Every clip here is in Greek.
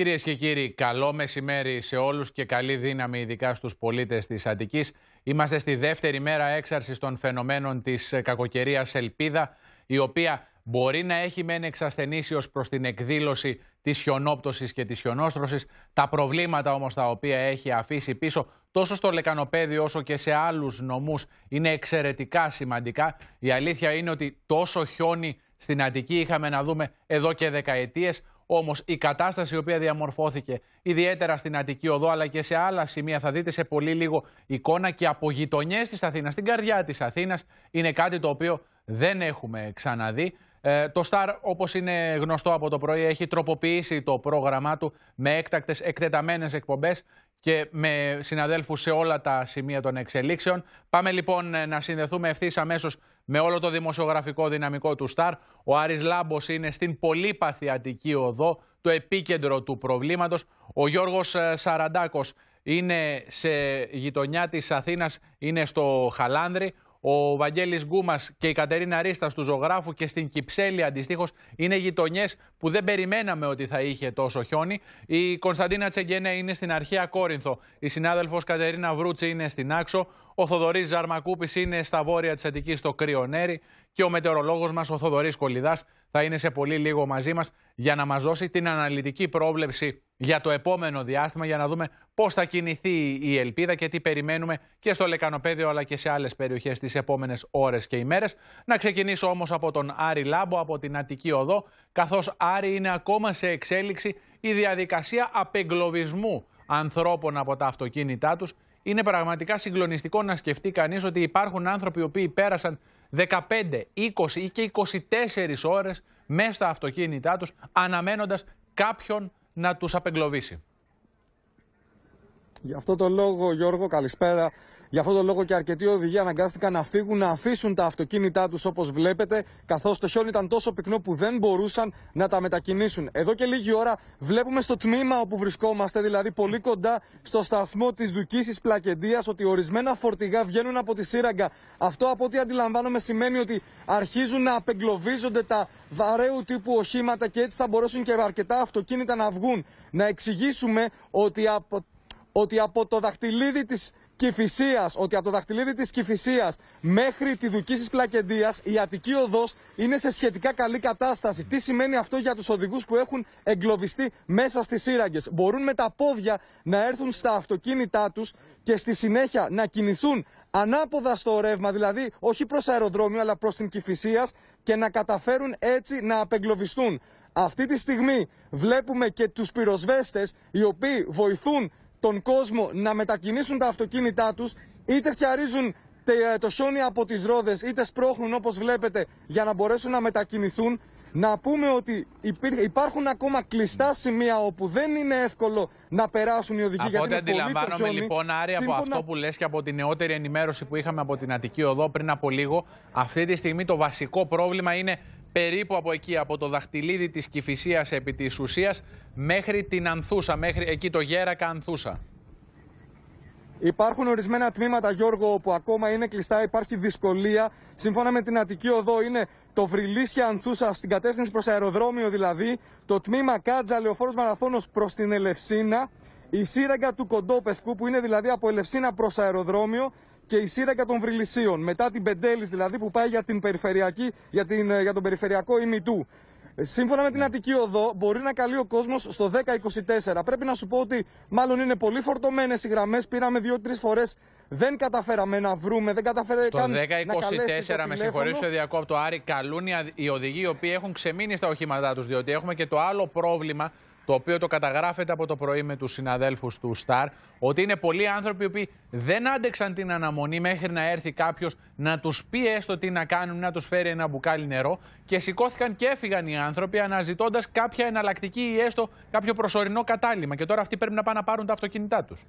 Κυρίες και κύριοι, καλό μεσημέρι σε όλους και καλή δύναμη, ειδικά στους πολίτες της Αττικής. Είμαστε στη δεύτερη μέρα έξαρσης των φαινομένων της κακοκαιρίας Ελπίδα, η οποία μπορεί να έχει μεν εξασθενήσει ως προς την εκδήλωση της χιονόπτωσης και της χιονόστρωσης. Τα προβλήματα όμως τα οποία έχει αφήσει πίσω τόσο στο Λεκανοπέδιο όσο και σε άλλους νομούς είναι εξαιρετικά σημαντικά. Η αλήθεια είναι ότι τόσο χιόνι στην Αττική είχαμε να δούμε εδώ και δεκαετίες. Όμως η κατάσταση η οποία διαμορφώθηκε ιδιαίτερα στην Αττική Οδό αλλά και σε άλλα σημεία, θα δείτε σε πολύ λίγο εικόνα και από γειτονιές της Αθήνας, στην καρδιά της Αθήνας, είναι κάτι το οποίο δεν έχουμε ξαναδεί. Ε, το Star, όπως είναι γνωστό από το πρωί, έχει τροποποιήσει το πρόγραμμά του με έκτακτες εκτεταμένες εκπομπές και με συναδέλφους σε όλα τα σημεία των εξελίξεων. Πάμε λοιπόν να συνδεθούμε ευθύς αμέσως με όλο το δημοσιογραφικό δυναμικό του Σταρ. Ο Άρης Λάμπος είναι στην πολύπαθη Αττική Οδό, το επίκεντρο του προβλήματος. Ο Γιώργος ε, Σαραντάκος είναι σε γειτονιά της Αθήνας, είναι στο Χαλάνδρη. Ο Βαγγέλης Γκούμας και η Κατερίνα Ρίστα του ζωγράφου και στην Κυψέλη αντιστοίχως είναι γειτονιές που δεν περιμέναμε ότι θα είχε τόσο χιόνι. Η Κωνσταντίνα Τσεγκένε είναι στην αρχαία Κόρινθο. Η συνάδελφος Κατερίνα Βρούτσι είναι στην Άξο. Ο Θοδωρής Ζαρμακούπης είναι στα βόρεια της Αττικής στο Κρυονέρι. Και ο μετεωρολόγος μας, ο Θοδωρής Κολυδάς, θα είναι σε πολύ λίγο μαζί μας για να μας δώσει την αναλυτική πρόβλεψη για το επόμενο διάστημα για να δούμε πώς θα κινηθεί η ελπίδα και τι περιμένουμε και στο Λεκανοπέδιο αλλά και σε άλλες περιοχές τις επόμενες ώρες και ημέρες. Να ξεκινήσω όμως από τον Άρη Λάμπο, από την Αττική Οδό, καθώς Άρη είναι ακόμα σε εξέλιξη η διαδικασία απεγκλωβισμού ανθρώπων από τα αυτοκίνητά τους. Είναι πραγματικά συγκλονιστικό να σκεφτεί κανείς ότι υπάρχουν άνθρωποι οι οποίοι πέρασαν 15, 20 ή και 24 ώρες μέσα στα αυτοκίνητά τους αναμένοντας κάποιον να τους απεγκλωβίσει. Γι' αυτό το λόγο, Γιώργο, καλησπέρα. Γι' αυτό το λόγο και αρκετοί οδηγοί αναγκάστηκαν να φύγουν, να αφήσουν τα αυτοκίνητά τους όπως βλέπετε, καθώς το χιόνι ήταν τόσο πυκνό που δεν μπορούσαν να τα μετακινήσουν. Εδώ και λίγη ώρα βλέπουμε στο τμήμα όπου βρισκόμαστε, δηλαδή πολύ κοντά στο σταθμό της Δουκίσης Πλακεντίας, ότι ορισμένα φορτηγά βγαίνουν από τη σύραγγα. Αυτό από ό,τι αντιλαμβάνομαι σημαίνει ότι αρχίζουν να απεγκλωβίζονται τα βαρέου τύπου οχήματα και έτσι θα μπορέσουν και αρκετά αυτοκίνητα να βγουν. Να εξηγήσουμε ότι από ότι από το δαχτυλίδι της Κηφισίας, ότι από το δαχτυλίδι της Κηφισίας μέχρι τη Δουκίσης Πλακεντίας η Αττική Οδός είναι σε σχετικά καλή κατάσταση. Τι σημαίνει αυτό για τους οδηγούς που έχουν εγκλωβιστεί μέσα στις σύραγγες; Μπορούν με τα πόδια να έρθουν στα αυτοκίνητά τους και στη συνέχεια να κινηθούν ανάποδα στο ρεύμα, δηλαδή όχι προς αεροδρόμιο αλλά προς την Κηφισίας και να καταφέρουν έτσι να απεγκλωβιστούν. Αυτή τη στιγμή βλέπουμε και τους πυροσβέστες οι οποίοι βοηθούν τον κόσμο να μετακινήσουν τα αυτοκίνητά τους είτε φτιαρίζουν ε, το χιόνι από τις ρόδες είτε σπρώχνουν όπως βλέπετε για να μπορέσουν να μετακινηθούν να πούμε ότι υπάρχουν ακόμα κλειστά σημεία όπου δεν είναι εύκολο να περάσουν οι οδηγοί. Από ό,τι αντιλαμβάνομαι λοιπόν, Άρη, από αυτό που λες και από την νεότερη ενημέρωση που είχαμε από την Αττική Οδό πριν από λίγο, αυτή τη στιγμή το βασικό πρόβλημα είναι περίπου από εκεί, από το δαχτυλίδι της Κηφισίας επί της ουσίας, μέχρι την Ανθούσα, μέχρι εκεί το Γέρακα Ανθούσα. Υπάρχουν ορισμένα τμήματα, Γιώργο, όπου ακόμα είναι κλειστά, υπάρχει δυσκολία. Σύμφωνα με την Αττική Οδό είναι το Βρυλίσια Ανθούσα στην κατεύθυνση προς αεροδρόμιο δηλαδή, το τμήμα Κάτζα Λεωφόρος Μαραθώνος προς την Ελευσίνα, η σύραγγα του Κοντόπευκου που είναι δηλαδή από Ελευσίνα προς αεροδρόμιο και η σύραγγα των Βρυλισίων. Μετά την Πεντέλης δηλαδή που πάει για, την περιφερειακή, για, την, ε, για τον περιφερειακό ημιτού. Σύμφωνα με την Αττική Οδό, μπορεί να καλεί ο κόσμος στο 1024. Πρέπει να σου πω ότι μάλλον είναι πολύ φορτωμένες οι γραμμές. Πήραμε δύο-τρεις φορές, δεν καταφέραμε να βρούμε, δεν καταφέραμε στο καν 1024, με συγχωρείτε, διακόπτω Άρη, καλούν οι οδηγοί οι οποίοι έχουν ξεμείνει στα οχήματά τους. Διότι έχουμε και το άλλο πρόβλημα το οποίο το καταγράφεται από το πρωί με τους συναδέλφους του ΣΤΑΡ, ότι είναι πολλοί άνθρωποι που δεν άντεξαν την αναμονή μέχρι να έρθει κάποιος να τους πει έστω τι να κάνουν, να τους φέρει ένα μπουκάλι νερό και σηκώθηκαν και έφυγαν οι άνθρωποι αναζητώντας κάποια εναλλακτική ή έστω κάποιο προσωρινό κατάλημα και τώρα αυτοί πρέπει να πάνε να πάρουν τα αυτοκίνητά τους.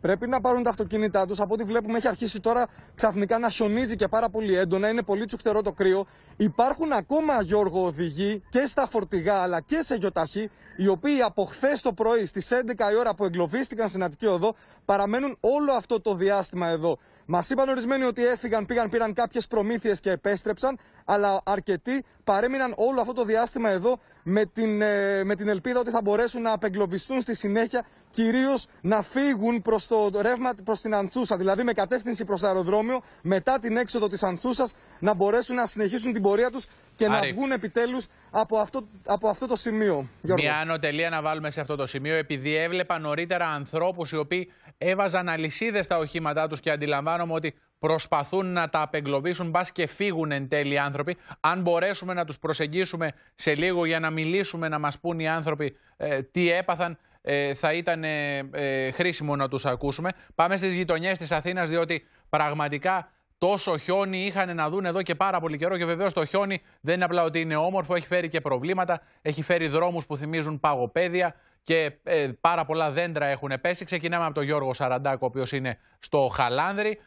Πρέπει να πάρουν τα αυτοκίνητά τους. Από ό,τι βλέπουμε, έχει αρχίσει τώρα ξαφνικά να χιονίζει και πάρα πολύ έντονα. Είναι πολύ τσουκτερό το κρύο. Υπάρχουν ακόμα, Γιώργο, οδηγοί και στα φορτηγά αλλά και σε γιοταχή, οι οποίοι από χθες το πρωί στις 11 η ώρα που εγκλωβίστηκαν στην Αττική Οδό παραμένουν όλο αυτό το διάστημα εδώ. Μας είπαν ορισμένοι ότι έφυγαν, πήγαν, πήραν κάποιες προμήθειες και επέστρεψαν, αλλά αρκετοί παρέμειναν όλο αυτό το διάστημα εδώ με την, ε, με την ελπίδα ότι θα μπορέσουν να απεγκλωβιστούν στη συνέχεια, κυρίως να φύγουν προς το ρεύμα προς την Ανθούσα, δηλαδή με κατεύθυνση προς το αεροδρόμιο, μετά την έξοδο της Ανθούσας, να μπορέσουν να συνεχίσουν την πορεία τους και να βγουν επιτέλους από αυτό, από αυτό το σημείο. Γιώργο. Μια ανωτελεία να βάλουμε σε αυτό το σημείο, επειδή έβλεπα νωρίτερα ανθρώπους οι οποίοι έβαζαν αλυσίδες στα οχήματά τους και αντιλαμβάνομαι ότι προσπαθούν να τα απεγκλωβίσουν, μπας και φύγουν εν τέλει οι άνθρωποι. Αν μπορέσουμε να τους προσεγγίσουμε σε λίγο για να μιλήσουμε, να μας πούν οι άνθρωποι ε, τι έπαθαν, ε, θα ήταν ε, ε, χρήσιμο να τους ακούσουμε. Πάμε στις γειτονιές της Αθήνας διότι πραγματικά τόσο χιόνι είχαν να δουν εδώ και πάρα πολύ καιρό και βεβαίως το χιόνι δεν είναι απλά ότι είναι όμορφο, έχει φέρει και προβλήματα, έχει φέρει δρόμους που θυμίζουν παγοπέδια και πάρα πολλά δέντρα έχουν πέσει. Ξεκινάμε από τον Γιώργο Σαραντάκο, ο οποίος είναι στο Χαλάνδρη.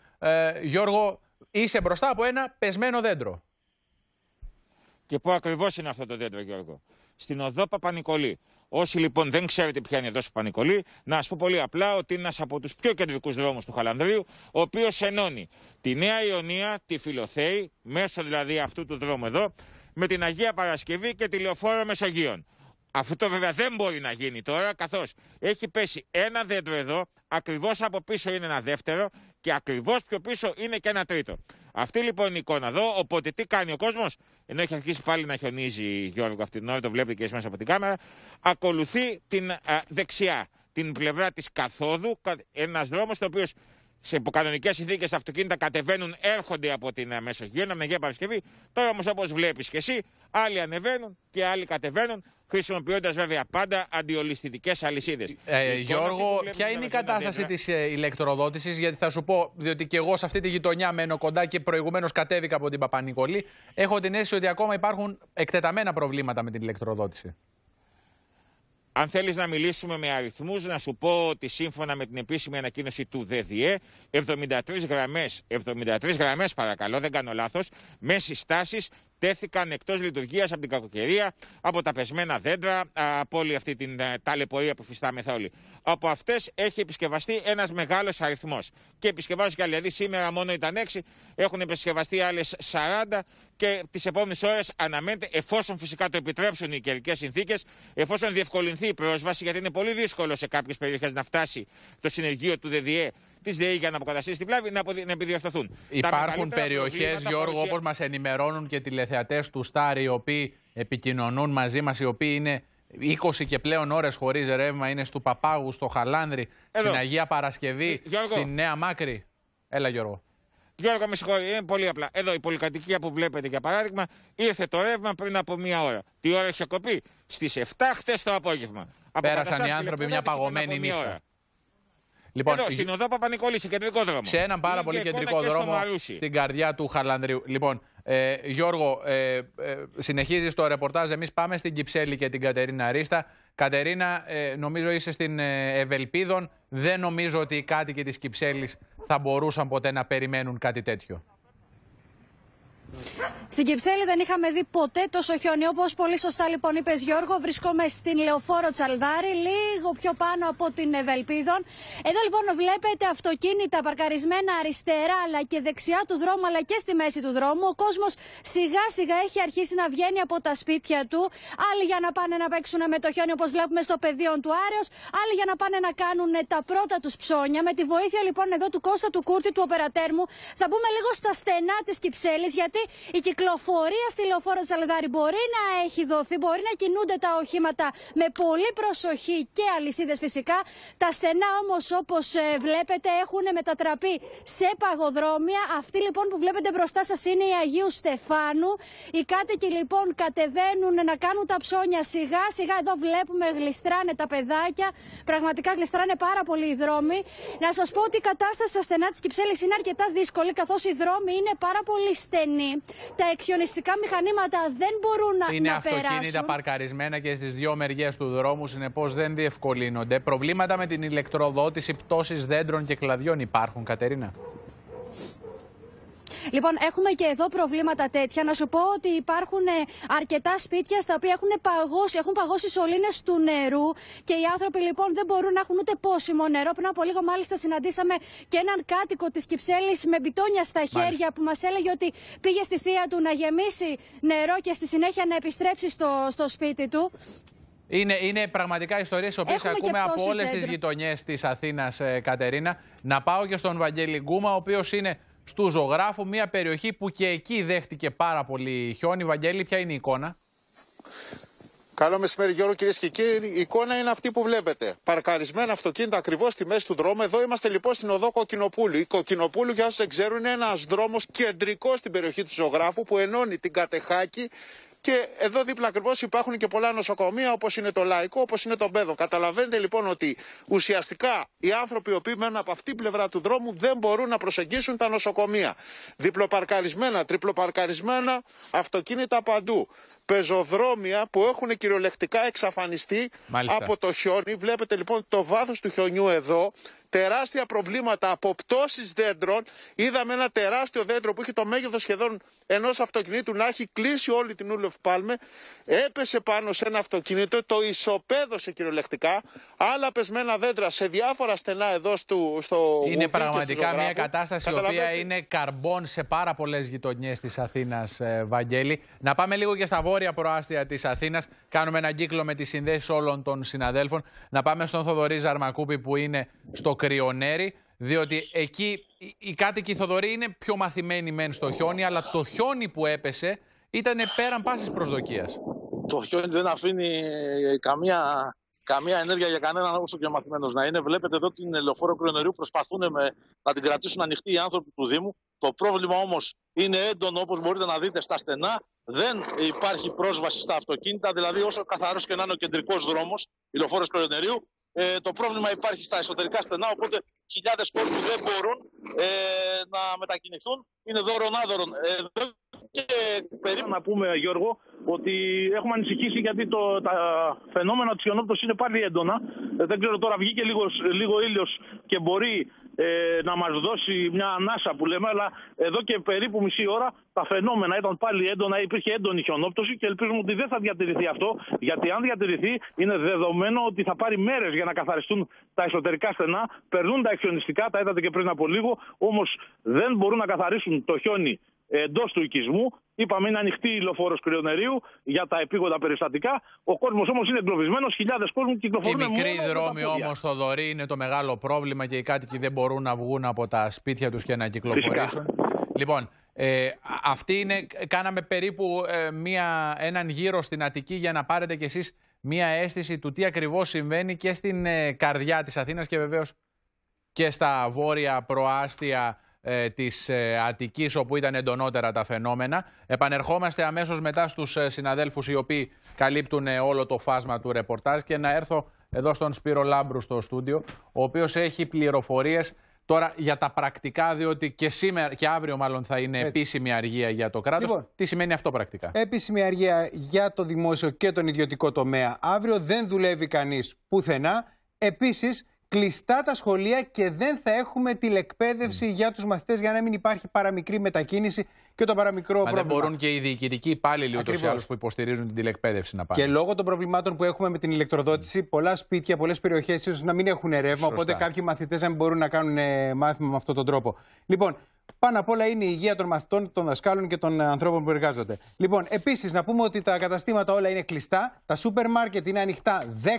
Γιώργο, είσαι μπροστά από ένα πεσμένο δέντρο. Και πού ακριβώς είναι αυτό το δέντρο, Γιώργο; Στην οδό Παπανικολή. Όσοι λοιπόν δεν ξέρετε ποια είναι εδώ στο Πανικολή, να σας πω πολύ απλά ότι είναι ένας από τους πιο κεντρικούς δρόμους του Χαλανδρίου, ο οποίος ενώνει τη Νέα Ιωνία, τη Φιλοθέη, μέσω δηλαδή αυτού του δρόμου εδώ, με την Αγία Παρασκευή και τη Λεωφόρο Μεσογείων. Αυτό βέβαια δεν μπορεί να γίνει τώρα, καθώς έχει πέσει ένα δέντρο εδώ, ακριβώς από πίσω είναι ένα δεύτερο και ακριβώς πιο πίσω είναι και ένα τρίτο. Αυτή λοιπόν είναι η εικόνα εδώ. Οπότε τι κάνει ο κόσμος, ενώ έχει αρχίσει πάλι να χιονίζει Γιώργο αυτή την ώρα, το βλέπετε και εσείς μέσα από την κάμερα, ακολουθεί την δεξιά, την πλευρά της καθόδου, ένας δρόμος το οποίος σε υποκανονικέ συνθήκες τα αυτοκίνητα κατεβαίνουν, έρχονται από την Μεσογείο, να Αγία Παρασκευή. Τώρα όμως, όπως βλέπεις και εσύ, άλλοι ανεβαίνουν και άλλοι κατεβαίνουν, χρησιμοποιώντας βέβαια πάντα αντιολισθητικέ αλυσίδες. Ε, Γιώργο, ποια είναι η κατάσταση της ε, ηλεκτροδότησης, γιατί θα σου πω, διότι και εγώ σε αυτή τη γειτονιά μένω κοντά και προηγουμένως κατέβηκα από την Παπα-Νικολή, έχω την αίσθηση ότι ακόμα υπάρχουν εκτεταμένα προβλήματα με την ηλεκτροδότηση. Αν θέλεις να μιλήσουμε με αριθμούς, να σου πω ότι σύμφωνα με την επίσημη ανακοίνωση του ΔΔΕ, 73 γραμμές, 73 γραμμές παρακαλώ, δεν κάνω λάθος, με συστάσεις τέθηκαν εκτός λειτουργίας από την κακοκαιρία, από τα πεσμένα δέντρα, από όλη αυτή την ε, ταλαιπωρία που φυστάμεθα όλοι. Από αυτές έχει επισκευαστεί ένας μεγάλος αριθμός. Και επισκευάζουν και άλλοι. Δηλαδή σήμερα μόνο ήταν 6, έχουν επισκευαστεί άλλες 40 και τις επόμενες ώρες αναμένεται, εφόσον φυσικά το επιτρέψουν οι καιρικές συνθήκες, εφόσον διευκολυνθεί η πρόσβαση, γιατί είναι πολύ δύσκολο σε κάποιες περιοχές να φτάσει το συνεργείο του ΔΔΕ της ΔΕΗ για να αποκαταστήσει την πλάβη να, να επιδιορθωθούν. Υπάρχουν περιοχές, Γιώργο, όπως μας ενημερώνουν και τηλεθεατές του Στάρ, οι οποίοι επικοινωνούν μαζί μας, οι οποίοι είναι 20 και πλέον ώρες χωρίς ρεύμα, είναι στο Παπάγου, στο Χαλάνδρη, στην Αγία Παρασκευή, ε, στην Νέα Μάκρη. Έλα, Γιώργο. Γιώργο, με συγχωρείτε, είναι πολύ απλά. Εδώ η πολυκατοικία που βλέπετε για παράδειγμα ήρθε το ρεύμα πριν από μία ώρα. Τι ώρα είχε κοπεί, στις 7 χτες το απόγευμα. Πέρασαν οι άνθρωποι μια παγωμένη νύχτα. Λοιπόν, Εδώ, στην οδό Παπα-Νικόλη, σε κεντρικό δρόμο. Σε έναν πάρα πολύ κεντρικό δρόμο στην καρδιά του Χαλανδρίου. Λοιπόν, ε, Γιώργο, ε, ε, συνεχίζεις το ρεπορτάζ. Εμείς πάμε στην Κυψέλη και την Κατερίνα Ρίστα. Κατερίνα, ε, νομίζω είσαι στην ε, Ευελπίδων. Δεν νομίζω ότι οι κάτοικοι της Κυψέλης θα μπορούσαν ποτέ να περιμένουν κάτι τέτοιο. Στην Κυψέλη δεν είχαμε δει ποτέ τόσο χιόνι. Όπως πολύ σωστά λοιπόν είπες Γιώργο, βρισκόμαι στην Λεωφόρο Τσαλδάρη, λίγο πιο πάνω από την Ευελπίδων. Εδώ λοιπόν βλέπετε αυτοκίνητα παρκαρισμένα αριστερά αλλά και δεξιά του δρόμου, αλλά και στη μέση του δρόμου. Ο κόσμος σιγά σιγά έχει αρχίσει να βγαίνει από τα σπίτια του. Άλλοι για να πάνε να παίξουν με το χιόνι, όπως βλέπουμε στο πεδίο του Άρεος. Άλλοι για να πάνε να κάνουν τα πρώτα τους ψώνια. Με τη βοήθεια λοιπόν εδώ του Κώστα του Κούρτη, του οπερατέρμου, θα μπούμε λίγο στα στενά της Κυψέλης, γιατί η κυκλοφορία στη λεωφόρο της Αλεδάρη μπορεί να έχει δοθεί, μπορεί να κινούνται τα οχήματα με πολύ προσοχή και αλυσίδες φυσικά. Τα στενά όμως, όπως ε, βλέπετε, έχουν μετατραπεί σε παγοδρόμια. Αυτή λοιπόν που βλέπετε μπροστά σας είναι η Αγίου Στεφάνου. Οι κάτοικοι λοιπόν κατεβαίνουν να κάνουν τα ψώνια σιγά σιγά. Εδώ βλέπουμε γλιστράνε τα παιδάκια. Πραγματικά γλιστράνε πάρα πολύ οι δρόμοι. Να σας πω ότι η κατάσταση στα στενά της Κυψέλης είναι αρκετά δύσκολη, καθώς οι δρόμοι είναι πάρα πολύ στενοί τα εκχιονιστικά μηχανήματα δεν μπορούν να, είναι να αυτοκίνητα περάσουν. παρκαρισμένα και στις δύο μεριές του δρόμου, συνεπώς δεν διευκολύνονται. Προβλήματα με την ηλεκτροδότηση, πτώσεις δέντρων και κλαδιών υπάρχουν, Κατερίνα. Λοιπόν, έχουμε και εδώ προβλήματα τέτοια. Να σου πω ότι υπάρχουν ε, αρκετά σπίτια στα οποία έχουν παγώσει, έχουν παγώσει σωλήνες του νερού και οι άνθρωποι λοιπόν δεν μπορούν να έχουν ούτε πόσιμο νερό. Πριν από λίγο, μάλιστα, συναντήσαμε και έναν κάτοικο της Κυψέλης με μπιτόνια στα χέρια που μας έλεγε ότι πήγε στη θεία του να γεμίσει νερό και στη συνέχεια να επιστρέψει στο, στο σπίτι του. Είναι, είναι πραγματικά ιστορίες οι οποίες ακούμε από όλες τις γειτονιές της Αθήνας, ε, Κατερίνα. Να πάω και στον Βαγγέλη Γκούμα, ο οποίος είναι στου Ζωγράφου, μια περιοχή που και εκεί δέχτηκε πάρα πολύ χιόνι. Βαγγέλη, ποια είναι η εικόνα; Καλό μεσημέρι, Γιώργο, κυρίες και κύριοι. Η εικόνα είναι αυτή που βλέπετε. Παρκαρισμένα αυτοκίνητα ακριβώς στη μέση του δρόμου. Εδώ είμαστε λοιπόν στην οδό Κοκκινοπούλου. Η Κοκκινοπούλου, για όσους δεν ξέρουν, είναι ένας δρόμος κεντρικός στην περιοχή του Ζωγράφου που ενώνει την Κατεχάκη και εδώ δίπλα ακριβώς υπάρχουν και πολλά νοσοκομεία όπως είναι το Λαϊκό, όπως είναι το Μπέδο. Καταλαβαίνετε λοιπόν ότι ουσιαστικά οι άνθρωποι οι οποίοι μένουν από αυτή την πλευρά του δρόμου δεν μπορούν να προσεγγίσουν τα νοσοκομεία. Διπλοπαρκαρισμένα, τριπλοπαρκαρισμένα αυτοκίνητα παντού πεζοδρόμια που έχουν κυριολεκτικά εξαφανιστεί από το χιόνι. Βλέπετε λοιπόν το βάθος του χιονιού εδώ τεράστια προβλήματα από πτώσεις δέντρων. Είδαμε ένα τεράστιο δέντρο που είχε το μέγεθος σχεδόν ενός αυτοκινήτου να έχει κλείσει όλη την Ούλεφ Πάλμε. Έπεσε πάνω σε ένα αυτοκίνητο, το ισοπαίδωσε κυριολεκτικά. Άλλα πεσμένα δέντρα σε διάφορα στενά εδώ στο, στο Είναι πραγματικά μια κατάσταση η οποία είναι καρμπών σε πάρα πολλές γειτονιές της Αθήνας, ε, Βαγγέλη. Να πάμε λίγο και στα βόρεια προάστια της Αθήνας. Κάνουμε ένα κύκλο με τις συνδέσεις όλων των συναδέλφων. Να πάμε στον Θοδωρή Ζαρμακούπη που είναι στο κρυονέρι, διότι εκεί οι κάτοικοι Θοδωρή είναι πιο μαθημένοι μεν στο χιόνι, αλλά το χιόνι που έπεσε ήταν πέραν πάσης προσδοκίας. Το χιόνι δεν αφήνει καμία, καμία ενέργεια για κανέναν όσο και μαθημένος να είναι. Βλέπετε εδώ την λεωφόρο κρυονερίου προσπαθούν με, να την κρατήσουν ανοιχτή οι άνθρωποι του Δήμου. Το πρόβλημα όμως είναι έντονο όπως μπορείτε να δείτε στα στενά. Δεν υπάρχει πρόσβαση στα αυτοκίνητα, δηλαδή όσο καθαρός και να είναι ο κεντρικός δρόμος, η λεωφόρος κρυονερίου, ε, το πρόβλημα υπάρχει στα εσωτερικά στενά, οπότε χιλιάδες κόσμοι δεν μπορούν ε, να μετακινηθούν. Είναι δώρον άδωρον. Ε, και περίπου να πούμε, Γιώργο, ότι έχουμε ανησυχήσει γιατί το, τα φαινόμενα της χιονόπτωσης είναι πάλι έντονα. Ε, δεν ξέρω τώρα βγήκε λίγος, λίγο ήλιος και μπορεί ε, να μας δώσει μια ανάσα που λέμε, αλλά εδώ και περίπου μισή ώρα τα φαινόμενα ήταν πάλι έντονα, υπήρχε έντονη χιονόπτωση και ελπίζουμε ότι δεν θα διατηρηθεί αυτό, γιατί αν διατηρηθεί είναι δεδομένο ότι θα πάρει μέρες για να καθαριστούν τα εσωτερικά στενά, περνούν τα εξιονιστικά, τα είδατε και πριν από λίγο, όμως δεν μπορούν να καθαρίσουν το χιόνι εντός του οικισμού. Είπαμε είναι ανοιχτή η λεωφόρος κρυονερίου για τα επίγοντα περιστατικά. Ο κόσμος όμως είναι εγκλωβισμένος, χιλιάδες κόσμοι κυκλοφορούν. Οι μικροί δρόμοι όμως στο Δωρή είναι το μεγάλο πρόβλημα και οι κάτοικοι δεν μπορούν να βγουν από τα σπίτια τους και να κυκλοφορήσουν. Λοιπόν, ε, αυτή είναι, κάναμε περίπου ε, μία, έναν γύρο στην Αττική για να πάρετε κι εσείς μία αίσθηση του τι ακριβώς συμβαίνει και στην ε, καρδιά της Αθήνας και βεβαίως και στα βόρεια προάστια ε, της ε, Αττικής όπου ήταν εντονότερα τα φαινόμενα. Επανερχόμαστε αμέσως μετά στους ε, συναδέλφους οι οποίοι καλύπτουν ε, όλο το φάσμα του ρεπορτάζ και να έρθω εδώ στον Σπύρο Λάμπρου στο στούντιο, ο οποίος έχει πληροφορίες Τώρα για τα πρακτικά, διότι και σήμερα και αύριο μάλλον θα είναι επίσημη αργία για το κράτος. Λοιπόν, Τι σημαίνει αυτό πρακτικά; Επίσημη αργία για το δημόσιο και τον ιδιωτικό τομέα. Αύριο δεν δουλεύει κανείς πουθενά. Επίσης κλειστά τα σχολεία και δεν θα έχουμε τηλεκπαίδευση για τους μαθητές για να μην υπάρχει παραμικρή μετακίνηση και το παραμικρό Μα πρόβλημα. δεν μπορούν και οι διοικητικοί υπάλληλοι ούτως ή άλλως που υποστηρίζουν την τηλεκπαίδευση να πάνε. Και λόγω των προβλημάτων που έχουμε με την ηλεκτροδότηση, πολλά σπίτια, πολλές περιοχές ίσως να μην έχουν ρεύμα. Οπότε κάποιοι μαθητές δεν μπορούν να κάνουν ε, μάθημα με αυτόν τον τρόπο. Λοιπόν, πάνω απ' όλα είναι η υγεία των μαθητών, των δασκάλων και των ανθρώπων που εργάζονται. Λοιπόν, επίσης να πούμε ότι τα καταστήματα όλα είναι κλειστά. Τα σούπερ μάρκετ είναι ανοιχτά 10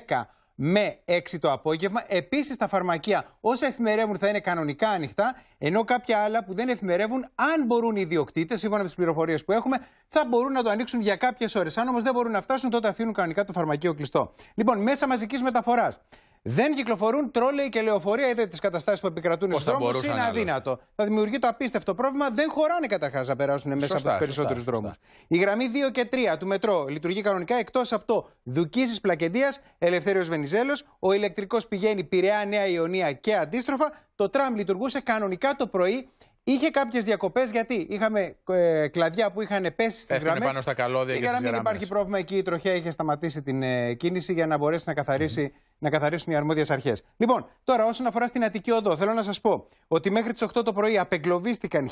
με 6 το απόγευμα. Επίσης, τα φαρμακεία όσα εφημερεύουν θα είναι κανονικά ανοιχτά, ενώ κάποια άλλα που δεν εφημερεύουν, αν μπορούν οι ιδιοκτήτες, σύμφωνα με τις πληροφορίες που έχουμε, θα μπορούν να το ανοίξουν για κάποιες ώρες. Αν όμως δεν μπορούν να φτάσουν, τότε αφήνουν κανονικά το φαρμακείο κλειστό. Λοιπόν, μέσα μαζικής μεταφοράς. Δεν κυκλοφορούν τρόλεϊ και λεωφορεία. Είδατε τις καταστάσεις που επικρατούν στους δρόμους. Είναι αδύνατο. Θα δημιουργεί το απίστευτο πρόβλημα. Δεν χωράνε καταρχάς να περάσουν μέσα από τους περισσότερους δρόμους. Η γραμμή 2 και 3 του μετρό λειτουργεί κανονικά εκτός από το Δουκίσης Πλακεντίας, Ελευθέριος Βενιζέλος. Ο ηλεκτρικός πηγαίνει Πειραιά Νέα Ιωνία και αντίστροφα. Το τραμ λειτουργούσε κανονικά το πρωί Είχε κάποιες διακοπές γιατί είχαμε ε, κλαδιά που είχαν πέσει στις γραμμές. πάνω στα καλώδια και, για να μην υπάρχει πρόβλημα εκεί, η τροχέα είχε σταματήσει την ε, κίνηση για να μπορέσει να καθαρίσει να καθαρίσουν οι αρμόδιες αρχές. Λοιπόν, τώρα όσον αφορά στην Αττική Οδό, θέλω να σας πω ότι μέχρι τις 8 το πρωί απεγκλωβίστηκαν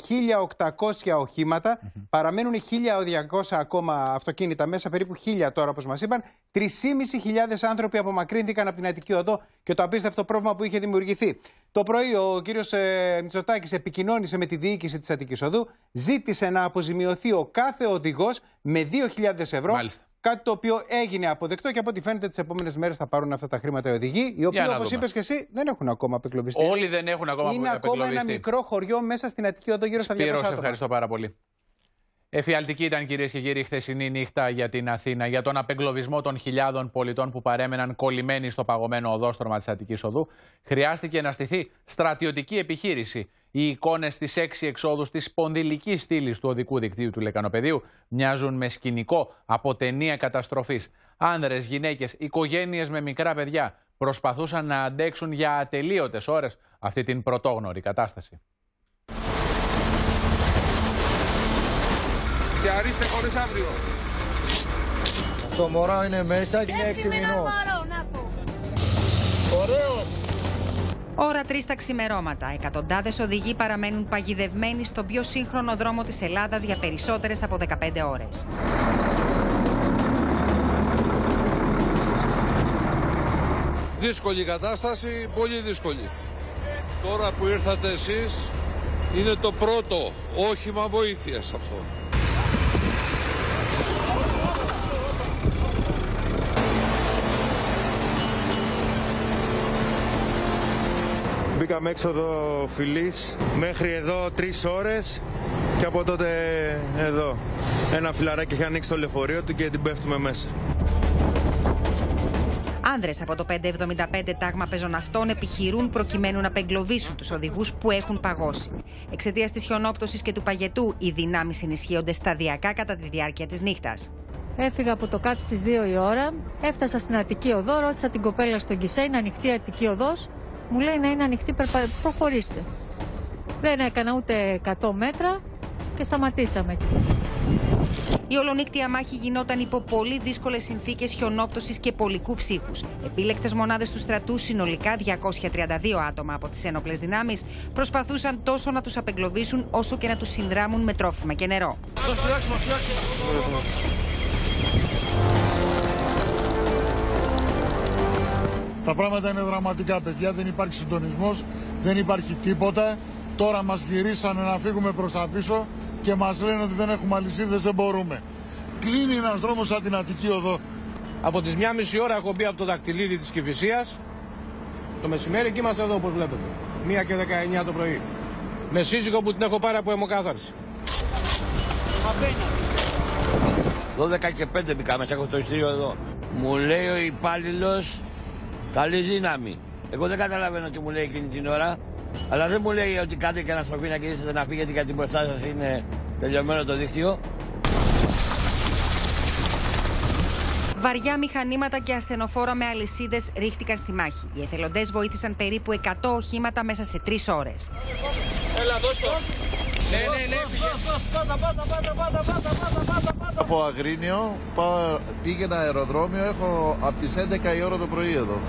1.800 οχήματα, παραμένουν 1.200 ακόμα αυτοκίνητα μέσα, περίπου 1.000 τώρα όπως μας είπαν. 3.500 άνθρωποι απομακρύνθηκαν από την Αττική Οδό και το απίστευτο πρόβλημα που είχε δημιουργηθεί. Το πρωί ο κύριος ε, Μητσοτάκης επικοινώνησε με τη διοίκηση της Αττικής Οδού, ζήτησε να αποζημιωθεί ο κάθε οδηγός με 2.000 ευρώ. Μάλιστα. Κάτι το οποίο έγινε αποδεκτό και από ό,τι φαίνεται τις επόμενες μέρες θα πάρουν αυτά τα χρήματα οι οδηγοί, οι οποίοι, να όπως δούμε. είπες και εσύ, δεν έχουν ακόμα απεκλωβιστεί. Όλοι δεν έχουν ακόμα Είναι ακόμα ένα απεκλωβιστεί. μικρό χωριό μέσα στην Αττική Οδό γύρω στα 200 Σπύρος, σε άτομα. ευχαριστώ πάρα πολύ. Εφιαλτική ήταν κυρίες και κύριοι η χθεσινή νύχτα για την Αθήνα, για τον απεγκλωβισμό των χιλιάδων πολιτών που παρέμεναν κολλημένοι στο παγωμένο οδόστρωμα της Αττικής Οδού. Χρειάστηκε να στηθεί στρατιωτική επιχείρηση. Οι εικόνες της έξι εξόδου της σπονδυλική στήλης του οδικού δικτύου του Λεκανοπεδίου μοιάζουν με σκηνικό από ταινία καταστροφής. Άνδρες, γυναίκες, οικογένειες με μικρά παιδιά προσπαθούσαν να αντέξουν για ατελείωτες ώρες αυτή την πρωτόγνωρη κατάσταση. Διαρρήστε χωρίς αύριο. Το μωρό είναι μέσα και είναι 6 μηνών. Ώρα 3 τα ξημερώματα. Εκατοντάδες οδηγοί παραμένουν παγιδευμένοι στον πιο σύγχρονο δρόμο της Ελλάδας για περισσότερες από 15 ώρες. Δύσκολη κατάσταση, πολύ δύσκολη. Τώρα που ήρθατε εσείς, είναι το πρώτο όχημα βοήθειας αυτό. Μπήκαμε έξοδο φιλής μέχρι εδώ τρεις ώρες και από τότε εδώ. Ένα φιλαράκι έχει ανοίξει το λεωφορείο του και την πέφτουμε μέσα. Άνδρες από το 575 τάγμα πεζοναυτών επιχειρούν προκειμένου να απεγκλωβίσουν τους οδηγούς που έχουν παγώσει. Εξαιτίας της χιονόπτωσης και του παγετού, οι δυνάμεις ενισχύονται σταδιακά κατά τη διάρκεια της νύχτας. Έφυγα από το κάτω στις 2 η ώρα, έφτασα στην Αττική Οδό, ρώτησα την κοπέλα στον Κισέ, είναι ανοιχτή η Αττική Οδός. Μου λέει να είναι ανοιχτή, περπα- προχωρήστε. Δεν έκανα ούτε 100 μέτρα και σταματήσαμε. Η ολονύκτια μάχη γινόταν υπό πολύ δύσκολες συνθήκες χιονόπτωσης και πολικού ψύχους. Επίλεκτε μονάδες του στρατού, συνολικά 232 άτομα από τις ένοπλες δυνάμεις, προσπαθούσαν τόσο να τους απεγκλωβίσουν όσο και να τους συνδράμουν με τρόφιμα και νερό. Τα πράγματα είναι δραματικά, παιδιά. Δεν υπάρχει συντονισμός, δεν υπάρχει τίποτα. Τώρα μας γυρίσανε να φύγουμε προς τα πίσω και μας λένε ότι δεν έχουμε αλυσίδες, δεν μπορούμε. Κλείνει ένας δρόμος σαν την Αττική Οδό. Από τις 1.30 ώρα έχω μπει από το δακτυλίδι της Κηφισίας το μεσημέρι και είμαστε εδώ όπως βλέπετε. 1 και 19 το πρωί. Με σύζυγο που την έχω πάρει από αιμοκάθαρση. 12 και 5 μπήκα μέσα, έχω το ειστήριο εδώ. Μου λέει ο υπάλληλος καλή δύναμη. Εγώ δεν καταλαβαίνω τι μου λέει εκείνη την ώρα. Αλλά δεν μου λέει ότι κάντε και ένα στροφή να γυρίσετε να φύγετε γιατί μπροστά σας είναι τελειωμένο το δίκτυο. Βαριά μηχανήματα και ασθενοφόρα με αλυσίδες ρίχτηκαν στη μάχη. Οι εθελοντές βοήθησαν περίπου 100 οχήματα μέσα σε τρεις ώρες. Έλα δώσ' το. Ναι, ναι, ναι, Από Αγρίνιο πάω, πήγαινα αεροδρόμιο, έχω από τις 11 η ώρα το πρωί εδώ.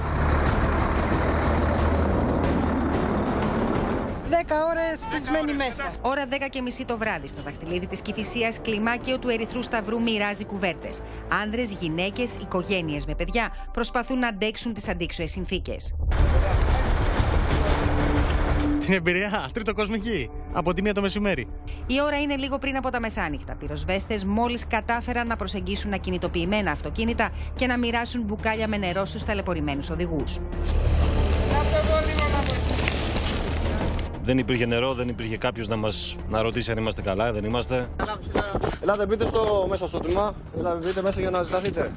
Ώρες κλεισμένοι μέσα. Ώρα 10 και μισή το βράδυ, στο δαχτυλίδι της Κυφυσίας, κλιμάκιο του Ερυθρού Σταυρού μοιράζει κουβέρτες. Άνδρες, γυναίκες, οικογένειες με παιδιά προσπαθούν να αντέξουν τις αντίξωες συνθήκες. Την εμπειρία, τρίτο κοσμική. Από τη μία το μεσημέρι. Η ώρα είναι λίγο πριν από τα μεσάνυχτα. Πυροσβέστες μόλις κατάφεραν να προσεγγίσουν ακινητοποιημένα αυτοκίνητα και να μοιράσουν μπουκάλια με νερό στους ταλαιπωρημένους οδηγούς. Δεν υπήρχε νερό, δεν υπήρχε κάποιος να μας να ρωτήσει αν είμαστε καλά, δεν είμαστε. Ελάτε μπείτε στο, μέσα στο τμήμα, ελάτε μπείτε μέσα για να ζηταθείτε.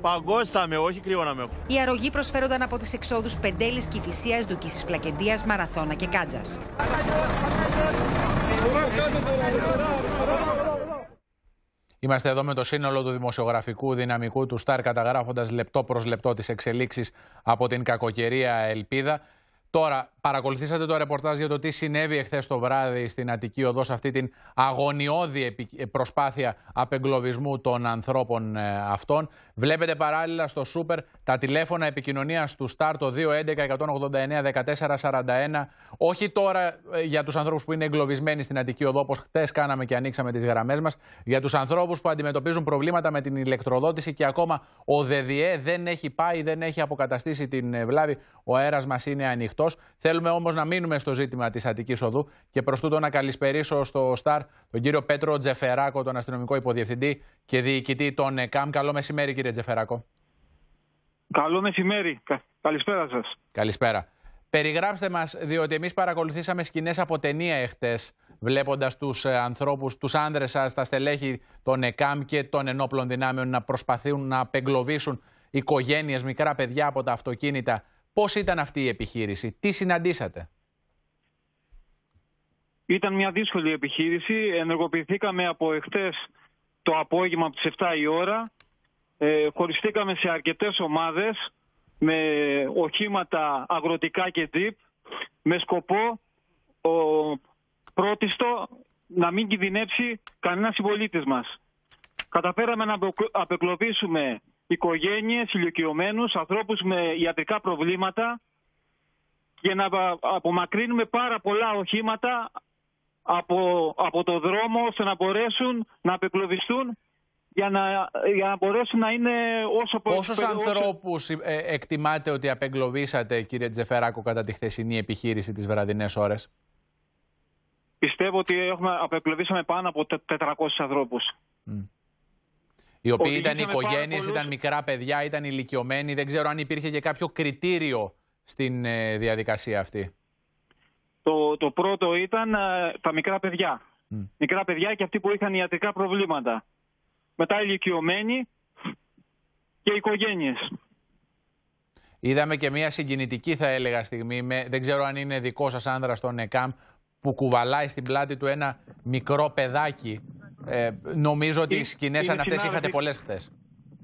Παγκώσαμε, όχι κρυώναμε. Οι αρρωγοί προσφέρονταν από τις εξόδους Πεντέλης, Κυφυσίας, Δουκίση Πλακεντίας, Μαραθώνα και Κάτζα. Είμαστε εδώ με το σύνολο του δημοσιογραφικού δυναμικού του ΣΤΑΡ, καταγράφοντας λεπτό προς λεπτό τις εξελίξεις από την κακοκαιρία Ελπίδα. Τώρα, παρακολουθήσατε το ρεπορτάζ για το τι συνέβη εχθές το βράδυ στην Αττική Οδό σε αυτή την αγωνιώδη προσπάθεια απεγκλωβισμού των ανθρώπων ε, αυτών. Βλέπετε παράλληλα στο Σούπερ τα τηλέφωνα επικοινωνίας του ΣΤΑΡ το 211-189-1441. Όχι τώρα ε, για τους ανθρώπους που είναι εγκλωβισμένοι στην Αττική Οδό, όπως χτες κάναμε και ανοίξαμε τις γραμμές μας, για τους ανθρώπους που αντιμετωπίζουν προβλήματα με την ηλεκτροδότηση και ακόμα ο ΔΔΕ δεν έχει πάει, δεν έχει αποκαταστήσει την ε, βλάβη. Ο αέρας μας είναι ανοιχτό. Θέλουμε όμως να μείνουμε στο ζήτημα της Αττικής Οδού και προς τούτο να καλησπερίσω στο ΣΤΑΡ τον κύριο Πέτρο Τζεφεράκο, τον αστυνομικό υποδιευθυντή και διοικητή των ΕΚΑΜ. Καλό μεσημέρι, κύριε Τζεφεράκο. Καλό μεσημέρι. Καλησπέρα σας. Καλησπέρα. Περιγράψτε μας, διότι εμείς παρακολουθήσαμε σκηνές από ταινία εχθές, βλέποντας τους ε, ανθρώπους, τους άνδρες σας, τα στελέχη των ΕΚΑΜ και των ενόπλων δυνάμεων να προσπαθούν να απεγκλωβίσουν οικογένειες, μικρά παιδιά από τα αυτοκίνητα. Πώς ήταν αυτή η επιχείρηση, τι συναντήσατε; Ήταν μια δύσκολη επιχείρηση. Ενεργοποιηθήκαμε από εχθές το απόγευμα από τις 7 η ώρα. Ε, χωριστήκαμε σε αρκετές ομάδες με οχήματα αγροτικά και τζιπ με σκοπό ο πρώτιστο να μην κινδυνεύσει κανένας συμπολίτης μας. Καταφέραμε να απεκλωβίσουμε οικογένειες, ηλικιωμένους, ανθρώπους με ιατρικά προβλήματα και να απομακρύνουμε πάρα πολλά οχήματα από, από το δρόμο ώστε να μπορέσουν να απεκλωβιστούν για να, για να μπορέσουν να είναι όσο... Πόσους όσο... ανθρώπους ε, εκτιμάτε ότι απεγκλωβίσατε κύριε Τζεφεράκο κατά τη χθεσινή επιχείρηση τις βραδινές ώρες; Πιστεύω ότι έχουμε, απεκλωβίσαμε πάνω από 400 ανθρώπους. Οι οποίοι ήταν οικογένειες, ήταν μικρά παιδιά, ήταν ηλικιωμένοι. Δεν ξέρω αν υπήρχε και κάποιο κριτήριο στην ε, διαδικασία αυτή. Το, το πρώτο ήταν ε, τα μικρά παιδιά. Μικρά παιδιά και αυτοί που είχαν ιατρικά προβλήματα. Μετά ηλικιωμένοι και οικογένειες. Είδαμε και μια συγκινητική θα έλεγα στιγμή, με, δεν ξέρω αν είναι δικό σας άνδρας στον ΕΚΑΜ, που κουβαλάει στην πλάτη του ένα μικρό παιδάκι ε, νομίζω ότι οι σκηνές σαν αυτέ είχατε πολλές χθες.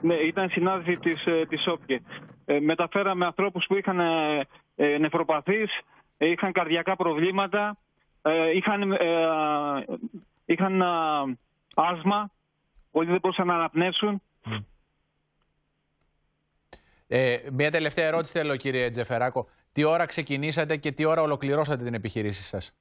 Ναι, ήταν συνάδελφοι της της ε, ΟΠΚΕ. Ε, μεταφέραμε ανθρώπους που είχαν ε, ε νεφροπαθείς, ε, είχαν καρδιακά προβλήματα, είχαν, είχαν άσμα, όλοι δεν μπορούσαν να αναπνεύσουν. Ε, μια τελευταία ερώτηση θέλω κύριε Τζεφεράκο. Τι ώρα ξεκινήσατε και τι ώρα ολοκληρώσατε την επιχείρησή σας;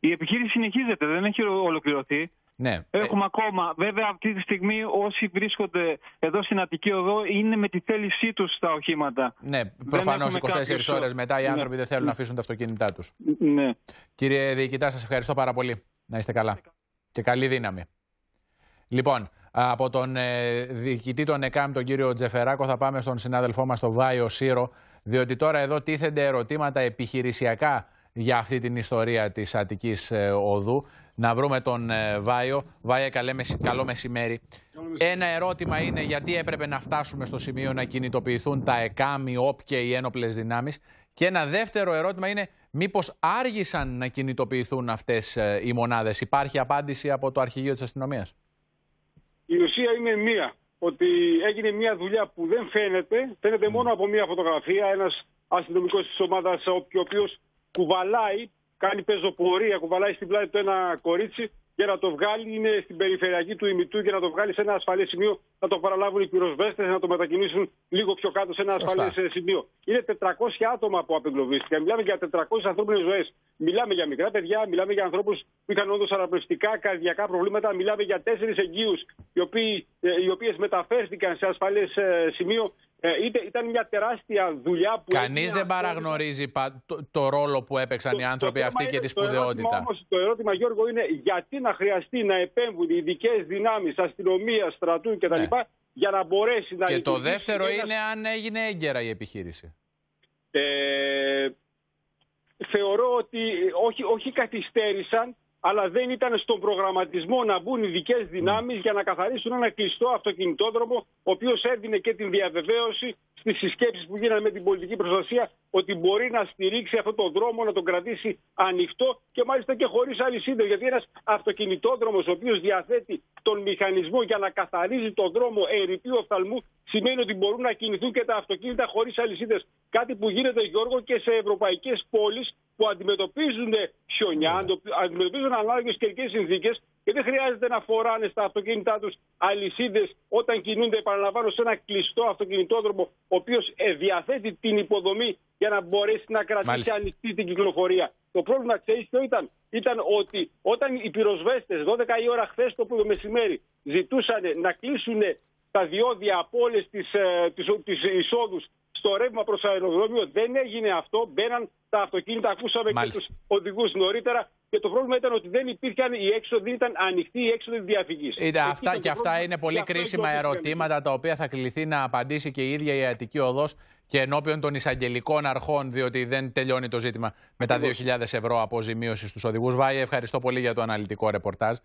Η επιχείρηση συνεχίζεται, δεν έχει ολοκληρωθεί. Ναι. Έχουμε ακόμα. Βέβαια, αυτή τη στιγμή όσοι βρίσκονται εδώ στην Αττική Οδό είναι με τη θέλησή τους στα οχήματα. Ναι, προφανώς 24 ώρες μετά οι ναι. άνθρωποι δεν θέλουν να αφήσουν τα αυτοκίνητά τους. Ναι. Κύριε Διοικητά, σας ευχαριστώ πάρα πολύ. Να είστε καλά. Και καλή δύναμη. Λοιπόν, από τον ε, διοικητή των ΕΚΑΜ, τον κύριο Τζεφεράκο, θα πάμε στον συνάδελφό μας, τον Βάιο Σύρο, διότι τώρα εδώ τίθενται ερωτήματα επιχειρησιακά για αυτή την ιστορία της Αττικής ε, Οδού. Να βρούμε τον ε, Βάιο. Βάιο, καλό μεσημέρι. Ένα ερώτημα είναι γιατί έπρεπε να φτάσουμε στο σημείο να κινητοποιηθούν τα ΕΚΑΜ, οι ΟΠ και οι ένοπλες δυνάμεις. Και ένα δεύτερο ερώτημα είναι μήπως άργησαν να κινητοποιηθούν αυτές ε, οι μονάδες. Υπάρχει απάντηση από το αρχηγείο της αστυνομίας; Η ουσία είναι μία. Ότι έγινε μια δουλειά που δεν φαίνεται. Φαίνεται μόνο από μια φωτογραφία. Ένας αστυνομικός της ομάδας ο οποίος κουβαλάει, κάνει πεζοπορία, κουβαλάει στην πλάτη του ένα κορίτσι για να το βγάλει, είναι στην περιφερειακή του ημιτού για να το βγάλει σε ένα ασφαλές σημείο, να το παραλάβουν οι πυροσβέστες, να το μετακινήσουν λίγο πιο κάτω σε ένα ασφαλές σημείο. Είναι 400 άτομα που απεγκλωβίστηκαν. Μιλάμε για 400 ανθρώπινες ζωές. Μιλάμε για μικρά παιδιά, μιλάμε για ανθρώπους που είχαν όντως αναπνευστικά, καρδιακά προβλήματα. Μιλάμε για τέσσερις εγγύους οι οποίες μεταφέρθηκαν σε ασφαλές ε, σημείο. Ε, ήταν μια τεράστια δουλειά που. Κανείς δεν παραγνωρίζει το, το, ρόλο που έπαιξαν οι άνθρωποι αυτοί και τη σπουδαιότητα. Όμως, το ερώτημα, Γιώργο, είναι γιατί να χρειαστεί να επέμβουν ειδικές δυνάμεις αστυνομία, στρατού κτλ. Ναι. για να μπορέσει να. Και το δεύτερο είναι αν έγινε έγκαιρα η επιχείρηση. Ε, θεωρώ ότι όχι, όχι καθυστέρησαν, αλλά δεν ήταν στον προγραμματισμό να μπουν ειδικές δυνάμεις για να καθαρίσουν ένα κλειστό αυτοκινητόδρομο, ο οποίος έδινε και την διαβεβαίωση στις συσκέψεις που γίνανε με την πολιτική προστασία ότι μπορεί να στηρίξει αυτόν τον δρόμο, να τον κρατήσει ανοιχτό και μάλιστα και χωρίς αλυσίδε. Γιατί ένας αυτοκινητόδρομος, ο οποίος διαθέτει τον μηχανισμό για να καθαρίζει τον δρόμο ερυπίου οφθαλμού, σημαίνει ότι μπορούν να κινηθούν και τα αυτοκίνητα χωρίς αλυσίδες. Κάτι που γίνεται, Γιώργο, και σε ευρωπαϊκές πόλεις που αντιμετωπίζουν χιονιά, αντιμετωπίζουν ανάλογες καιρικές συνθήκες και δεν χρειάζεται να φοράνε στα αυτοκίνητά τους αλυσίδες όταν κινούνται, επαναλαμβάνω, σε ένα κλειστό αυτοκινητόδρομο, ο οποίος διαθέτει την υποδομή για να μπορέσει να κρατήσει Μάλιστα. ανοιχτή την κυκλοφορία. Το πρόβλημα, ξέρεις ποιο ήταν, ήταν ότι όταν οι πυροσβέστες 12 η ώρα χθες το μεσημέρι ζητούσαν να κλείσουν τα διόδια από όλες τις ε, εισόδους στο ρεύμα προς αεροδρόμιο. Δεν έγινε αυτό. Μπαίναν τα αυτοκίνητα, ακούσαμε Μάλιστα. και τους οδηγούς νωρίτερα. Και το πρόβλημα ήταν ότι δεν υπήρχαν οι έξοδοι, ήταν ανοιχτοί οι έξοδοι διαφυγής. Αυτά και αυτά είναι πολύ κρίσιμα ερωτήματα τα οποία θα κληθεί να απαντήσει και η ίδια η Αττική Οδός και ενώπιον των εισαγγελικών αρχών, διότι δεν τελειώνει το ζήτημα με τα 2.000 ευρώ αποζημίωσης στους οδηγούς. Βάη, ευχαριστώ πολύ για το αναλυτικό ρεπορτάζ.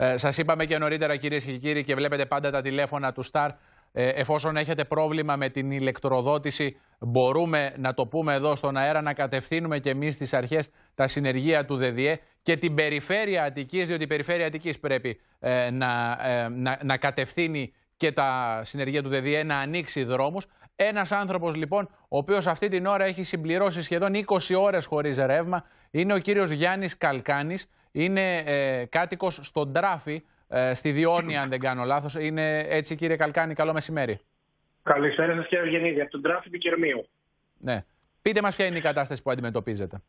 Ε, Σας είπαμε και νωρίτερα, κυρίες και κύριοι, και βλέπετε πάντα τα τηλέφωνα του Σταρ. Ε, εφόσον έχετε πρόβλημα με την ηλεκτροδότηση, μπορούμε να το πούμε εδώ στον αέρα να κατευθύνουμε και εμείς στις αρχές τα συνεργεία του ΔΔΕ και την περιφέρεια Αττικής, διότι η περιφέρεια Αττικής πρέπει ε, να, ε, να, να κατευθύνει και τα συνεργεία του ΔΔΕ να ανοίξει δρόμους. Ένας άνθρωπος λοιπόν, ο οποίος αυτή την ώρα έχει συμπληρώσει σχεδόν 20 ώρες χωρίς ρεύμα, είναι ο κύριος Γιάννης Καλκάνης, είναι ε, κάτοικος στον Τράφη, ε, στη Διόνια, αν δεν κάνω λάθος. Είναι έτσι, κύριε Καλκάνη, καλό μεσημέρι. Καλησπέρα σας, κύριε Ευγενίδη, από τον τράφη του Κερμίου. Ναι. Πείτε μας, ποια είναι η κατάσταση που αντιμετωπίζετε.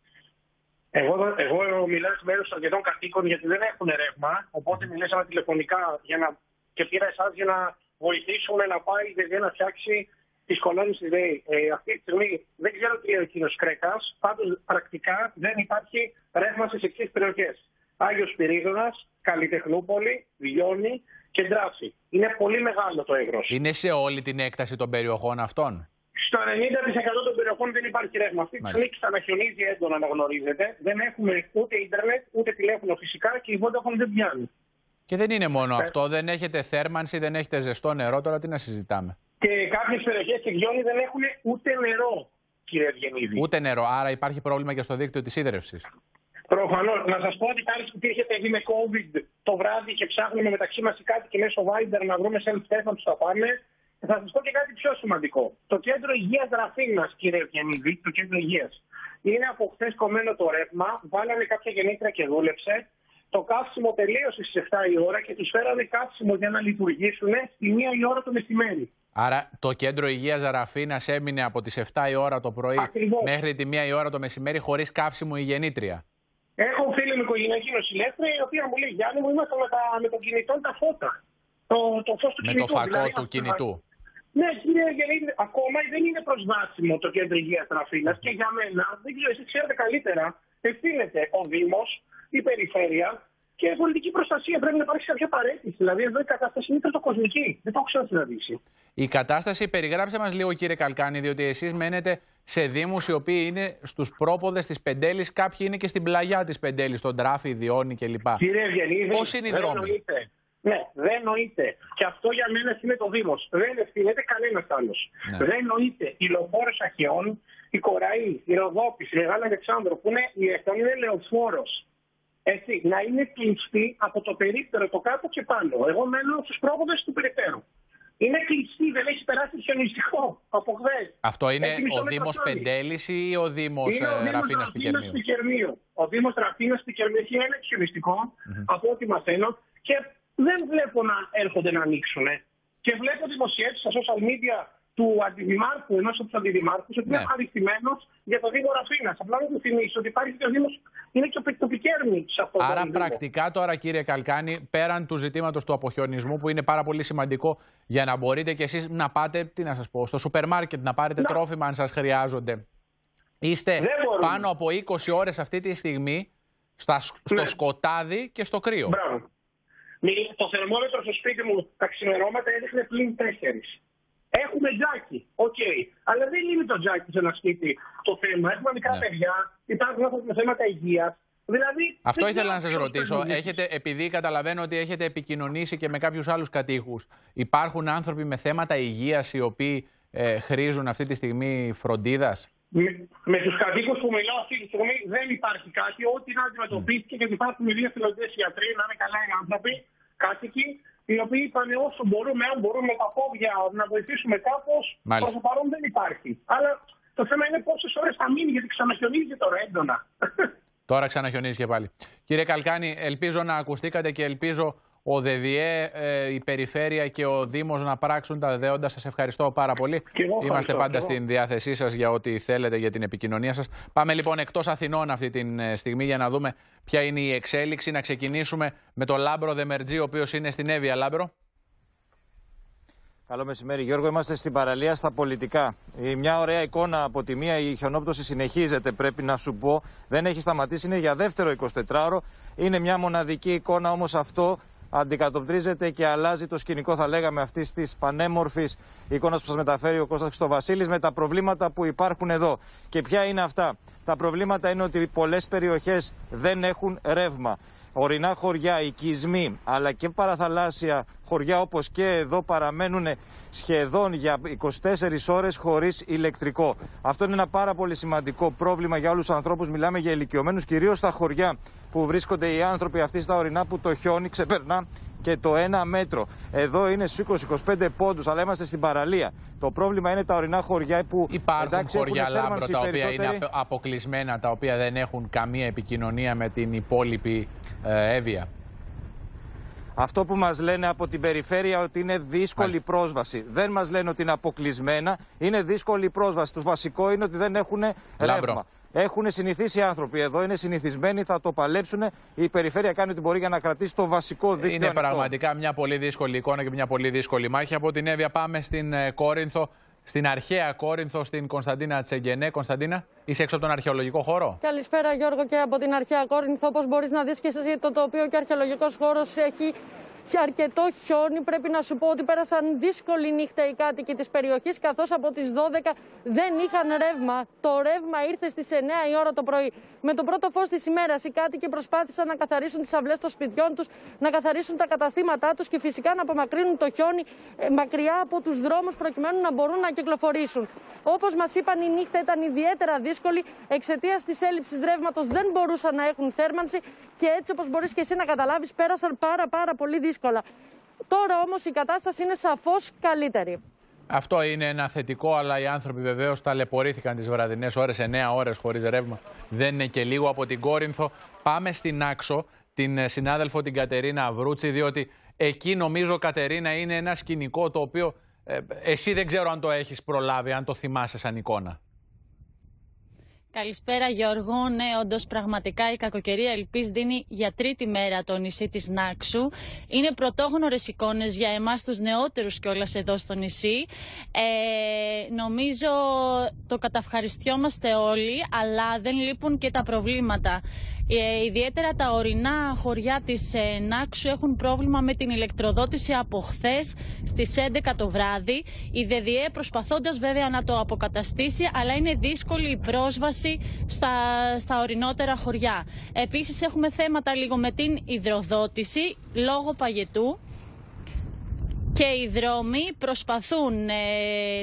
Εγώ, εγώ μιλάω εκ μέρους αρκετών κατοίκων γιατί δεν έχουν ρεύμα. Οπότε μιλήσαμε τηλεφωνικά για να, και πήρα εσάς για να βοηθήσουμε να πάει η να φτιάξει τι κολόνε τη ΔΕΗ. Ε, αυτή τη στιγμή δεν ξέρω τι είναι ο κύριος Κρέκας. Πάντως πρακτικά δεν υπάρχει ρεύμα στις εξής περιοχές. Άγιος Πυρίδωνας, Καλλιτεχνούπολη, Βιώνη και Ντράφη. Είναι πολύ μεγάλο το έγκρο. Είναι σε όλη την έκταση των περιοχών αυτών; Στο 90% των περιοχών δεν υπάρχει ρεύμα. Αυτή τη στιγμή ξαναχιονίζει έντονα να γνωρίζετε. Δεν έχουμε ούτε ίντερνετ, ούτε τηλέφωνο φυσικά και η Vodafone δεν πιάνει. Και δεν είναι μόνο ε. αυτό. Δεν έχετε θέρμανση, δεν έχετε ζεστό νερό. Τώρα τι να συζητάμε; Και κάποιες περιοχές στη Βιώνη δεν έχουν ούτε νερό, κύριε Ευγενίδη. Ούτε νερό. Άρα υπάρχει πρόβλημα και στο δίκτυο της ίδρυυση. Προφανώς. Να σας πω ότι πάλι που είχε παιδί με COVID το βράδυ και ψάχνουμε μεταξύ μας κάτι και μέσω Viber να βρούμε self-test που θα πάνε. Θα σας πω και κάτι πιο σημαντικό. Το κέντρο υγείας Ραφίνα, κύριε Ευγενίδη, το κέντρο υγείας, είναι από χθες κομμένο το ρεύμα. Βάλανε κάποια γεννήτρια και δούλεψε. Το καύσιμο τελείωσε στις 7 η ώρα και τους φέρανε καύσιμο για να λειτουργήσουν στη 1 η ώρα το μεσημέρι. Άρα το κέντρο υγείας Ραφίνας έμεινε από τις 7 η ώρα το πρωί Ακριβώς. μέχρι τη 1 η ώρα το μεσημέρι χωρίς καύσιμο η γεννήτρια. Έχω φίλη μου οικογενειακή νοσηλεύτρια η οποία μου λέει Γιάννη μου είμαστε με, τα, με το κινητό τα φώτα. Το, το φως του με κινητού. Με το φακό δηλαδή, του κινητού. Ναι, κύριε Γελίνη, ακόμα δεν είναι προσβάσιμο το κέντρο υγείας Τραφίνα και για μένα, δεν ξέρω, εσεί ξέρετε καλύτερα, ευθύνεται ο Δήμος, η Περιφέρεια και η πολιτική προστασία. Πρέπει να υπάρξει κάποια παρέτηση. Δηλαδή, εδώ η κατάσταση είναι τριτοκοσμική. Δεν το έχω ξανασυναντήσει. Η κατάσταση, περιγράψτε μας λίγο, κύριε Καλκάνη, διότι εσείς μένετε σε Δήμους οι οποίοι είναι στους πρόποδες της Πεντέλης, κάποιοι είναι και στην πλαγιά της Πεντέλης, στον Τράφη, Διόνι κλπ. Κύριε Ευγενίδη, πώς είναι οι δρόμοι; Ναι, δεν νοείται. Και αυτό για μένα είναι το Δήμος. Δεν ευθύνεται κανένας άλλος. Ναι. Δεν νοείται. Η λεωφόρος Αχαιών, η Κοραή, η Ροδόπης, η Μεγάλη Αλεξάνδρου, που είναι, η είναι λεωφόρος. Έτσι, να είναι κλειστή από το περίπτερο το κάτω και πάνω. Εγώ μένω στους πρόποδε του περιφέρου. Είναι κλειστή, δεν έχει περάσει χιονιστικό από χθες. Αυτό είναι ο Δήμος Πεντέλης ή ο Δήμος Ραφίνας Πικερμίου. Ο Δήμος Ραφίνας Πικερμίου έχει ένα χιονιστικό, mm-hmm. από ό,τι μαθαίνω, και δεν βλέπω να έρχονται να ανοίξουν. Και βλέπω δημοσιεύσεις στα social media του αντιδημάρχου, ενός από τους αντιδημάρχους, ότι ναι. είναι ευχαριστημένος για το Δήμο Ραφίνα. Απλά να του θυμίσω ότι υπάρχει και ο Δήμος, είναι και ο Πικέρμι σε αυτό Άρα, το πρακτικά τώρα, κύριε Καλκάνη, πέραν του ζητήματος του αποχιονισμού, που είναι πάρα πολύ σημαντικό για να μπορείτε κι εσείς να πάτε, τι να σας πω, στο σούπερ μάρκετ να πάρετε να. τρόφιμα αν σας χρειάζονται. Είστε πάνω από 20 ώρες αυτή τη στιγμή στα, στο ναι. σκοτάδι και στο κρύο. Μπράβο. Το θερμόμετρο στο σπίτι μου τα ξημερώματα έδειχνε πλην 4. Έχουμε τζάκι. Οκ. Okay. Αλλά δεν είναι το τζάκι σε ένα σπίτι το θέμα. Έχουμε μικρά ναι. παιδιά, υπάρχουν άνθρωποι με θέματα υγείας. Δηλαδή, Αυτό ήθελα να σας ρωτήσω. Έχετε, επειδή καταλαβαίνω ότι έχετε επικοινωνήσει και με κάποιους άλλους κατοίκους, υπάρχουν άνθρωποι με θέματα υγείας οι οποίοι ε, χρήζουν αυτή τη στιγμή φροντίδας; με, με τους κατοίκους που μιλάω αυτή τη στιγμή δεν υπάρχει κάτι. Ό,τι να αντιμετωπίστηκε γιατί υπάρχουν δύο εθελοντές γιατροί, να είναι καλά οι άνθρωποι, κάτοικοι, οι οποίοι είπαν όσο μπορούμε, αν μπορούμε με τα πόδια να βοηθήσουμε κάπως. Προς το παρόν δεν υπάρχει. Αλλά το θέμα είναι πόσες ώρες θα μείνει, γιατί ξαναχιονίζει τώρα έντονα. Τώρα ξαναχιονίζει και πάλι. Κύριε Καλκάνη, ελπίζω να ακουστήκατε και ελπίζω ο ΔΕΔΙΕ, ε, η Περιφέρεια και ο Δήμος να πράξουν τα δέοντα. Σας ευχαριστώ πάρα πολύ. Είμαστε πάντα στην διάθεσή σας για ό,τι θέλετε για την επικοινωνία σας. Πάμε λοιπόν εκτός Αθηνών αυτή τη ε, στιγμή για να δούμε ποια είναι η εξέλιξη. Να ξεκινήσουμε με τον Λάμπρο Δεμερτζή, ο οποίος είναι στην Εύβοια. Λάμπρο. Καλό μεσημέρι Γιώργο, είμαστε στην παραλία στα Πολιτικά. Μια ωραία εικόνα από τη μία, η χιονόπτωση συνεχίζεται πρέπει να σου πω. Δεν έχει σταματήσει, είναι για δεύτερο 24ωρο. Είναι μια μοναδική εικόνα όμως αυτό αντικατοπτρίζεται και αλλάζει το σκηνικό, θα λέγαμε, αυτής της πανέμορφης εικόνας που σας μεταφέρει ο Κώστας Χριστοβασίλη με τα προβλήματα που υπάρχουν εδώ. Και ποια είναι αυτά; Τα προβλήματα είναι ότι πολλές περιοχές δεν έχουν ρεύμα. Ορεινά χωριά, οικισμοί, αλλά και παραθαλάσσια χωριά όπως και εδώ παραμένουν σχεδόν για 24 ώρες χωρίς ηλεκτρικό. Αυτό είναι ένα πάρα πολύ σημαντικό πρόβλημα για όλους τους ανθρώπους. Μιλάμε για ηλικιωμένους, κυρίως στα χωριά που βρίσκονται οι άνθρωποι αυτοί στα ορεινά που το χιόνι ξεπερνά και το ένα μέτρο. Εδώ είναι στους 20-25 πόντους, αλλά είμαστε στην παραλία. Το πρόβλημα είναι τα ορεινά χωριά που. Υπάρχουν εντάξει, χωριά λάμπρο τα οποία περισσότεροι... είναι αποκλεισμένα, τα οποία δεν έχουν καμία επικοινωνία με την υπόλοιπη ε, Εύβοια. Αυτό που μας λένε από την περιφέρεια ότι είναι δύσκολη Μάλιστα. πρόσβαση. Δεν μας λένε ότι είναι αποκλεισμένα, είναι δύσκολη πρόσβαση. Το βασικό είναι ότι δεν έχουν ρεύμα. Έχουν συνηθίσει οι άνθρωποι εδώ, είναι συνηθισμένοι, θα το παλέψουν. Η περιφέρεια κάνει ό,τι μπορεί για να κρατήσει το βασικό δίκτυο. Είναι πραγματικά μια πολύ δύσκολη εικόνα και μια πολύ δύσκολη μάχη. Από την Εύβοια πάμε στην ε, Κόρινθο, στην αρχαία Κόρινθο, στην Κωνσταντίνα Τσεγγενέ. Κωνσταντίνα, είσαι έξω από τον αρχαιολογικό χώρο; Καλησπέρα Γιώργο και από την αρχαία Κόρινθο. Όπω μπορείς να δεις και εσύ, το τοπίο και αρχαιολογικός χώρος έχει και αρκετό χιόνι. Πρέπει να σου πω ότι πέρασαν δύσκολη νύχτα οι κάτοικοι της περιοχής, καθώς από τις 12 δεν είχαν ρεύμα. Το ρεύμα ήρθε στις 9 η ώρα το πρωί. Με το πρώτο φως της ημέρας, οι κάτοικοι προσπάθησαν να καθαρίσουν τις αυλές των σπιτιών τους, να καθαρίσουν τα καταστήματά τους και φυσικά να απομακρύνουν το χιόνι ε, μακριά από τους δρόμους προκειμένου να μπορούν να κυκλοφορήσουν. Όπως μας είπαν, η νύχτα ήταν ιδιαίτερα δύσκολη εξαιτίας της έλλειψης ρεύματος. Δεν μπορούσαν να έχουν θέρμανση και έτσι, όπως μπορείς και εσύ να καταλάβεις, πέρασαν πάρα, πάρα πολύ δύσκολα δύσκολα. Τώρα όμως η κατάσταση είναι σαφώς καλύτερη. Αυτό είναι ένα θετικό, αλλά οι άνθρωποι βεβαίως ταλαιπωρήθηκαν τις βραδινές ώρες, 9 ώρες χωρίς ρεύμα. Δεν είναι και λίγο από την Κόρινθο. Πάμε στην Άξο, την ε, συνάδελφο την Κατερίνα Αυρούτσι, διότι εκεί νομίζω, Κατερίνα, είναι ένα σκηνικό το οποίο ε, εσύ δεν ξέρω αν το έχεις προλάβει, αν το θυμάσαι σαν εικόνα. Καλησπέρα Γιώργο. Ναι, όντως πραγματικά η κακοκαιρία ελπίζει δίνει για τρίτη μέρα το νησί της Νάξου. Είναι πρωτόγνωρες εικόνες για εμάς τους νεότερους κιόλας εδώ στο νησί. Ε, νομίζω το καταυχαριστιόμαστε όλοι, αλλά δεν λείπουν και τα προβλήματα. Ε, ιδιαίτερα τα ορεινά χωριά της ε, Νάξου έχουν πρόβλημα με την ηλεκτροδότηση από χθες στις 11 το βράδυ. Η ΔΔΕ προσπαθώντας βέβαια να το αποκαταστήσει, αλλά είναι δύσκολη η πρόσβαση στα, στα ορεινότερα χωριά. Επίσης έχουμε θέματα λίγο με την υδροδότηση λόγω παγετού και οι δρόμοι προσπαθούν ε,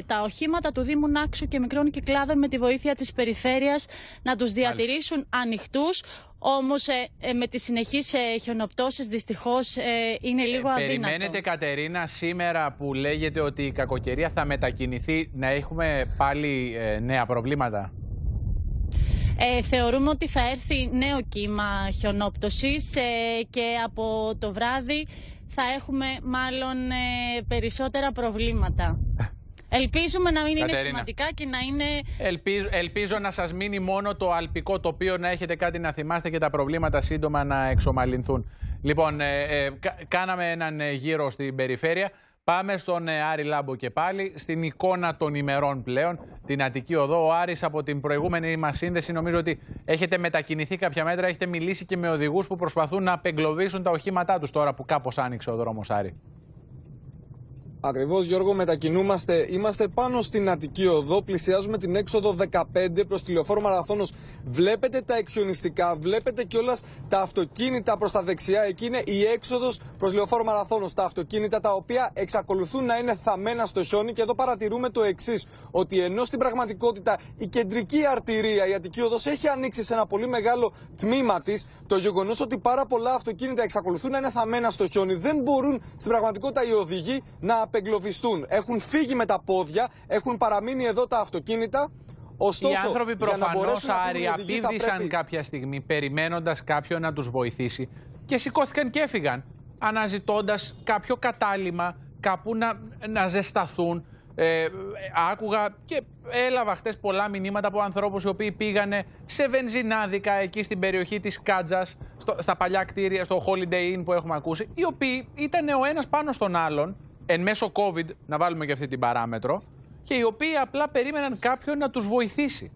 τα οχήματα του Δήμου Νάξου και μικρών κυκλάδων με τη βοήθεια της περιφέρειας να τους διατηρήσουν Μάλιστα. ανοιχτούς όμως ε, ε, με τις συνεχείς ε, χιονοπτώσεις δυστυχώς είναι λίγο αδύνατο. Περιμένετε Κατερίνα σήμερα που λέγεται ότι η κακοκαιρία θα μετακινηθεί να έχουμε πάλι νέα προβλήματα; Ε, θεωρούμε ότι θα έρθει νέο κύμα χιονόπτωσης και από το βράδυ θα έχουμε μάλλον περισσότερα προβλήματα. Ελπίζουμε να μην είναι σημαντικά και να είναι. Ελπίζω, ελπίζω να σας μείνει μόνο το αλπικό τοπίο, να έχετε κάτι να θυμάστε και τα προβλήματα σύντομα να εξομαλυνθούν. Λοιπόν, ε, ε, κάναμε έναν ε, γύρο στην περιφέρεια. Πάμε στον Άρη Λάμπο και πάλι, στην εικόνα των ημερών πλέον, την Αττική Οδό. Ο Άρης από την προηγούμενη μας σύνδεση νομίζω ότι έχετε μετακινηθεί κάποια μέτρα, έχετε μιλήσει και με οδηγούς που προσπαθούν να απεγκλωβίσουν τα οχήματά τους τώρα που κάπως άνοιξε ο δρόμος Άρη. Ακριβώς, Γιώργο, μετακινούμαστε. Είμαστε πάνω στην Αττική Οδό. Πλησιάζουμε την έξοδο 15 προς τη λεωφόρο Μαραθώνος. Βλέπετε τα εξιονιστικά, βλέπετε κιόλας τα αυτοκίνητα προς τα δεξιά. Εκεί είναι η έξοδος προς λεωφόρο Μαραθώνος. Τα αυτοκίνητα τα οποία εξακολουθούν να είναι θαμμένα στο χιόνι. Και εδώ παρατηρούμε το εξής: Ότι ενώ στην πραγματικότητα η κεντρική αρτηρία, η Αττική Οδός, έχει ανοίξει σε ένα πολύ μεγάλο τμήμα της, το γεγονός ότι πάρα πολλά αυτοκίνητα εξακολουθούν να είναι θαμμένα στο χιόνι δεν μπορούν στην πραγματικότητα οι οδηγοί να απεγκλωβιστούν. Έχουν φύγει με τα πόδια, έχουν παραμείνει εδώ τα αυτοκίνητα. Ωστόσο, οι άνθρωποι προφανώς αριαπήδησαν πρέπει... κάποια στιγμή περιμένοντας κάποιον να τους βοηθήσει και σηκώθηκαν και έφυγαν. Αναζητώντας κάποιο κατάλημα, κάπου να, να ζεσταθούν. Ε, άκουγα και έλαβα χτες πολλά μηνύματα από ανθρώπους οι οποίοι πήγανε σε βενζινάδικα εκεί στην περιοχή της Κάτζας, στα παλιά κτίρια, στο Holiday Inn που έχουμε ακούσει, οι οποίοι ήταν ο ένας πάνω στον άλλον, εν μέσω COVID, να βάλουμε και αυτή την παράμετρο, και οι οποίοι απλά περίμεναν κάποιον να τους βοηθήσει.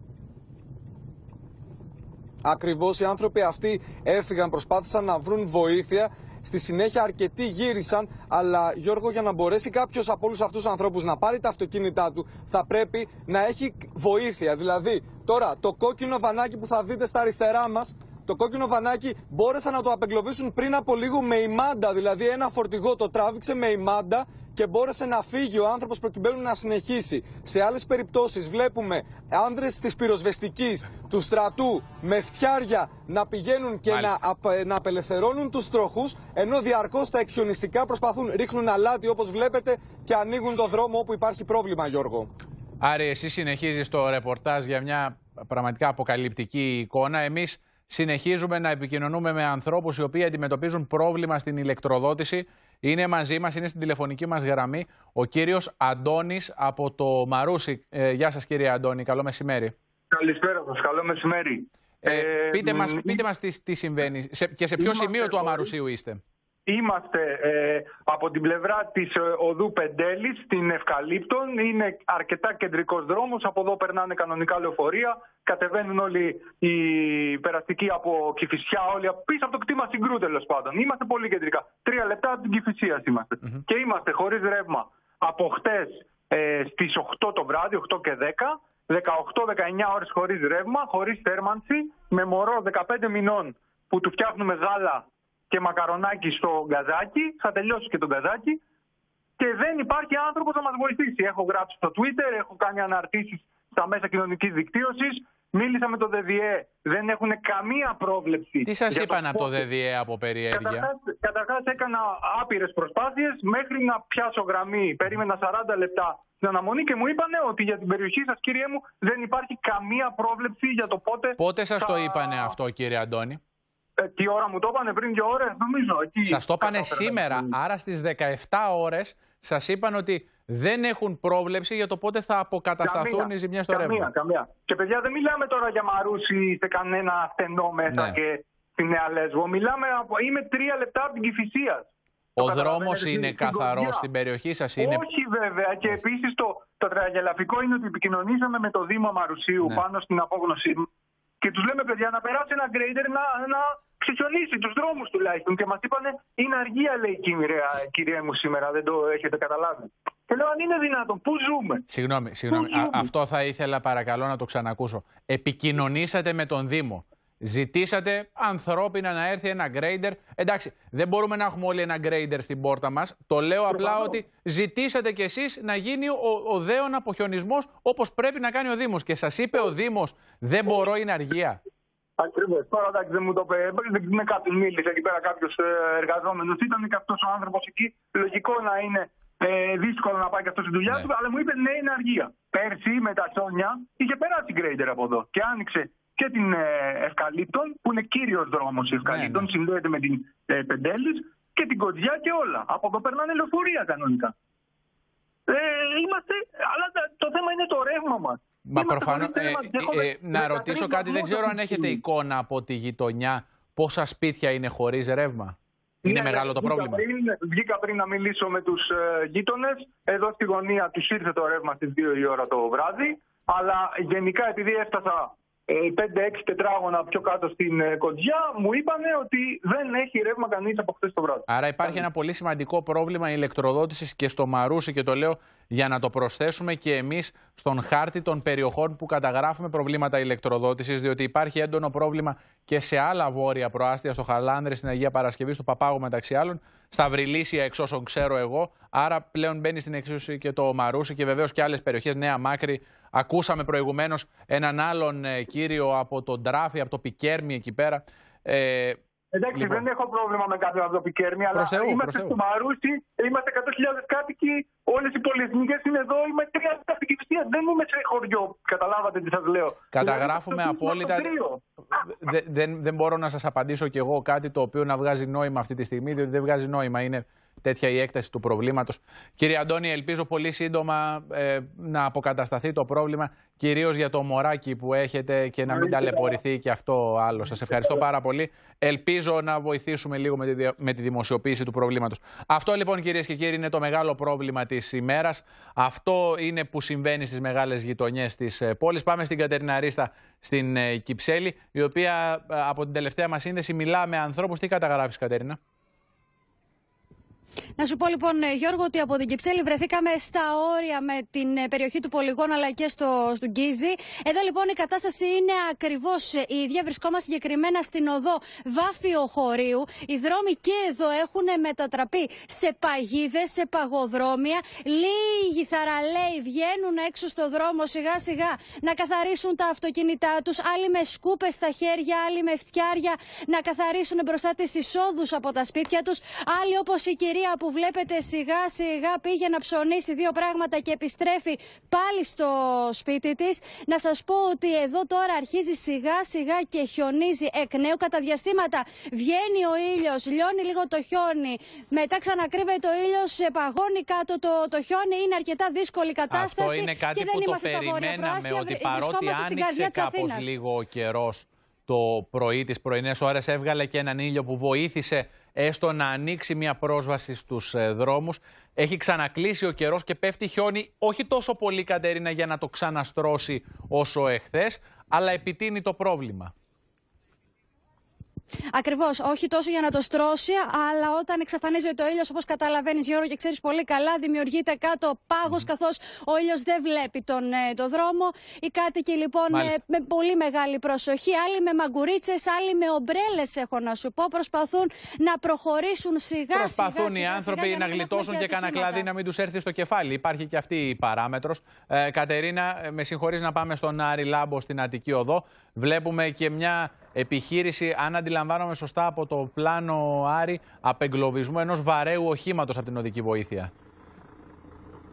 Ακριβώς οι άνθρωποι αυτοί έφυγαν, προσπάθησαν να βρουν βοήθεια Στη συνέχεια αρκετοί γύρισαν, αλλά Γιώργο για να μπορέσει κάποιος από όλους αυτούς τους ανθρώπους να πάρει τα αυτοκίνητά του θα πρέπει να έχει βοήθεια. Δηλαδή τώρα το κόκκινο βανάκι που θα δείτε στα αριστερά μας το κόκκινο βανάκι μπόρεσαν να το απεγκλωβίσουν πριν από λίγο με ημάντα. Δηλαδή, ένα φορτηγό το τράβηξε με ημάντα και μπόρεσε να φύγει ο άνθρωπος προκειμένου να συνεχίσει. Σε άλλες περιπτώσεις, βλέπουμε άνδρες της πυροσβεστικής, του στρατού, με φτιάρια να πηγαίνουν και να, να απελευθερώνουν τους τροχούς, ενώ διαρκώς τα εκχιονιστικά προσπαθούν, ρίχνουν αλάτι όπως βλέπετε και ανοίγουν το δρόμο όπου υπάρχει πρόβλημα, Γιώργο. Άρη, εσύ συνεχίζεις το ρεπορτάζ για μια πραγματικά αποκαλυπτική εικόνα. Εμείς συνεχίζουμε να επικοινωνούμε με ανθρώπους οι οποίοι αντιμετωπίζουν πρόβλημα στην ηλεκτροδότηση. Είναι μαζί μας, είναι στην τηλεφωνική μας γραμμή ο κύριος Αντώνης από το Μαρούσι. Ε, γεια σας κύριε Αντώνη, καλό μεσημέρι. Καλησπέρα σας, καλό μεσημέρι. Ε, ε, πείτε, μας, πείτε μας τι, τι συμβαίνει σε, και σε ποιο σημείο του Αμαρουσίου είστε; Είμαστε ε, από την πλευρά της ε, οδού Πεντέλης, στην Ευκαλύπτων. Είναι αρκετά κεντρικός δρόμος. Από εδώ περνάνε κανονικά λεωφορεία. Κατεβαίνουν όλοι οι περαστικοί από Κηφισιά, όλοι πίσω από το κτήμα Συγκρού τέλος πάντων. Είμαστε πολύ κεντρικά. Τρία λεπτά από την Κηφισία είμαστε. Και είμαστε χωρίς ρεύμα από χτες ε, στις 8 το βράδυ, 8 και 10. 18-19 ώρες χωρίς ρεύμα, χωρίς θέρμανση, με μωρό 15 μηνών που του φτιάχνουμε γάλα και μακαρονάκι στο γκαζάκι. Θα τελειώσει και το γκαζάκι. Και δεν υπάρχει άνθρωπος να μας βοηθήσει. Έχω γράψει στο Twitter, έχω κάνει αναρτήσεις στα μέσα κοινωνικής δικτύωσης. Μίλησα με το ΔΔΕ. Δεν έχουν καμία πρόβλεψη. Τι σας είπαν από το ΔΔΕ από περιέργεια; Καταρχάς έκανα άπειρες προσπάθειες μέχρι να πιάσω γραμμή. Περίμενα 40 λεπτά στην αναμονή και μου είπαν ότι για την περιοχή σας, κύριε μου, δεν υπάρχει καμία πρόβλεψη για το πότε. Πότε σας το είπανε αυτό, κύριε Αντώνη; Ε, τι ώρα μου το είπανε πριν δύο ώρες, νομίζω. Σας το είπανε σήμερα, άρα στις 17 ώρες σας είπαν ότι δεν έχουν πρόβλεψη για το πότε θα αποκατασταθούν καμία, οι ζημιές στο ρεύμα. Καμία, καμία. Και παιδιά, δεν μιλάμε τώρα για μαρούσι σε κανένα στενό μέσα ναι. και στη Νέα Λέσβο. Μιλάμε από. Είμαι τρία λεπτά από την Κυφυσία. Ο δρόμος είναι καθαρός στην περιοχή σας, είναι. Όχι, βέβαια. Και επίσης το, το τραγελαφικό είναι ότι επικοινωνήσαμε με το Δήμο Μαρουσίου ναι. πάνω στην απόγνωση και τους λέμε, παιδιά, να περάσει ένα γκρέιντερ να, να ξεχιονίσει τους δρόμους τουλάχιστον. Και μας είπαν, είναι αργία, λέει η κυρία, κυρία μου σήμερα, δεν το έχετε καταλάβει. Και λέω, αν είναι δυνατόν, πού ζούμε; Συγγνώμη, συγγνώμη. αυτό θα ήθελα παρακαλώ να το ξανακούσω. Επικοινωνήσατε με τον Δήμο. Ζητήσατε ανθρώπινα να έρθει ένα grader. Εντάξει, δεν μπορούμε να έχουμε όλοι ένα grader στην πόρτα μας. Το λέω απλά ότι ζητήσατε κι εσείς να γίνει ο, ο δέον αποχιονισμός όπως πρέπει να κάνει ο Δήμος. Και σας είπε ο Δήμος, δεν μπορώ, είναι αργία. Ακριβώς. Τώρα εντάξει, δεν μου το είπε. Δεν με κάποιον μίλησε εκεί πέρα κάποιος ε, εργαζόμενος. Ήταν και αυτός ο άνθρωπος εκεί. Λογικό να είναι ε, δύσκολο να πάει και αυτός στη δουλειά ναι. του, αλλά μου είπε ναι, είναι αργία. Πέρσι με τα χιόνια είχε περάσει grader από εδώ και άνοιξε και την ε, Ευκαλύπτων, που είναι κύριος δρόμος η Ευκαλύπτων, ναι, ναι. συνδέεται με την ε, Πεντέλης και την Κοντζιά και όλα. Από εδώ περνάνε λεωφορεία κανονικά. Ε, είμαστε, αλλά το θέμα είναι το ρεύμα μας. Μα προφανώς. Ε, ε, ε, να ρωτήσω κάτι, δεν ξέρω αν έχετε εικόνα από τη γειτονιά πόσα σπίτια είναι χωρίς ρεύμα. Είναι ναι, μεγάλο το πρόβλημα. Πριν, βγήκα πριν να μιλήσω με τους ε, γείτονες. Εδώ στη γωνία τους ήρθε το ρεύμα στις 2 η ώρα το βράδυ. Αλλά γενικά επειδή έφτασα 5-6 τετράγωνα πιο κάτω στην ε, Κοντζιά, μου είπαν ότι δεν έχει ρεύμα κανείς από χθες το βράδυ. Άρα υπάρχει ένα πολύ σημαντικό πρόβλημα ηλεκτροδότησης και στο Μαρούσι και το λέω για να το προσθέσουμε και εμείς στον χάρτη των περιοχών που καταγράφουμε προβλήματα ηλεκτροδότησης, διότι υπάρχει έντονο πρόβλημα και σε άλλα βόρεια προάστια, στο Χαλάνδρε, στην Αγία Παρασκευή, στο Παπάγο μεταξύ άλλων, στα Βρυλίσια εξ όσων ξέρω εγώ. Άρα πλέον μπαίνει στην εξίσωση και το Μαρούσι και βεβαίως και άλλες περιοχές, Νέα Μάκρη. Ακούσαμε προηγουμένως έναν άλλον ε, κύριο από τον Τράφι, από το Πικέρμι εκεί πέρα. Ε, Εντάξει, Λοιπόν. δεν έχω πρόβλημα με κάποιον από το Πικέρμι, αλλά Προς Θεού, προς είμαστε Θεού. στο Μαρούσι, είμαστε 100.000 κάτοικοι, όλες οι πολυεθνικές είναι εδώ, είμαι τρία στην Κυφυσία. Δεν είμαι σε χωριό. Καταλάβατε τι σας λέω. Καταγράφουμε Δηλαδή, στο απόλυτα. κρύο. Δε- δεν, δεν μπορώ να σας απαντήσω κι εγώ κάτι το οποίο να βγάζει νόημα αυτή τη στιγμή, διότι δεν βγάζει νόημα. Είναι τέτοια η έκταση του προβλήματος. Κύριε Αντώνη, ελπίζω πολύ σύντομα ε, να αποκατασταθεί το πρόβλημα, κυρίως για το μωράκι που έχετε και να μην ταλαιπωρηθεί και αυτό άλλο. Σας ευχαριστώ πάρα πολύ. Ελπίζω να βοηθήσουμε λίγο με τη, δια- με τη δημοσιοποίηση του προβλήματος. Αυτό λοιπόν κυρίες και κύριοι είναι το μεγάλο πρόβλημα της ημέρας. Αυτό είναι που συμβαίνει στις μεγάλες γειτονιές της ε, πόλης. Πάμε στην Κατερίνα Ρίστα στην ε, Κυψέλη, η οποία ε, από την τελευταία μας σύνδεση μιλά με ανθρώπους. Τι καταγράφεις Κατερίνα; Να σου πω λοιπόν, ε, Γιώργο, ότι από την Κυψέλη βρεθήκαμε στα όρια με την ε, περιοχή του Πολυγόνου αλλά και στο, στο Γκίζι. Εδώ λοιπόν η κατάσταση είναι ακριβώς η ίδια. Βρισκόμαστε συγκεκριμένα στην οδό Βάφιο Χωρίου. Οι δρόμοι και εδώ έχουν μετατραπεί σε παγίδες, σε παγοδρόμια. Λίγοι θαραλέοι βγαίνουν έξω στο δρόμο σιγά σιγά να καθαρίσουν τα αυτοκίνητά τους. Άλλοι με σκούπες στα χέρια, άλλοι με φτιάρια να καθαρίσουν μπροστά τις εισόδους από τα σπίτια τους. Άλλοι όπως η κυρία που βλέπετε σιγά σιγά πήγε να ψωνίσει δύο πράγματα και επιστρέφει πάλι στο σπίτι της. Να σας πω ότι εδώ τώρα αρχίζει σιγά σιγά και χιονίζει εκ νέου κατά διαστήματα. Βγαίνει ο ήλιος, λιώνει λίγο το χιόνι, μετά ξανακρύβεται ο ήλιος, παγώνει κάτω το, το χιόνι. Είναι αρκετά δύσκολη κατάσταση Αυτό είναι κάτι και δεν που το είμαστε στα βόρεια περιμέναμε, προάστια, ότι βρε- παρότι βρισκόμαστε στην άνοιξε καρδιά της κάπως Αθήνας. λίγο ο καιρός το πρωί, τις πρωινές ώρες, έβγαλε και έναν ήλιο που βοήθησε έστω να ανοίξει μια πρόσβαση στους ε, δρόμους. Έχει ξανακλείσει ο καιρός και πέφτει χιόνι, όχι τόσο πολύ Κατερίνα για να το ξαναστρώσει όσο εχθές, αλλά επιτείνει το πρόβλημα. Ακριβώς. Όχι τόσο για να το στρώσει, αλλά όταν εξαφανίζεται ο ήλιος, όπως καταλαβαίνεις, Γιώργο, και ξέρεις πολύ καλά, δημιουργείται κάτω πάγος, καθώς ο ήλιος δεν βλέπει τον ε, το δρόμο. Οι κάτοικοι λοιπόν ε, Μάλιστα. με πολύ μεγάλη προσοχή, άλλοι με μαγκουρίτσες, άλλοι με ομπρέλες, έχω να σου πω, προσπαθούν να προχωρήσουν σιγά Προσπαθούν σιγά, οι σιγά, άνθρωποι σιγά, για να μην έχουμε γλιτώσουν και κανένα ατυχήματα. κλαδί να μην τους έρθει στο κεφάλι. Υπάρχει και αυτή η παράμετρος. Ε, Κατερίνα, ε, με συγχωρείς να πάμε στον Άρη Λάμπο στην Αττική Οδό. Βλέπουμε και μια επιχείρηση, αν αντιλαμβάνομαι σωστά από το πλάνο Άρη, απεγκλωβισμού ενός βαρέου οχήματος από την οδική βοήθεια.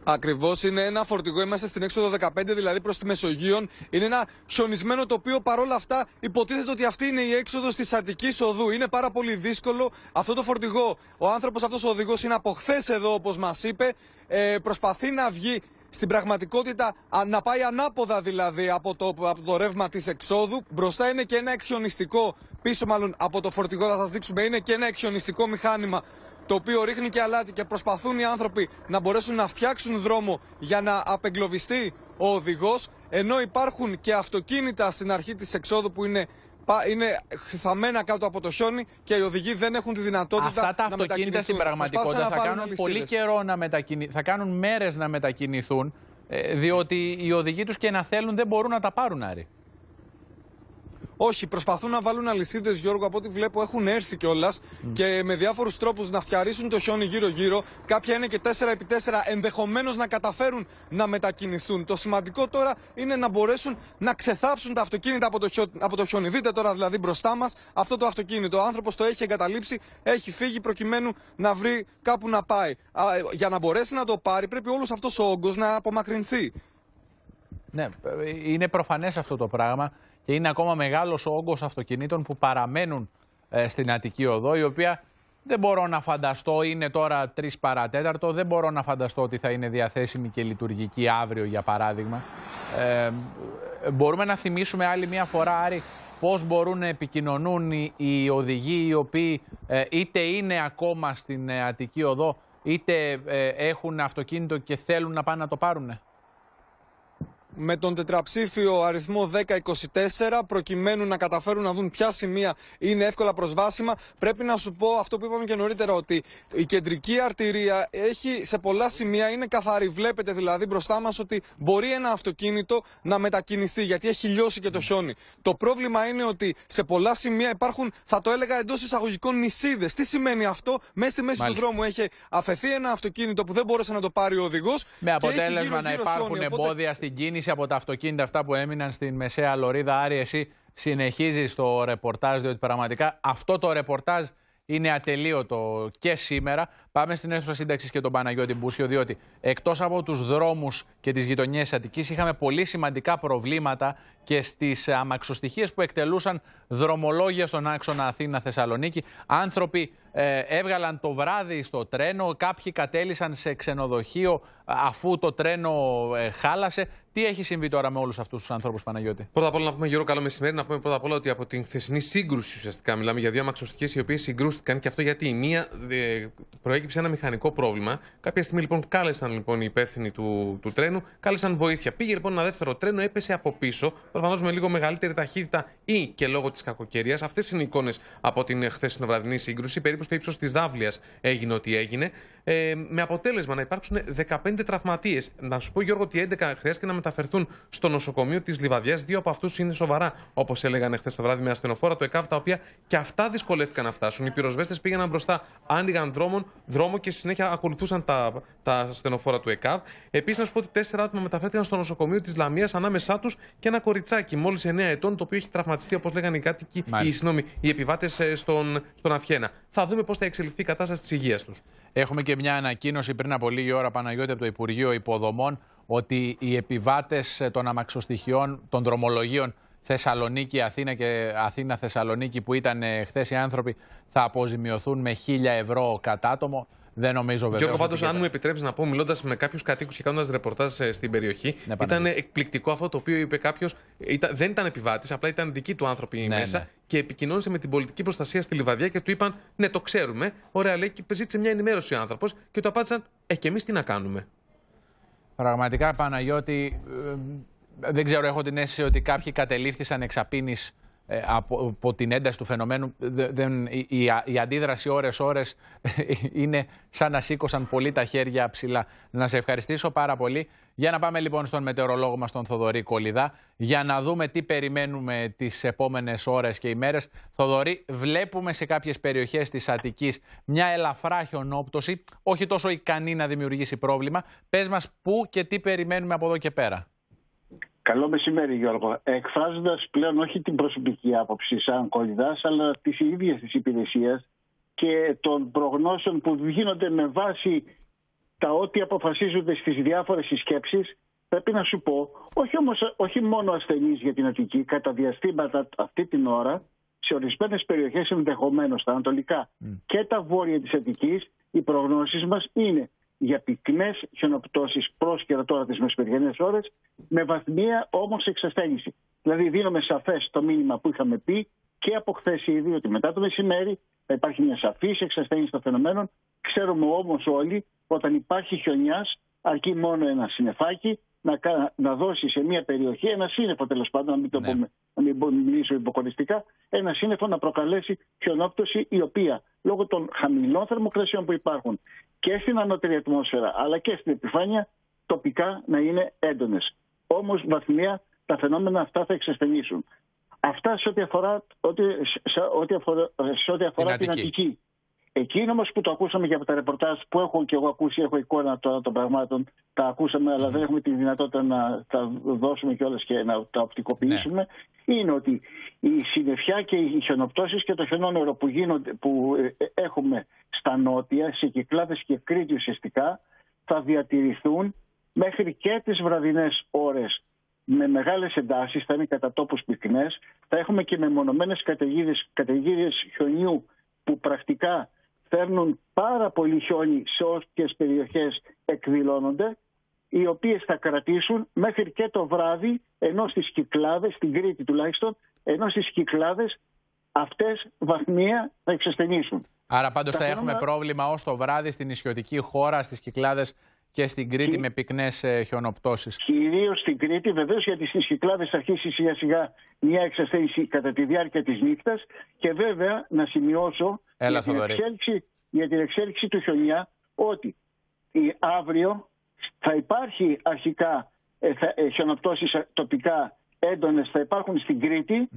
Ακριβώς είναι ένα φορτηγό. Είμαστε στην έξοδο 15, δηλαδή προς τη Μεσογείων. Είναι ένα χιονισμένο τοπίο. Παρόλα αυτά, υποτίθεται ότι αυτή είναι η έξοδος της Αττικής Οδού. Είναι πάρα πολύ δύσκολο. Αυτό το φορτηγό, ο άνθρωπος αυτός ο οδηγός είναι από χθες εδώ, όπως μας είπε. Ε, προσπαθεί να βγει στην πραγματικότητα α, να πάει ανάποδα δηλαδή από το, από το ρεύμα της εξόδου. Μπροστά είναι και ένα εκχιονιστικό, πίσω μάλλον από το φορτηγό θα σας δείξουμε, είναι και ένα εκχιονιστικό μηχάνημα το οποίο ρίχνει και αλάτι και προσπαθούν οι άνθρωποι να μπορέσουν να φτιάξουν δρόμο για να απεγκλωβιστεί ο οδηγός ενώ υπάρχουν και αυτοκίνητα στην αρχή της εξόδου που είναι, πα- είναι θαμμένα κάτω από το χιόνι και οι οδηγοί δεν έχουν τη δυνατότητα Αυτά τα να αυτοκίνητα στην μετακινηθούν. πραγματικότητα Προσπάθησαν θα να βάλουν κάνουν πολύ αλυσίδες. καιρό να μετακινηθούν, θα κάνουν μέρες να μετακινηθούν, ε, διότι οι οδηγοί τους και να θέλουν δεν μπορούν να τα πάρουν, Άρη. Όχι, προσπαθούν να βάλουν αλυσίδες, Γιώργο, από ό,τι βλέπω έχουν έρθει κιόλας και με διάφορους τρόπους να φτιαρίσουν το χιόνι γύρω-γύρω. Κάποια είναι και 4x4, ενδεχομένως να καταφέρουν να μετακινηθούν. Το σημαντικό τώρα είναι να μπορέσουν να ξεθάψουν τα αυτοκίνητα από το, χιό... από το χιόνι. Δείτε τώρα δηλαδή μπροστά μας αυτό το αυτοκίνητο. Ο άνθρωπος το έχει εγκαταλείψει, έχει φύγει προκειμένου να βρει κάπου να πάει. Α, για να μπορέσει να το πάρει, πρέπει όλος αυτός ο όγκος να απομακρυνθεί. Ναι, ε, είναι προφανές αυτό το πράγμα και είναι ακόμα μεγάλος ο όγκος αυτοκινήτων που παραμένουν ε, στην Αττική Οδό, η οποία δεν μπορώ να φανταστώ, είναι τώρα 3 παρατέταρτο, δεν μπορώ να φανταστώ ότι θα είναι διαθέσιμη και λειτουργική αύριο για παράδειγμα. Ε, μπορούμε να θυμίσουμε άλλη μια φορά, Άρη, πώς μπορούν να επικοινωνούν οι, οι οδηγοί οι οποίοι ε, είτε είναι ακόμα στην ε, Αττική Οδό, είτε ε, έχουν αυτοκίνητο και θέλουν να πάνε να το πάρουν. Με τον τετραψήφιο αριθμό 1024 προκειμένου να καταφέρουν να δουν ποια σημεία είναι εύκολα προσβάσιμα. Πρέπει να σου πω αυτό που είπαμε και νωρίτερα ότι η κεντρική αρτηρία έχει σε πολλά σημεία είναι καθαρή. Βλέπετε δηλαδή μπροστά μας ότι μπορεί ένα αυτοκίνητο να μετακινηθεί γιατί έχει λιώσει και το χιόνι. Το πρόβλημα είναι ότι σε πολλά σημεία υπάρχουν, θα το έλεγα εντός εισαγωγικών νησίδες. Τι σημαίνει αυτό, μέσα στη μέση Μάλιστα. του δρόμου έχει αφαιθεί ένα αυτοκίνητο που δεν μπόρεσε να το πάρει ο οδηγός. Με αποτέλεσμα να υπάρχουν εμπόδια στην κίνηση από τα αυτοκίνητα αυτά που έμειναν στην μεσαία λωρίδα. Άρη, εσύ συνεχίζεις το ρεπορτάζ, διότι πραγματικά αυτό το ρεπορτάζ είναι ατελείωτο και σήμερα. Πάμε στην αίθουσα σύνταξης και τον Παναγιώτη Μπούσιο, διότι εκτός από τους δρόμους και τις γειτονιές τη Αττικής, είχαμε πολύ σημαντικά προβλήματα και στις αμαξοστοιχίες που εκτελούσαν δρομολόγια στον άξονα Αθήνα-Θεσσαλονίκη. Άνθρωποι ε, έβγαλαν το βράδυ στο τρένο, κάποιοι κατέλησαν σε ξενοδοχείο αφού το τρένο ε, χάλασε. Τι έχει συμβεί τώρα με όλους αυτούς τους ανθρώπους, Παναγιώτη; Πρώτα απ' όλα να πούμε Γιώργο καλό μεσημέρι, να πούμε πρώτα απ' όλα ότι από την χθεσινή σύγκρουση ουσιαστικά μιλάμε για δύο αμαξοστοιχείες οι οποίες συγκρούστηκαν και αυτό γιατί η μία ε, προέκυψε ένα μηχανικό πρόβλημα. Κάποια στιγμή λοιπόν κάλεσαν λοιπόν οι υπεύθυνοι του, του τρένου, κάλεσαν βοήθεια. Πήγε λοιπόν ένα δεύτερο τρένο, έπεσε από πίσω, προφανώς με λίγο μεγαλύτερη ταχύτητα ή και λόγω της κακοκαιρίας. Αυτές είναι οι εικόνες από την χθεσινοβραδινή σύγκρουση. Περίπου στο ύψος της Δάβλεια έγινε ό,τι έγινε. Ε, με αποτέλεσμα να υπάρξουν 15 τραυματίες. Να σου πω, Γιώργο, ότι 11 χρειάστηκε να μεταφερθούν στο νοσοκομείο της Λιβαδιάς. Δύο από αυτούς είναι σοβαρά, όπως έλεγαν χθες το βράδυ με ασθενοφόρα του ΕΚΑΒ, τα οποία και αυτά δυσκολεύτηκαν να φτάσουν. Οι πυροσβέστες πήγαιναν μπροστά, άνοιγαν δρόμο, δρόμο και στη συνέχεια ακολουθούσαν τα, τα ασθενοφόρα του ΕΚΑΒ. Επίσης, να σου πω ότι τέσσερα άτομα μεταφέρθηκαν στο νοσοκομείο της Λαμίας ανάμεσά τους και ένα κοριτσάκι μόλις 9 ετών, το οποίο έχει τραυματιστεί, όπως λέγανε οι κάτοικοι, οι, συγγνώμη, οι επιβάτες στον, στον Αφιένα. Θα δούμε πώς θα εξελιχθεί η κατάσταση της υγείας τους. Έχουμε και μια ανακοίνωση πριν από λίγη ώρα, Παναγιώτη, από το Υπουργείο Υποδομών, ότι οι επιβάτες των αμαξοστοιχειών, των δρομολογίων Θεσσαλονίκη, Αθήνα και Αθήνα-Θεσσαλονίκη που ήταν χθες οι άνθρωποι θα αποζημιωθούν με 1000 ευρώ κατά άτομο. Δεν νομίζω βέβαια. Γιώργο, πάντως, αν μου επιτρέπει να πω, μιλώντας με κάποιους κατοίκους και κάνοντας ρεπορτάζ ε, στην περιοχή, Ναι, ήταν εκπληκτικό αυτό το οποίο είπε κάποιος. Δεν ήταν επιβάτης, απλά ήταν δικοί του άνθρωποι Ναι, μέσα ναι. και επικοινώνησε με την πολιτική προστασία στη Λιβαδιά και του είπαν: Ναι, το ξέρουμε. Ωραία, λέει, και ζήτησε μια ενημέρωση ο άνθρωπος και του απάντησαν: Ε, και εμείς τι να κάνουμε. Πραγματικά, Παναγιώτη, ε, δεν ξέρω, έχω την αίσθηση ότι κάποιοι κατελήφθησαν εξαπίνης ε, από, από την ένταση του φαινομένου. Δε- Δεν, η, η, η αντίδραση ώρες-ώρες είναι σαν να σήκωσαν πολύ τα χέρια ψηλά. Να σε ευχαριστήσω πάρα πολύ. Για να πάμε λοιπόν στον μετεωρολόγο μας, τον Θοδωρή Κολυδά, για να δούμε τι περιμένουμε τις επόμενες ώρες και ημέρες. Θοδωρή, βλέπουμε σε κάποιες περιοχές της Αττικής μια ελαφρά χιονόπτωση, όχι τόσο ικανή να δημιουργήσει πρόβλημα. Πες μας πού και τι περιμένουμε από εδώ και πέρα. Καλό μεσημέρι, Γιώργο. Εκφράζοντας πλέον όχι την προσωπική άποψη σαν κολλητάς, αλλά τη ίδια τη υπηρεσία και των προγνώσεων που γίνονται με βάση τα ό,τι αποφασίζονται στις διάφορες συσκέψεις, πρέπει να σου πω, όχι, όμως, όχι μόνο ασθενείς για την Αττική, κατά διαστήματα αυτή την ώρα, σε ορισμένες περιοχές ενδεχομένως στα ανατολικά και τα βόρεια της Αττικής, οι προγνώσεις μας είναι για πυκνές χιονοπτώσεις πρόσκαιρα τώρα τις μεσημεριανές ώρες, με βαθμία όμως εξασθένηση. Δηλαδή, δίνουμε σαφές το μήνυμα που είχαμε πει και από χθες ήδη ότι μετά το μεσημέρι θα υπάρχει μια σαφής εξασθένηση των φαινομένων. Ξέρουμε όμως όλοι όταν υπάρχει χιονιάς, αρκεί μόνο ένα συννεφάκι να, κα- να δώσει σε μια περιοχή ένα σύννεφο τέλος πάντων, να μην το πούμε, να μην πω- μιλήσω υποκοριστικά, ένα σύννεφο να προκαλέσει χιονόπτωση η οποία λόγω των χαμηλών θερμοκρασιών που υπάρχουν και στην ανώτερη ατμόσφαιρα αλλά και στην επιφάνεια τοπικά να είναι έντονες. Όμως βαθμία τα φαινόμενα αυτά θα εξασθενήσουν. Αυτά σε ό,τι αφορά, ό,τι, σε, ό,τι αφορά, σε ό,τι αφορά Την την Αττική. Αττική. Εκείνο όμως που το ακούσαμε και από τα ρεπορτάζ που έχω και εγώ ακούσει, έχω εικόνα τώρα των πραγμάτων, τα ακούσαμε, αλλά δεν έχουμε τη δυνατότητα να τα δώσουμε κιόλας και να τα οπτικοποιήσουμε. Είναι ότι η συννεφιά και οι χιονοπτώσεις και το χιονόνερο που, γίνονται, που ε, έχουμε στα νότια, σε κυκλάδες και Κρήτη ουσιαστικά, θα διατηρηθούν μέχρι και τις βραδινές ώρες με μεγάλες εντάσεις, θα είναι κατά τόπους πυκνές, θα έχουμε και μεμονωμένες καταιγίδες, καταιγίδες χιονιού που πρακτικά φέρνουν πάρα πολύ χιόνι σε όποιες περιοχές εκδηλώνονται, οι οποίες θα κρατήσουν μέχρι και το βράδυ, ενώ στις Κυκλάδες, στην Κρήτη τουλάχιστον, ενώ στις Κυκλάδες αυτές βαθμία θα εξασθενήσουν. Άρα πάντως Τα θα έχουμε φαινόμενα- πρόβλημα ως το βράδυ στην νησιωτική χώρα, στις Κυκλάδες και στην Κρήτη με πυκνές ε, χιονοπτώσεις. Κυρίως στην Κρήτη, βεβαίως γιατί στις Κυκλάδες θα αρχίσει σιγά σιγά μια εξασθένηση κατά τη διάρκεια της νύχτας. Και βέβαια να σημειώσω Έλα, για, την Θοδωρή. εξέλιξη, για την εξέλιξη του χιονιά ότι η, αύριο θα υπάρχει αρχικά ε, θα, ε, χιονοπτώσεις τοπικά έντονες, θα υπάρχουν στην Κρήτη,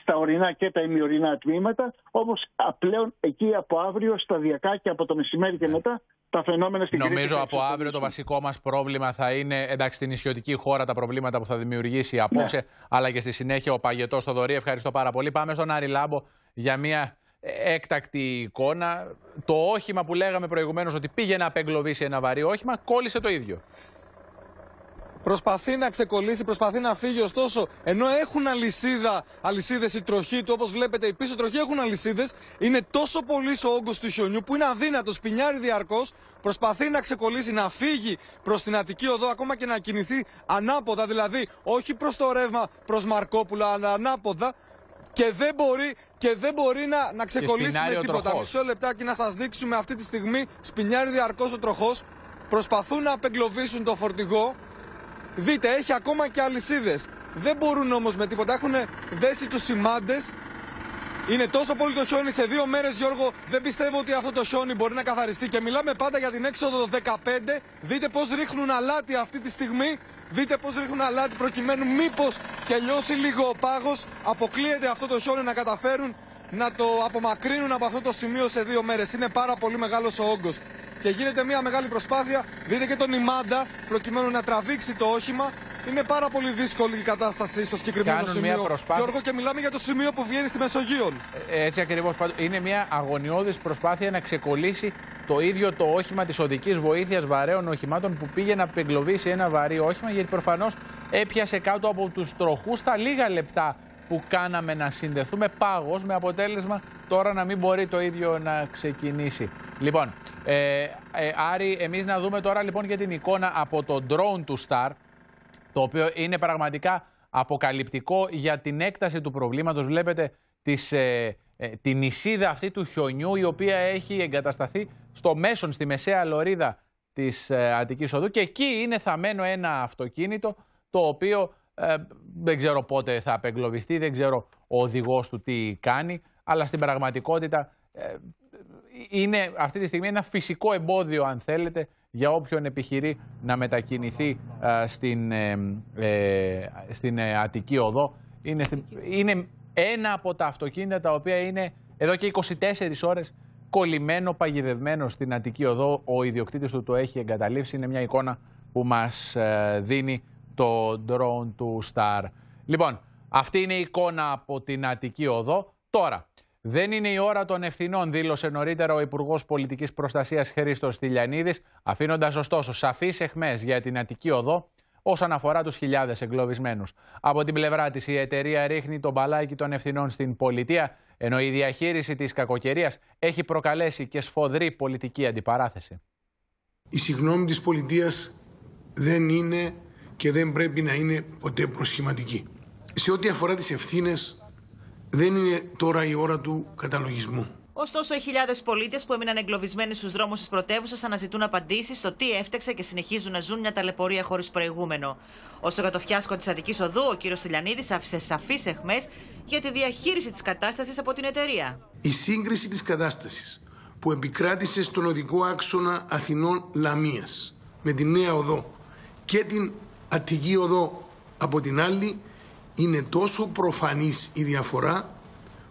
στα ορεινά και τα ημιορεινά τμήματα, όμως πλέον εκεί από αύριο σταδιακά και από το μεσημέρι και μετά τα φαινόμενα στην Κρήτη. Νομίζω θα από αύριο το βασικό μας πρόβλημα θα είναι εντάξει, στην νησιωτική χώρα τα προβλήματα που θα δημιουργήσει απόψε, Ναι. αλλά και στη συνέχεια ο παγετός στο Δωρή. Ευχαριστώ πάρα πολύ. Πάμε στον Άρη Λάμπο για μια έκτακτη εικόνα. Το όχημα που λέγαμε προηγουμένως ότι πήγε να απεγκλωβίσει ένα βαρύ όχημα, κόλλησε το ίδιο. Προσπαθεί να ξεκολλήσει, προσπαθεί να φύγει. Ωστόσο, ενώ έχουν αλυσίδα, αλυσίδες η τροχή του, όπως βλέπετε, οι πίσω τροχή έχουν αλυσίδες, είναι τόσο πολύ ο όγκος του χιονιού που είναι αδύνατος, πινιάρει διαρκώς. Προσπαθεί να ξεκολλήσει, να φύγει προς την Αττική Οδό, ακόμα και να κινηθεί ανάποδα, δηλαδή όχι προς το ρεύμα προς Μαρκόπουλα, αλλά ανάποδα. Και δεν μπορεί, και δεν μπορεί να, να ξεκολλήσει σπινάρει με ο τίποτα. τροχός. Μισό λεπτάκι να σας δείξουμε αυτή τη στιγμή. Σπινιάρει διαρκώς ο τροχός. Προσπαθούν να απεγκλωβίσουν το φορτηγό. Δείτε, έχει ακόμα και αλυσίδες. Δεν μπορούν όμως με τίποτα. Έχουν δέσει τους σημάντες. Είναι τόσο πολύ το χιόνι σε δύο μέρες, Γιώργο. Δεν πιστεύω ότι αυτό το χιόνι μπορεί να καθαριστεί. Και μιλάμε πάντα για την έξοδο 15. Δείτε πώς ρίχνουν αλάτι αυτή τη στιγμή. Δείτε πώς ρίχνουν αλάτι προκειμένου μήπως και λιώσει λίγο ο πάγος. Αποκλείεται αυτό το χιόνι να καταφέρουν να το απομακρύνουν από αυτό το σημείο σε δύο μέρες. Είναι πάρα πολύ μεγάλος ο όγκος. Και γίνεται μια μεγάλη προσπάθεια. Δείτε και τον Ιμάντα προκειμένου να τραβήξει το όχημα. Είναι πάρα πολύ δύσκολη η κατάσταση στο συγκεκριμένο Κάνουν σημείο. μια προσπάθεια. Γιώργο, και μιλάμε για το σημείο που βγαίνει στη Μεσογείο. Ε, Έτσι ακριβώς. Είναι μια αγωνιώδης προσπάθεια να ξεκολλήσει το ίδιο το όχημα της οδικής βοήθειας βαρέων οχημάτων που πήγε να απεγκλωβίσει ένα βαρύ όχημα, γιατί προφανώς έπιασε κάτω από τους τροχούς τα λίγα λεπτά που κάναμε να συνδεθούμε πάγος με αποτέλεσμα τώρα να μην μπορεί το ίδιο να ξεκινήσει. Λοιπόν, ε, ε, Άρη, εμείς να δούμε τώρα λοιπόν και την εικόνα από το drone του Star, το οποίο είναι πραγματικά αποκαλυπτικό για την έκταση του προβλήματος. Βλέπετε τις, ε, ε, την νησίδα αυτή του χιονιού η οποία έχει εγκατασταθεί στο μέσον, στη μεσαία λωρίδα της ε, Αττικής Οδού και εκεί είναι θαμένο ένα αυτοκίνητο το οποίο ε, δεν ξέρω πότε θα απεγκλωβιστεί, δεν ξέρω ο οδηγός του τι κάνει, αλλά στην πραγματικότητα ε, είναι αυτή τη στιγμή ένα φυσικό εμπόδιο, αν θέλετε, για όποιον επιχειρεί να μετακινηθεί ε, στην, ε, ε, στην ε, Αττική Οδό. Είναι, στην- είναι ένα από τα αυτοκίνητα τα οποία είναι εδώ και 24 ώρες κολλημένο, παγιδευμένο στην Αττική Οδό. Ο ιδιοκτήτης του το έχει εγκαταλείψει. Είναι μια εικόνα που μας ε, δίνει το drone του Star. Λοιπόν, αυτή είναι η εικόνα από την Αττική Οδό. Τώρα, δεν είναι η ώρα των ευθυνών, δήλωσε νωρίτερα ο Υπουργός Πολιτικής Προστασίας Χρήστος Τηλιανίδης, αφήνοντας ωστόσο σαφείς εχμέ για την Αττική Οδό όσον αφορά τους χιλιάδες εγκλωβισμένους. Από την πλευρά της, η εταιρεία ρίχνει τον μπαλάκι των ευθυνών στην πολιτεία, ενώ η διαχείριση της κακοκαιρίας έχει προκαλέσει και σφοδρή πολιτική αντιπαράθεση. Η συγνώμη της πολιτείας δεν είναι και δεν πρέπει να είναι ποτέ προσχηματική. Σε ό,τι αφορά τις ευθύνες, δεν είναι τώρα η ώρα του καταλογισμού. Ωστόσο, οι χιλιάδες πολίτες που έμειναν εγκλωβισμένοι στους δρόμους της πρωτεύουσας αναζητούν απαντήσεις στο τι έφταξε και συνεχίζουν να ζουν μια ταλαιπωρία χωρίς προηγούμενο. Όσο για το φιάσκο της Αττικής Οδού, ο κ. Τηλιανίδης άφησε σαφείς εχμέ για τη διαχείριση της κατάστασης από την εταιρεία. Η σύγκριση της κατάστασης που επικράτησε στον οδικό άξονα Αθηνών Λαμίας με τη Νέα Οδό και την Αττική Οδό από την άλλη είναι τόσο προφανής η διαφορά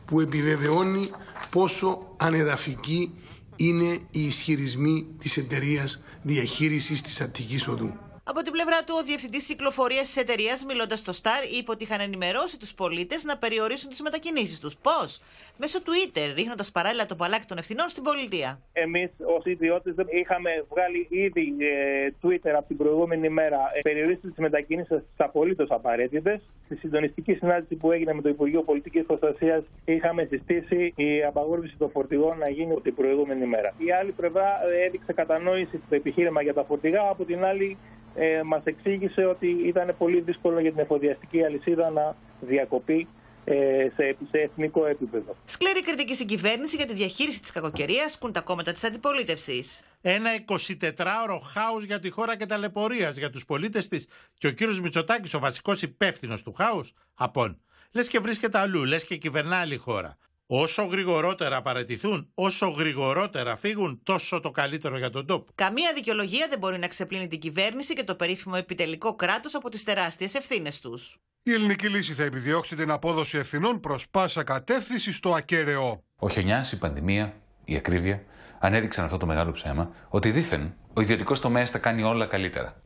που επιβεβαιώνει πόσο ανεδαφική είναι οι ισχυρισμοί της εταιρείας διαχείρισης της Αττικής Οδού. Από την πλευρά του, ο διευθυντής κυκλοφορίας της εταιρείας, μιλώντας στο Star, είπε ότι είχαν ενημερώσει τους πολίτες να περιορίσουν τις μετακινήσεις τους. Πώς; Μέσω Twitter, ρίχνοντας παράλληλα το μπαλάκι των ευθυνών στην πολιτεία. Εμείς ως ιδιώτες είχαμε βγάλει ήδη ε, Twitter από την προηγούμενη μέρα ε, περιορίσει τις μετακινήσεις στι απολύτως απαραίτητες. Στη συντονιστική συνάντηση που έγινε με το Υπουργείο Πολιτικής Προστασίας είχαμε συστήσει η απαγόρευση των φορτηγών να γίνει την προηγούμενη μέρα. Η άλλη πλευρά ε, έδειξε κατανόηση στο επιχείρημα για τα φορτηγά. Από την άλλη, ε, μας εξήγησε ότι ήταν πολύ δύσκολο για την εφοδιαστική αλυσίδα να διακοπεί ε, σε, σε εθνικό επίπεδο. Σκληρή κριτική στην κυβέρνηση για τη διαχείριση της κακοκαιρίας σκούν τα κόμματα της αντιπολίτευσης. ένα 24ωρο χάου για τη χώρα και ταλαιπωρία για τους πολίτες της και ο κύριος Μητσοτάκης, ο βασικός υπεύθυνος του χάους, απόν. Λες και βρίσκεται αλλού, λες και κυβερνά άλλη χώρα. Όσο γρηγορότερα παρατηθούν, όσο γρηγορότερα φύγουν, τόσο το καλύτερο για τον τόπο. Καμία δικαιολογία δεν μπορεί να ξεπλύνει την κυβέρνηση και το περίφημο επιτελικό κράτος από τις τεράστιες ευθύνες τους. Η ελληνική λύση θα επιδιώξει την απόδοση ευθυνών προς πάσα κατεύθυνση στο ακέραιο. Ο χιονιά, η πανδημία, η ακρίβεια ανέδειξαν αυτό το μεγάλο ψέμα ότι δήθεν ο ιδιωτικός τομέας θα κάνει όλα καλύτερα.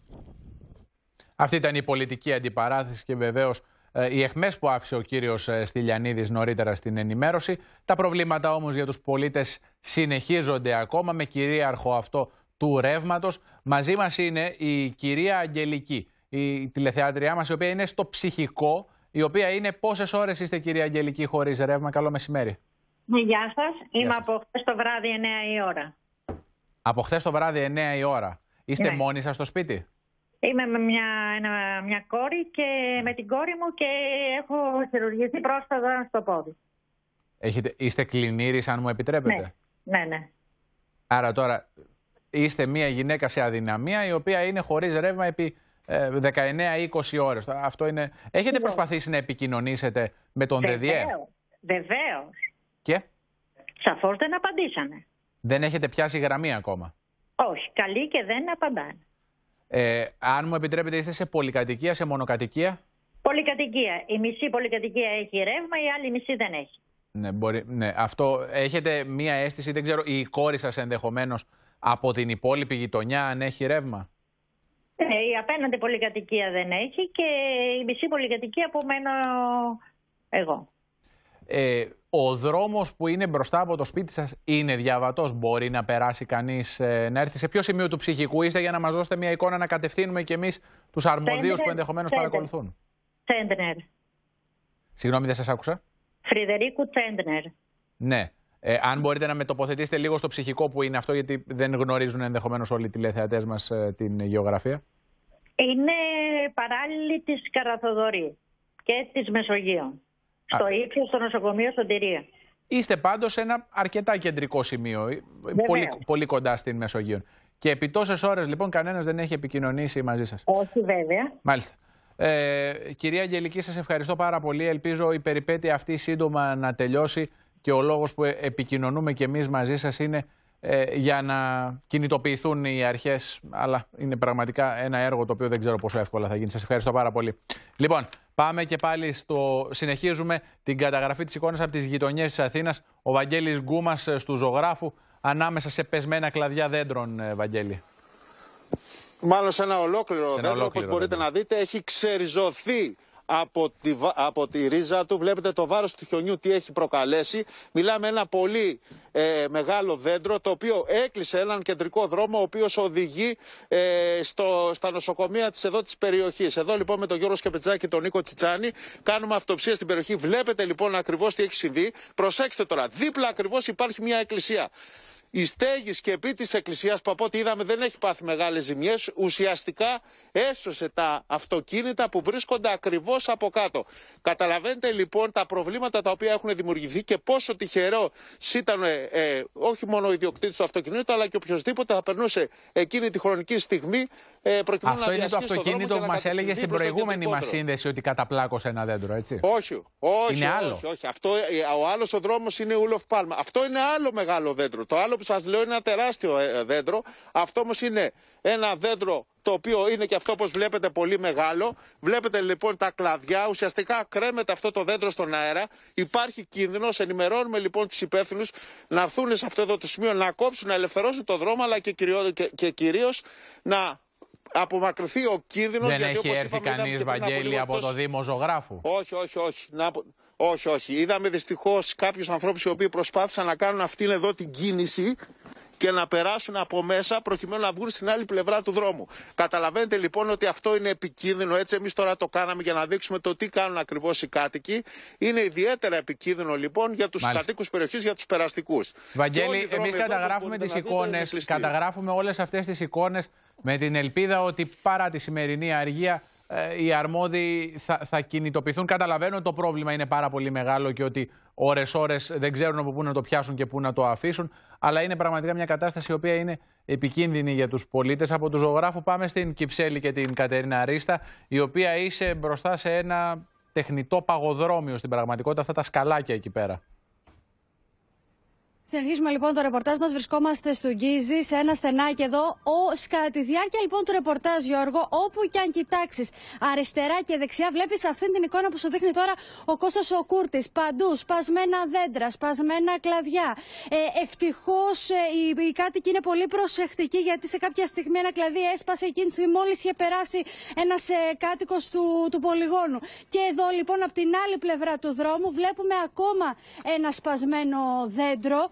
Αυτή ήταν η πολιτική αντιπαράθεση και βεβαίως ε, οι εχμές που άφησε ο κύριος ε, Στυλιανίδης νωρίτερα στην ενημέρωση. Τα προβλήματα όμως για τους πολίτες συνεχίζονται ακόμα με κυρίαρχο αυτό του ρεύματος. Μαζί μας είναι η κυρία Αγγελική, η τηλεθεάτριά μας, η οποία είναι στο ψυχικό. Η οποία είναι πόσες ώρες είστε, κυρία Αγγελική, χωρίς ρεύμα. Καλό μεσημέρι. Ναι, γεια σας. Είμαι από χθες το βράδυ 9 η ώρα. Από χθες το βράδυ 9 η ώρα. Είστε Ναι. μόνοι σας στο σπίτι; Είμαι με μια, ένα- μια κόρη και με την κόρη μου και έχω χειρουργηθεί πρόσφατα στο πόδι. Έχετε, είστε κλινήρης, αν μου επιτρέπετε; Ναι, ναι, ναι. Άρα τώρα είστε μια γυναίκα σε αδυναμία η οποία είναι χωρίς ρεύμα επί ε, 19-20 ώρες. Αυτό είναι... Έχετε προσπαθήσει να επικοινωνήσετε με τον ΔΕΔΙΕ Βεβαίως, Βεβαίως. και; Σαφώς δεν απαντήσανε. δεν έχετε πιάσει γραμμή ακόμα; Όχι, καλή και δεν απαντάνε. Ε, αν μου επιτρέπετε είστε σε πολυκατοικία, σε μονοκατοικία; Πολυκατοικία. Η μισή πολυκατοικία έχει ρεύμα, η άλλη μισή δεν έχει. Ναι, μπορεί, ναι, αυτό έχετε μία αίσθηση, δεν ξέρω, η κόρη σας ενδεχομένως από την υπόλοιπη γειτονιά αν έχει ρεύμα; Ε, η απέναντι πολυκατοικία δεν έχει και η μισή πολυκατοικία απομένω εγώ. Ε, ο δρόμος που είναι μπροστά από το σπίτι σας είναι διαβατός. Μπορεί να περάσει κανείς, ε, να έρθει σε ποιο σημείο του ψυχικού είστε για να μας δώσετε μια εικόνα να κατευθύνουμε και εμείς τους αρμοδίους Τσέντνερ, που ενδεχομένως Τσέντνερ. παρακολουθούν. Τσέντνερ. Συγγνώμη, δεν σας άκουσα. Φρυδερίκου Τσέντνερ. Ναι. Ε, αν μπορείτε να με τοποθετήσετε λίγο στο ψυχικό που είναι αυτό, γιατί δεν γνωρίζουν ενδεχομένως όλοι οι τηλεθεατές μας ε, την γεωγραφία. Είναι παράλληλη της Καραθοδορή και της Μεσογείου. Στο ύψος στο νοσοκομείο Σωτηρία. Είστε πάντως σε ένα αρκετά κεντρικό σημείο, ε, πολύ, πολύ κοντά στην Μεσογείο. Και επί τόσες ώρες λοιπόν κανένας δεν έχει επικοινωνήσει μαζί σας. Όχι βέβαια. Μάλιστα. Ε, κυρία Αγγελική, σας ευχαριστώ πάρα πολύ. Ελπίζω η περιπέτεια αυτή σύντομα να τελειώσει και ο λόγος που ε, επικοινωνούμε και εμείς μαζί σας είναι ε, για να κινητοποιηθούν οι αρχές, αλλά είναι πραγματικά ένα έργο το οποίο δεν ξέρω πόσο εύκολα θα γίνει. Σας ευχαριστώ πάρα πολύ. Λοιπόν, πάμε και πάλι στο... Συνεχίζουμε την καταγραφή της εικόνας από τις γειτονιές της Αθήνας. Ο Βαγγέλης Γκούμας ε, του ζωγράφου ανάμεσα σε πεσμένα κλαδιά δέντρων, ε, Βαγγέλη. Μάλλον σε ένα ολόκληρο Σε ένα δέντρο, ολόκληρο όπως μπορείτε δέντρο. να δείτε, έχει ξεριζωθεί από τη, βα- από τη ρίζα του. Βλέπετε το βάρος του χιονιού τι έχει προκαλέσει. Μιλάμε ένα πολύ ε, μεγάλο δέντρο το οποίο έκλεισε έναν κεντρικό δρόμο ο οποίος οδηγεί ε, στο, στα νοσοκομεία της εδώ της περιοχής. Εδώ λοιπόν με τον Γιώργο Σκεπετζάκη και τον Νίκο Τσιτσάνη κάνουμε αυτοψία στην περιοχή. Βλέπετε λοιπόν ακριβώς τι έχει συμβεί. Προσέξτε τώρα, δίπλα ακριβώς υπάρχει μια εκκλησία. Η στέγη σκεπή της Εκκλησίας, που από ό,τι είδαμε δεν έχει πάθει μεγάλες ζημιές, ουσιαστικά έσωσε τα αυτοκίνητα που βρίσκονται ακριβώς από κάτω. Καταλαβαίνετε λοιπόν τα προβλήματα τα οποία έχουν δημιουργηθεί και πόσο τυχερό ήταν ε, ε, όχι μόνο ο ιδιοκτήτης του αυτοκινήτου, αλλά και οποιοδήποτε θα περνούσε εκείνη τη χρονική στιγμή ε, προκειμένου Αυτό να είναι το διασχίσει τον δρόμο αυτοκίνητο και που να μας έλεγε κατευθυνθεί στην προς το προηγούμενη μας κεντρικό δρόμο. σύνδεση ότι καταπλάκωσε ένα δέντρο, έτσι. Όχι, όχι, Είναι άλλο. όχι, όχι. Αυτό, ε, ο άλλος ο δρόμος είναι Ούλοφ Πάλμα. Αυτό είναι άλλο μεγάλο δέντρο. Το άλλο που σας λέω είναι ένα τεράστιο ε, δέντρο. Αυτό όμως είναι ένα δέντρο το οποίο είναι και αυτό όπως βλέπετε πολύ μεγάλο. Βλέπετε λοιπόν τα κλαδιά, ουσιαστικά κρέμεται αυτό το δέντρο στον αέρα. Υπάρχει κίνδυνος, ενημερώνουμε λοιπόν τους υπεύθυνους να έρθουν σε αυτό εδώ το σημείο, να κόψουν, να ελευθερώσουν το δρόμο, αλλά και, κυριό, και, και κυρίως να απομακρυνθεί ο κίνδυνος. Δεν γιατί, έχει όπως έρθει είπαμε, είδαμε κανείς, και πριν από Βαγγέλη, λίγο από το εκτός- Δήμο Ζωγράφου. όχι, όχι, όχι. Να... απο- Όχι, όχι. Είδαμε δυστυχώς κάποιους ανθρώπους οι οποίοι προσπάθησαν να κάνουν αυτήν εδώ την κίνηση και να περάσουν από μέσα προκειμένου να βγουν στην άλλη πλευρά του δρόμου. Καταλαβαίνετε λοιπόν ότι αυτό είναι επικίνδυνο. Έτσι, εμείς τώρα το κάναμε για να δείξουμε το τι κάνουν ακριβώς οι κάτοικοι. Είναι ιδιαίτερα επικίνδυνο λοιπόν για τους Μάλιστα. κατοίκους περιοχής, για τους περαστικούς. Βαγγέλη, εμείς καταγράφουμε τις εικόνες, καταγράφουμε όλες αυτές τις εικόνες με την ελπίδα ότι παρά τη σημερινή αργία ε, οι αρμόδιοι θα, θα κινητοποιηθούν. Καταλαβαίνω ότι το πρόβλημα είναι πάρα πολύ μεγάλο και ότι ώρες-ώρες δεν ξέρουν από πού να το πιάσουν και πού να το αφήσουν. Αλλά είναι πραγματικά μια κατάσταση η οποία είναι επικίνδυνη για τους πολίτες. Από του ζωγράφου πάμε στην Κυψέλη και την Κατερίνα Ρίστα, η οποία είσαι μπροστά σε ένα τεχνητό παγοδρόμιο στην πραγματικότητα, αυτά τα σκαλάκια εκεί πέρα. Συνεχίζουμε λοιπόν το ρεπορτάζ μας. Βρισκόμαστε στο Γκίζι, σε ένα στενάκι εδώ. Ο, κατά τη διάρκεια λοιπόν του ρεπορτάζ, Γιώργο, όπου και αν κοιτάξεις αριστερά και δεξιά, βλέπεις αυτή την εικόνα που σου δείχνει τώρα ο Κώστας ο Κούρτης. Παντού σπασμένα δέντρα, σπασμένα κλαδιά. Ε, Ευτυχώς ε, οι, οι κάτοικοι είναι πολύ προσεκτικοί, γιατί σε κάποια στιγμή ένα κλαδί έσπασε εκείνη τη στιγμή μόλις είχε περάσει ένας ε, κάτοικος του, του πολυγόνου. Και εδώ λοιπόν από την άλλη πλευρά του δρόμου βλέπουμε ακόμα ένα σπασμένο δέντρο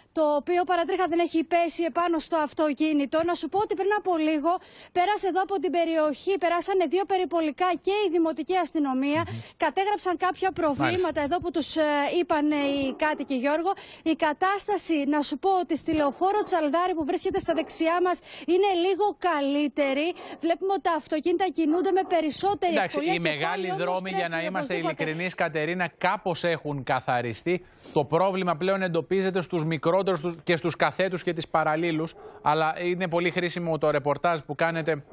το οποίο παρατρίχα δεν έχει πέσει επάνω στο αυτοκίνητο. Να σου πω ότι πριν από λίγο πέρασε εδώ από την περιοχή, περάσανε δύο περιπολικά και η Δημοτική Αστυνομία. Κατέγραψαν κάποια προβλήματα εδώ που τους ε, είπαν οι κάτοικοι Γιώργο. Η κατάσταση, να σου πω ότι στη λεωφόρο Τσαλδάρη που βρίσκεται στα δεξιά μας είναι λίγο καλύτερη. Βλέπουμε ότι τα αυτοκίνητα κινούνται με περισσότερη Εντάξει, Οι μεγάλοι δρόμοι, για να είμαστε ειλικρινείς, Κατερίνα, κάπως έχουν καθαριστεί. Το πρόβλημα πλέον εντοπίζεται στους μικρότερου και στους καθέτους και τις παραλίλους, αλλά είναι πολύ χρήσιμο το ρεπορτάζ που κάνετε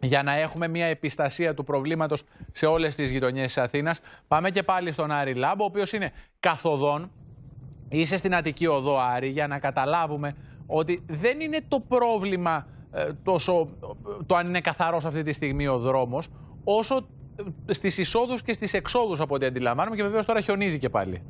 για να έχουμε μια επιστασία του προβλήματος σε όλες τις γειτονιές της Αθήνας. Πάμε και πάλι στον Άρη Λάμπο, ο οποίος είναι καθοδόν. Είσαι στην Αττική Οδό, Άρη, για να καταλάβουμε ότι δεν είναι το πρόβλημα ε, τόσο το αν είναι καθαρός αυτή τη στιγμή ο δρόμος, όσο ε, στις εισόδους και στις εξόδους από ό,τι αντιλαμβάνομαι και βεβαίως τώρα χιονίζει και πάλι.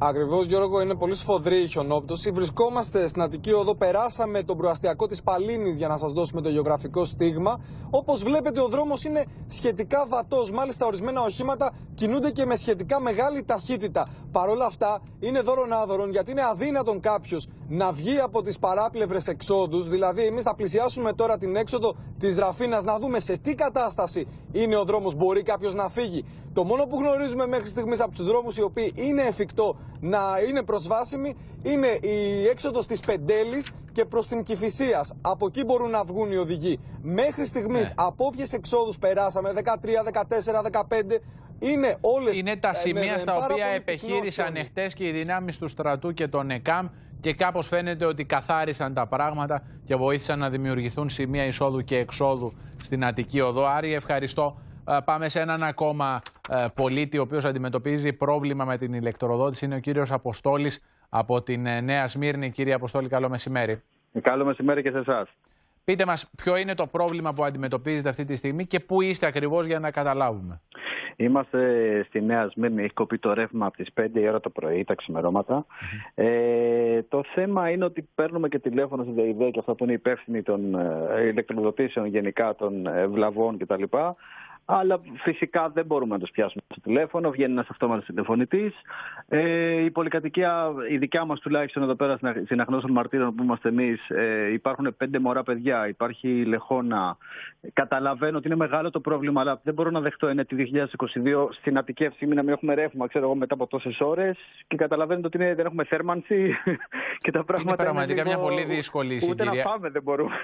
Ακριβώς, Γιώργο, είναι πολύ σφοδρή η χιονόπτωση. Βρισκόμαστε στην Αττική Οδό, περάσαμε τον προαστιακό της Παλίνη για να σας δώσουμε το γεωγραφικό στίγμα. Όπως βλέπετε, ο δρόμος είναι σχετικά βατός. Μάλιστα, ορισμένα οχήματα κινούνται και με σχετικά μεγάλη ταχύτητα. Παρ' όλα αυτά, είναι δώρον άδωρον γιατί είναι αδύνατον κάποιος να βγει από τις παράπλευρες εξόδους. Δηλαδή, εμείς θα πλησιάσουμε τώρα την έξοδο της Ραφίνας να δούμε σε τι κατάσταση είναι ο δρόμος. Μπορεί κάποιος να φύγει. Το μόνο που γνωρίζουμε μέχρι στιγμής από τους δρόμους οι οποίοι είναι εφικτό να είναι προσβάσιμοι είναι η έξοδος της Πεντέλης και προς την Κηφισίας. Από εκεί μπορούν να βγουν οι οδηγοί. Μέχρι στιγμής ναι. από όποιες εξόδους περάσαμε, 13, 14, 15, είναι όλες Είναι τα ε, σημεία στα οποία επιχείρησαν εχθές και οι δυνάμεις του στρατού και των ΕΚΑΜ και κάπως φαίνεται ότι καθάρισαν τα πράγματα και βοήθησαν να δημιουργηθούν σημεία εισόδου και εξόδου στην Αττική Οδό. Άρη, ευχαριστώ ε, πάμε σε έναν ακόμα ε, πολίτη ο οποίος αντιμετωπίζει πρόβλημα με την ηλεκτροδότηση. Είναι ο κύριος Αποστόλης από την ε, Νέα Σμύρνη. Κύριε Αποστόλη, καλό μεσημέρι. Καλό μεσημέρι και σε εσάς. Πείτε μας ποιο είναι το πρόβλημα που αντιμετωπίζετε αυτή τη στιγμή και πού είστε ακριβώς για να καταλάβουμε; Είμαστε στη Νέα Σμύρνη, έχει κοπεί το ρεύμα από τις 5 η ώρα το πρωί, τα ξημερώματα. Ε, το θέμα είναι ότι παίρνουμε και τηλέφωνο στην ΔΕΙΔΕ και αυτά που είναι υπεύθυνοι των ε, ηλεκτροδοτήσεων γενικά, των ε, βλαβών κτλ. Αλλά φυσικά δεν μπορούμε να τους πιάσουμε στο τηλέφωνο. Βγαίνει ένας αυτόματος τηλεφωνητής. Ε, η πολυκατοικία, η δικιά μας τουλάχιστον εδώ πέρα στην Αχνό των Μαρτύρων που είμαστε εμείς, ε, υπάρχουν πέντε μωρά παιδιά, υπάρχει λεχόνα. Καταλαβαίνω ότι είναι μεγάλο το πρόβλημα, αλλά δεν μπορώ να δεχτώ είναι τη 2022 στην Αττική Ευθύμη να μην έχουμε ρεύμα, ξέρω εγώ, μετά από τόσες ώρες. Και καταλαβαίνετε ότι είναι, δεν έχουμε θέρμανση και τα πράγματα. Είναι πραγματικά είναι λίγο... μια πολύ δύσκολη συγκυρία. Ούτε να πάμε δεν μπορούμε.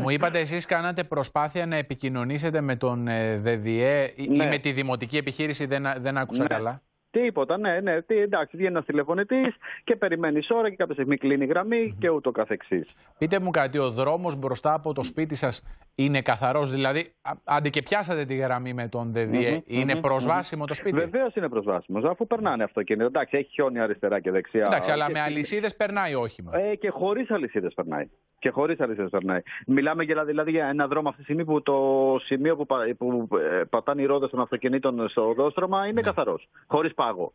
Μου είπατε εσείς κάνατε προσπάθεια να επικοινωνήσετε με τον ε, ΔΔΕ ή ναι. με τη δημοτική επιχείρηση, δεν, δεν άκουσα ναι. καλά. Τίποτα, ναι, ναι. Τι, εντάξει, βγαίνει ένας τηλεφωνητής και περιμένεις ώρα και κάποια στιγμή κλείνει η γραμμή mm-hmm. και ούτω καθεξής. Πείτε μου κάτι, ο δρόμος μπροστά από το σπίτι σας είναι καθαρός, δηλαδή άντε και πιάσατε τη γραμμή με τον ΔΔΕ, mm-hmm, είναι mm-hmm, προσβάσιμο το σπίτι; Βεβαίως είναι προσβάσιμος, αφού περνάνε αυτοκίνητα. Εντάξει, έχει χιόνι αριστερά και δεξιά. Εντάξει, αλλά με αλυσίδες περνάει όχημα. Ε, και χωρίς αλυσίδες περνάει. Και χωρίς αλυσίδε περνάει. Μιλάμε για, δηλαδή για ένα δρόμο αυτή τη στιγμή που το σημείο που, που ε, πατάνε οι ρόδες των αυτοκινήτων στο οδόστρωμα είναι ναι. καθαρός. Χωρίς πάγο.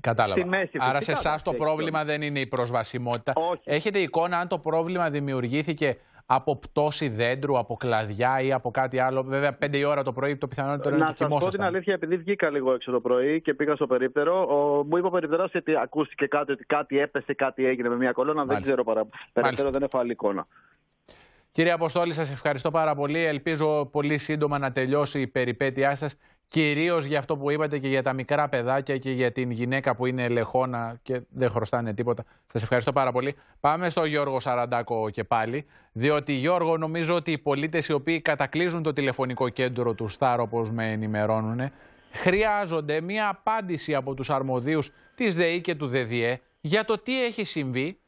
Κατάλαβα. Μέση, Άρα σε εσάς το πρόβλημα δεν είναι η προσβασιμότητα. Όχι. Έχετε εικόνα αν το πρόβλημα δημιουργήθηκε από πτώση δέντρου, από κλαδιά ή από κάτι άλλο. Βέβαια, πέντε η ώρα το πρωί το πιθανότερο είναι να το Να σας πω την αλήθεια, επειδή βγήκα λίγο έξω το πρωί και πήγα στο περίπτερο, ο, μου είπε ο περίπτερος ότι ακούστηκε κάτι, ότι κάτι έπεσε, κάτι έγινε με μια κολόνα. Δεν ξέρω παρά. Περίπτερο δεν έχω άλλη εικόνα. Κύριε Αποστόλη, σας ευχαριστώ πάρα πολύ. Ελπίζω πολύ σύντομα να τελειώσει η περιπέτειά σας Κυρίως για αυτό που είπατε και για τα μικρά παιδάκια και για την γυναίκα που είναι ελεχόνα και δεν χρωστάνε τίποτα. Σας ευχαριστώ πάρα πολύ. Πάμε στο Γιώργο Σαραντάκο και πάλι. Διότι, Γιώργο, νομίζω ότι οι πολίτες οι οποίοι κατακλείζουν το τηλεφωνικό κέντρο του ΣΤΑΡ, όπως με ενημερώνουν, χρειάζονται μία απάντηση από τους αρμοδίους της ΔΕΗ και του ΔΔΕ για το τι έχει συμβεί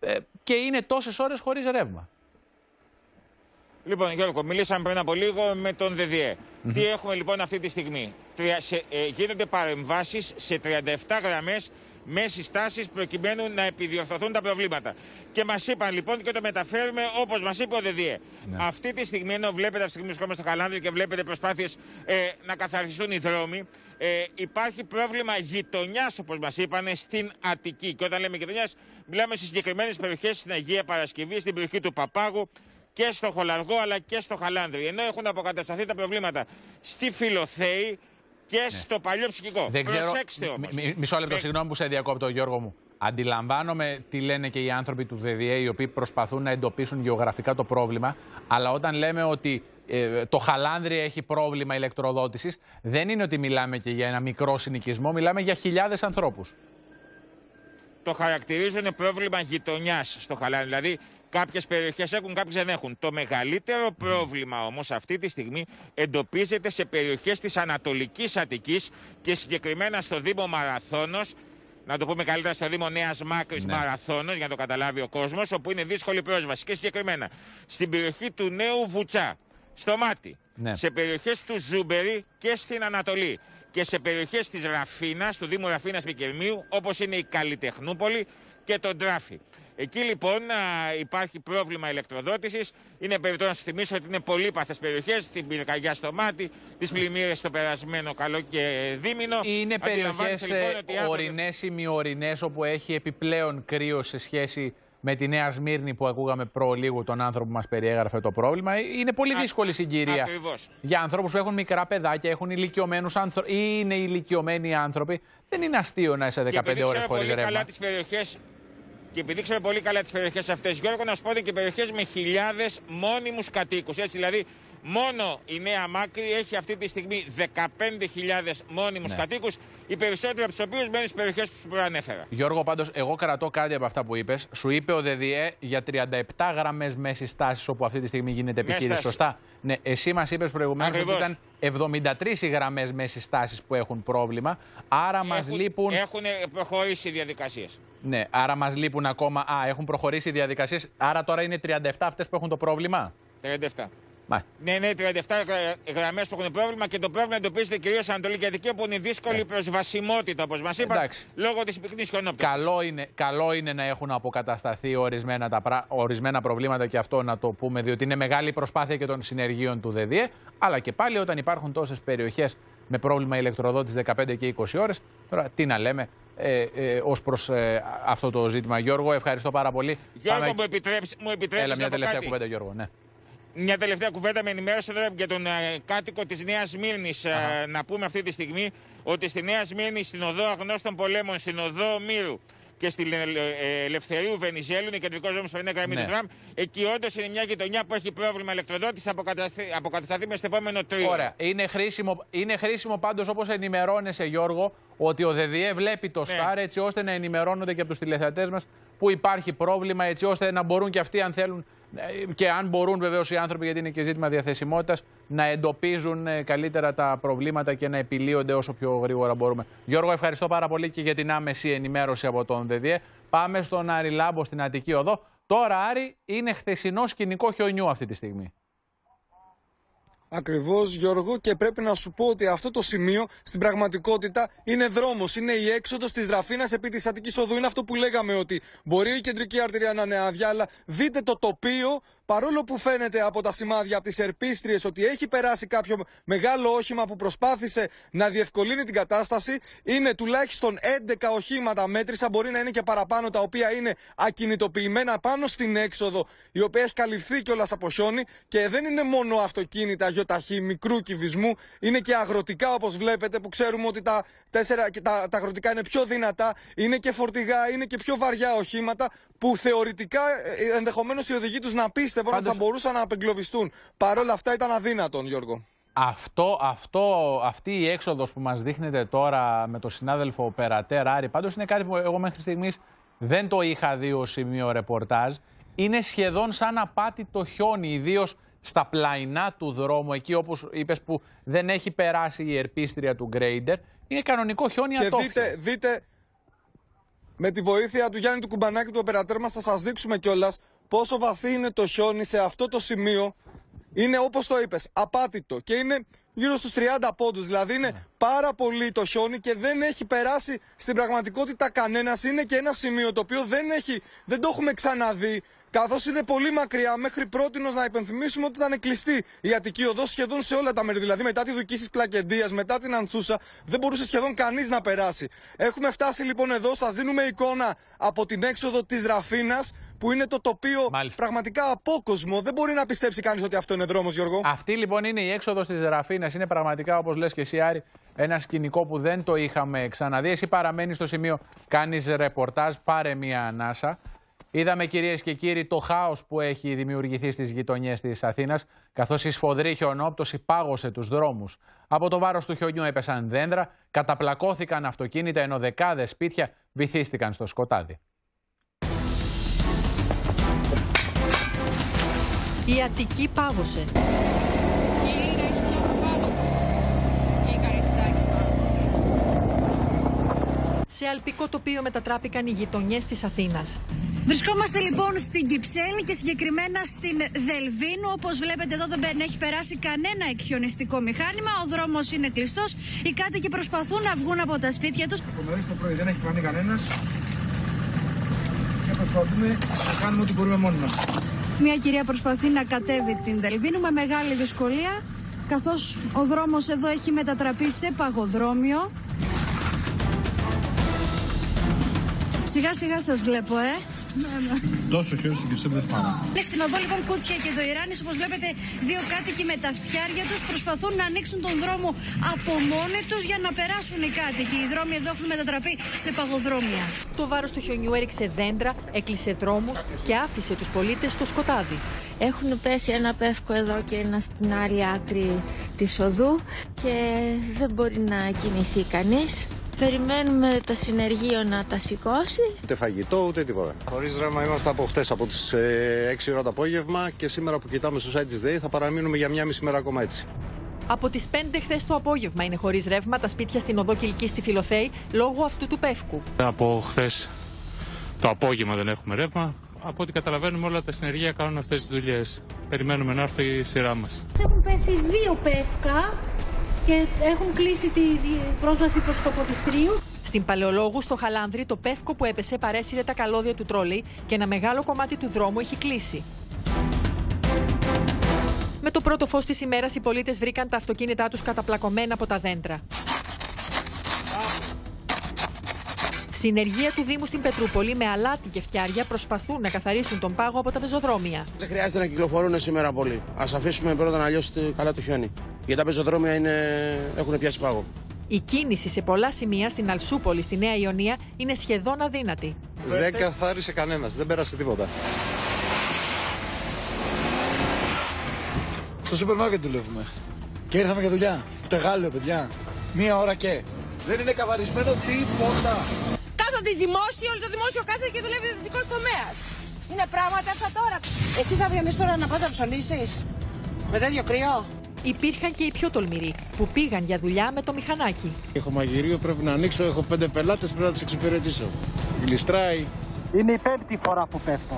ε, και είναι τόσες ώρες χωρίς ρεύμα. Λοιπόν, Γιώργο, μιλήσαμε πριν από λίγο με τον ΔΔΕ. Τι έχουμε λοιπόν αυτή τη στιγμή; Τρια- σε- ε, γίνονται παρεμβάσεις σε 37 γραμμές με συστάσεις προκειμένου να επιδιορθωθούν τα προβλήματα. Και μας είπαν λοιπόν και το μεταφέρουμε όπως μας είπε ο ΔΔΕ. Αυτή τη στιγμή, ενώ βλέπετε αυτή τη στιγμή βρισκόμαστε στο Χαλάνδρη και βλέπετε προσπάθειες ε, να καθαριστούν οι δρόμοι, ε, υπάρχει πρόβλημα γειτονιάς, όπως μας είπαν, στην Αττική. Και όταν λέμε γειτονιάς, μιλάμε σε συγκεκριμένες περιοχές στην Αγία Παρασκευή, στην περιοχή του Παπάγου και στο Χολαργό αλλά και στο Χαλάνδρη. Ενώ έχουν αποκατασταθεί τα προβλήματα στη Φιλοθέη και στο παλιό ψυχικό. Ναι. Δεν ξέρω. Προσέξτε μ- όμως. μ- Μισό λεπτό, Ε, συγγνώμη που σε διακόπτω, Γιώργο μου. Αντιλαμβάνομαι τι λένε και οι άνθρωποι του ΔΔΕ, οι οποίοι προσπαθούν να εντοπίσουν γεωγραφικά το πρόβλημα. Αλλά όταν λέμε ότι ε, το χαλάνδρι έχει πρόβλημα ηλεκτροδότησης, δεν είναι ότι μιλάμε και για ένα μικρό συνοικισμό, μιλάμε για χιλιάδες ανθρώπους. το χαρακτηρίζουν πρόβλημα γειτονιάς στο Χαλάνδρι. Δηλαδή, κάποιες περιοχές έχουν, κάποιες δεν έχουν. Το μεγαλύτερο πρόβλημα όμως αυτή τη στιγμή εντοπίζεται σε περιοχές της Ανατολικής Αττικής και συγκεκριμένα στο Δήμο Μαραθώνος. Να το πούμε καλύτερα στο Δήμο Νέας Μάκρης Ναι. Μαραθώνος, για να το καταλάβει ο κόσμος, όπου είναι δύσκολη πρόσβαση. Και συγκεκριμένα στην περιοχή του Νέου Βουτσά, στο Μάτι, Ναι. σε περιοχές του Ζούμπερι και στην Ανατολή. Και σε περιοχές της Ραφίνας, του Δήμου Ραφίνας Πικερμίου, όπως είναι η Καλλιτεχνούπολη και το Τράφι. Εκεί λοιπόν α, υπάρχει πρόβλημα ηλεκτροδότησης. Είναι περιττό να σου θυμίσω ότι είναι πολύπαθε περιοχές, την πυρκαγιά στο μάτι, τις πλημμύρες στο περασμένο καλό και δίμηνο. Είναι περιοχές Αντιλαμβάνεστε, λοιπόν, ότι οι άνθρωποι- ορεινές ή μειορεινές όπου έχει επιπλέον κρύο σε σχέση με τη Νέα Σμύρνη που ακούγαμε προλίγου τον άνθρωπο που μας περιέγραφε το πρόβλημα. Ε, Είναι πολύ δύσκολη συγκυρία Ακριβώς. για ανθρώπους που έχουν μικρά παιδάκια, έχουν ηλικιωμένους άνθρωπους ή είναι ηλικιωμένοι άνθρωποι. Δεν είναι αστείο να είσαι 15 και επειδή ώρες ξέρω χωρίς πολύ ρεύμα. καλά τις περιοχές και επειδή ξέρω πολύ καλά τις περιοχές αυτές, Γιώργο, να σου πω ότι και περιοχές με χιλιάδες μόνιμους κατοίκους. Έτσι, δηλαδή, μόνο η Νέα Μάκρη έχει αυτή τη στιγμή 15.000 μόνιμους Ναι. κατοίκους, οι περισσότεροι από τους οποίους μένουν στις περιοχές που σου προανέφερα. Γιώργο, πάντως, εγώ κρατώ κάτι από αυτά που είπες. Σου είπε ο ΔΔΕ για 37 γραμμές μέση τάση όπου αυτή τη στιγμή γίνεται Μέση επιχείρηση. τάση. Σωστά; Ναι, εσύ μας είπες προηγουμένως ότι Ακριβώς. ήταν 73 οι γραμμές μέση τάση που έχουν πρόβλημα. Άρα μας Έχουν- λείπουν. Έχουν προχωρήσει οι διαδικασίες. Ναι, άρα μας λείπουν ακόμα. Α, έχουν προχωρήσει οι διαδικασίες. Άρα τώρα είναι 37 αυτές που έχουν το πρόβλημα; 37. Μα. Ναι, ναι, 37 γραμμές που έχουν πρόβλημα και το πρόβλημα εντοπίζεται κυρίως στην Ανατολική Αττική, όπου είναι δύσκολη η προσβασιμότητα, όπως μας είπαν, Ε. Εντάξει. λόγω της πυκνής χιονόπτωση. Καλό είναι, καλό είναι να έχουν αποκατασταθεί ορισμένα, τα, πρα- ορισμένα προβλήματα και αυτό να το πούμε, διότι είναι μεγάλη προσπάθεια και των συνεργείων του ΔΔΕ. Αλλά και πάλι όταν υπάρχουν τόσες περιοχές με πρόβλημα ηλεκτροδότηση 15 και 20 ώρες, τώρα τι να λέμε ε, ε, ως προς αυτό το ζήτημα. Γιώργο, ευχαριστώ πάρα πολύ. Γιώργο, Πάμε- μου επιτρέψει, μου επιτρέπεις Έλα, να μια πω τελευταία κάτι; κουβέντα, Γιώργο. Ναι. Μια τελευταία κουβέντα με ενημέρωσε τώρα για τον ε, κάτοικο της Νέας Μύρνης. να πούμε αυτή τη στιγμή ότι στη Νέα Σμύρνη, στην οδό Αγνώστων Πολέμων, στην οδό Μύρου και στην ε, ε, Ελευθερίου Βενιζέλου, είναι κεντρικός δρόμος που περνάει γραμμή Ναι. του τραμ. Εκεί όντως είναι μια γειτονιά που έχει πρόβλημα ηλεκτροδότησης. Θα αποκατασταθεί, αποκατασταθεί μες στο επόμενο τρίο. Ωραία. Είναι χρήσιμο, είναι χρήσιμο πάντως όπως ενημερώνεσαι, Γιώργο, ότι ο ΔΔΕ βλέπει Ναι. το ΣΤΑΡ έτσι ώστε να ενημερώνονται και από τους τηλεθεατές μας που υπάρχει πρόβλημα, έτσι ώστε να μπορούν και αυτοί, αν θέλουν, ε, και αν μπορούν βεβαίως οι άνθρωποι, γιατί είναι και ζήτημα διαθεσιμότητας, να εντοπίζουν ε, καλύτερα τα προβλήματα και να επιλύονται όσο πιο γρήγορα μπορούμε. Γιώργο, ευχαριστώ πάρα πολύ και για την άμεση ενημέρωση από τον ΔΔΕ. Πάμε στον Άρη Λάμπο στην Αττική Οδό. Τώρα, Άρη, είναι χθεσινό σκηνικό χιονιού αυτή τη στιγμή. Ακριβώς, Γιώργο, και πρέπει να σου πω ότι αυτό το σημείο στην πραγματικότητα είναι δρόμος. Είναι η έξοδος της Ραφίνας επί της Αττικής Οδού. Είναι αυτό που λέγαμε ότι μπορεί η κεντρική αρτηρία να είναι άδεια, αλλά δείτε το τοπίο. Παρόλο που φαίνεται από τα σημάδια από τις ερπίστριες ότι έχει περάσει κάποιο μεγάλο όχημα που προσπάθησε να διευκολύνει την κατάσταση, είναι τουλάχιστον 11 οχήματα μέτρησα, μπορεί να είναι και παραπάνω, τα οποία είναι ακινητοποιημένα πάνω στην έξοδο, η οποία έχει καλυφθεί κιόλας από χιόνι. Και δεν είναι μόνο αυτοκίνητα γιοταχή μικρού κυβισμού, είναι και αγροτικά όπως βλέπετε, που ξέρουμε ότι τα, τέσσερα, και τα, τα αγροτικά είναι πιο δυνατά, είναι και φορτηγά, είναι και πιο βαριά οχήματα, που θεωρητικά ενδεχομένως οι οδηγοί τους να πίστευαν ότι θα Πάντως- μπορούσαν να απεγκλωβιστούν. Παρ' όλα αυτά ήταν αδύνατον, Γιώργο. αυτό, αυτό, αυτή η έξοδος που μας δείχνετε τώρα με τον συνάδελφο Περατέρ Άρη, πάντως είναι κάτι που εγώ μέχρι στιγμής δεν το είχα δει ως σημείο ρεπορτάζ. Είναι σχεδόν σαν απάτητο χιόνι, ιδίως στα πλαϊνά του δρόμου, εκεί όπως είπες που δεν έχει περάσει η ερπίστρια του Γκρέιντερ. Είναι κανονικό χιόνι Και ατόφιο. δείτε, δείτε, με τη βοήθεια του Γιάννη του Κουμπανάκη του οπερατέρ μας θα σας δείξουμε κιόλας πόσο βαθύ είναι το χιόνι σε αυτό το σημείο. Είναι όπως το είπες, απάτητο και είναι γύρω στους 30 πόντους. Δηλαδή είναι πάρα πολύ το χιόνι και δεν έχει περάσει στην πραγματικότητα κανένας. Είναι και ένα σημείο το οποίο δεν, έχει, δεν το έχουμε ξαναδεί. Καθώς είναι πολύ μακριά, μέχρι πρώτη να υπενθυμίσουμε ότι ήταν κλειστή η Αττική Οδό σχεδόν σε όλα τα μέρη. Δηλαδή, μετά τη δοκίση της Πλακεντίας, μετά την Ανθούσα, δεν μπορούσε σχεδόν κανείς να περάσει. Έχουμε φτάσει λοιπόν εδώ, σας δίνουμε εικόνα από την έξοδο της Ραφίνας, που είναι το τοπίο πραγματικά απόκοσμο. Δεν μπορεί να πιστέψει κανείς ότι αυτό είναι δρόμος, Γιώργο. Αυτή λοιπόν είναι η έξοδος της Ραφίνας. Είναι πραγματικά, όπως λες και εσύ, Άρη, ένα σκηνικό που δεν το είχαμε ξαναδεί. Εσύ παραμένεις στο σημείο, κάνεις ρεπορτάζ, πάρε μία ανάσα. Είδαμε κυρίες και κύριοι το χάος που έχει δημιουργηθεί στις γειτονιές της Αθήνας, καθώς η σφοδρή χιονόπτωση πάγωσε τους δρόμους. Από το βάρος του χιονιού έπεσαν δέντρα, καταπλακώθηκαν αυτοκίνητα, ενώ δεκάδες σπίτια βυθίστηκαν στο σκοτάδι. Η Αττική πάγωσε. Σε αλπικό τοπίο μετατράπηκαν οι γειτονιές της Αθήνας. Βρισκόμαστε λοιπόν στην Κυψέλη και συγκεκριμένα στην Δελβίνου. Όπως βλέπετε, εδώ δεν έχει περάσει κανένα εκχιονιστικό μηχάνημα. Ο δρόμος είναι κλειστός. Οι κάτοικοι προσπαθούν να βγουν από τα σπίτια τους. Από νωρί το πρωί δεν έχει φανεί κανένας. Και προσπαθούμε να κάνουμε ό,τι μπορούμε μόνοι μας. Μια κυρία προσπαθεί να κατέβει την Δελβίνου με μεγάλη δυσκολία. Καθώς ο δρόμος εδώ έχει μετατραπεί σε παγοδρόμιο. Σιγά σιγά σας βλέπω, ε. Τόσο χιόνι στην Κυψέλη δεν πάμε. Είναι στην οδό λοιπόν Κούτια και Δοϊράνη. Όπως βλέπετε, δύο κάτοικοι με τα φτιάρια τους προσπαθούν να ανοίξουν τον δρόμο από μόνοι τους για να περάσουν οι κάτοικοι. Οι δρόμοι εδώ έχουν μετατραπεί σε παγοδρόμια. Το βάρος του χιονιού έριξε δέντρα, έκλεισε δρόμους και άφησε τους πολίτες στο σκοτάδι. Έχουν πέσει ένα πεύκο εδώ και ένα στην άλλη άκρη της οδού και δεν μπορεί να κινηθεί κανείς. Περιμένουμε το συνεργείο να τα σηκώσει. Ούτε φαγητό ούτε τίποτα. Χωρίς ρεύμα είμαστε από χτες, από τις 6 ώρα το απόγευμα και σήμερα που κοιτάμε στο site της ΔΕΗ θα παραμείνουμε για μια μισή μέρα ακόμα έτσι. Από τις 5 χθες το απόγευμα είναι χωρίς ρεύμα τα σπίτια στην οδό Κυλκή στη Φιλοθέη λόγω αυτού του πεύκου. Από χθες το απόγευμα δεν έχουμε ρεύμα. Από ό,τι καταλαβαίνουμε, όλα τα συνεργεία κάνουν αυτές τις δουλειές. Περιμένουμε να έρθει η σειρά μας. Έχουν πέσει δύο πεύκα και έχουν κλείσει τη πρόσβαση προς το ποτιστρίο. Στην Παλαιολόγου, στο Χαλάνδρι, το πεύκο που έπεσε παρέσυρε τα καλώδια του τρόλεϊ και ένα μεγάλο κομμάτι του δρόμου έχει κλείσει. Με το πρώτο φως της ημέρας, οι πολίτες βρήκαν τα αυτοκίνητά τους καταπλακωμένα από τα δέντρα. Συνεργεία του Δήμου στην Πετρούπολη με αλάτι και φτιάρια προσπαθούν να καθαρίσουν τον πάγο από τα πεζοδρόμια. Δεν χρειάζεται να κυκλοφορούν σήμερα πολύ. Α αφήσουμε πρώτα να λιώσει καλά το χιόνι. Γιατί τα πεζοδρόμια είναι... έχουν πιάσει πάγο. Η κίνηση σε πολλά σημεία στην Αλσούπολη, στη Νέα Ιωνία, είναι σχεδόν αδύνατη. Δεν καθάρισε κανένας, δεν πέρασε τίποτα. Στο σούπερ μάρκετ δουλεύουμε. Και ήρθαμε για δουλειά. Τεγάλιο, παιδιά. Μία ώρα και. Δεν είναι καθαρισμένο τίποτα. Κάθονται οι δημόσιοι, όλο το δημόσιο κάθεται και δουλεύει ο ιδιωτικός τομέας. Είναι πράγματα αυτά τώρα. Εσύ θα βγαίνει τώρα να πα να ψωνίσεις; Με τέτοιο κρύο; Υπήρχαν και οι πιο τολμηροί που πήγαν για δουλειά με το μηχανάκι. Έχω μαγειρίο, πρέπει να ανοίξω. Έχω πέντε πελάτες, πρέπει να τους εξυπηρετήσω. Γλιστράει. Είναι η πέμπτη φορά που πέφτω.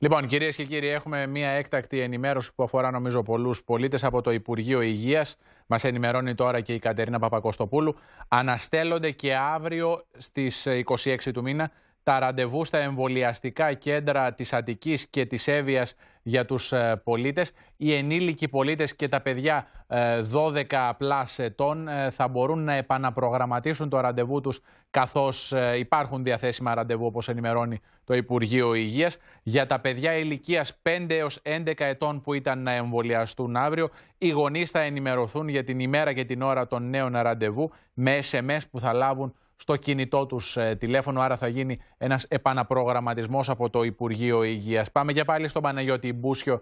Λοιπόν, κυρίες και κύριοι, έχουμε μια έκτακτη ενημέρωση που αφορά νομίζω πολλούς πολίτες από το Υπουργείο Υγείας. Μας ενημερώνει τώρα και η Κατερίνα Παπακοστοπούλου. Αναστέλλονται και αύριο στις 26 του μήνα τα ραντεβού στα εμβολιαστικά κέντρα της Αττικής και της Εύβοιας για τους ε, πολίτες. Οι ενήλικοι πολίτες και τα παιδιά 12 πλάς ετών ε, θα μπορούν να επαναπρογραμματίσουν το ραντεβού τους καθώς ε, υπάρχουν διαθέσιμα ραντεβού όπως ενημερώνει το Υπουργείο Υγείας. Για τα παιδιά ηλικίας 5 έως 11 ετών που ήταν να εμβολιαστούν αύριο, οι γονείς θα ενημερωθούν για την ημέρα και την ώρα των νέων ραντεβού με SMS που θα λάβουν στο κινητό τους ε, τηλέφωνο, άρα θα γίνει ένας επαναπρογραμματισμός από το Υπουργείο Υγείας. Πάμε και πάλι στον Παναγιώτη Μπούσιο ε,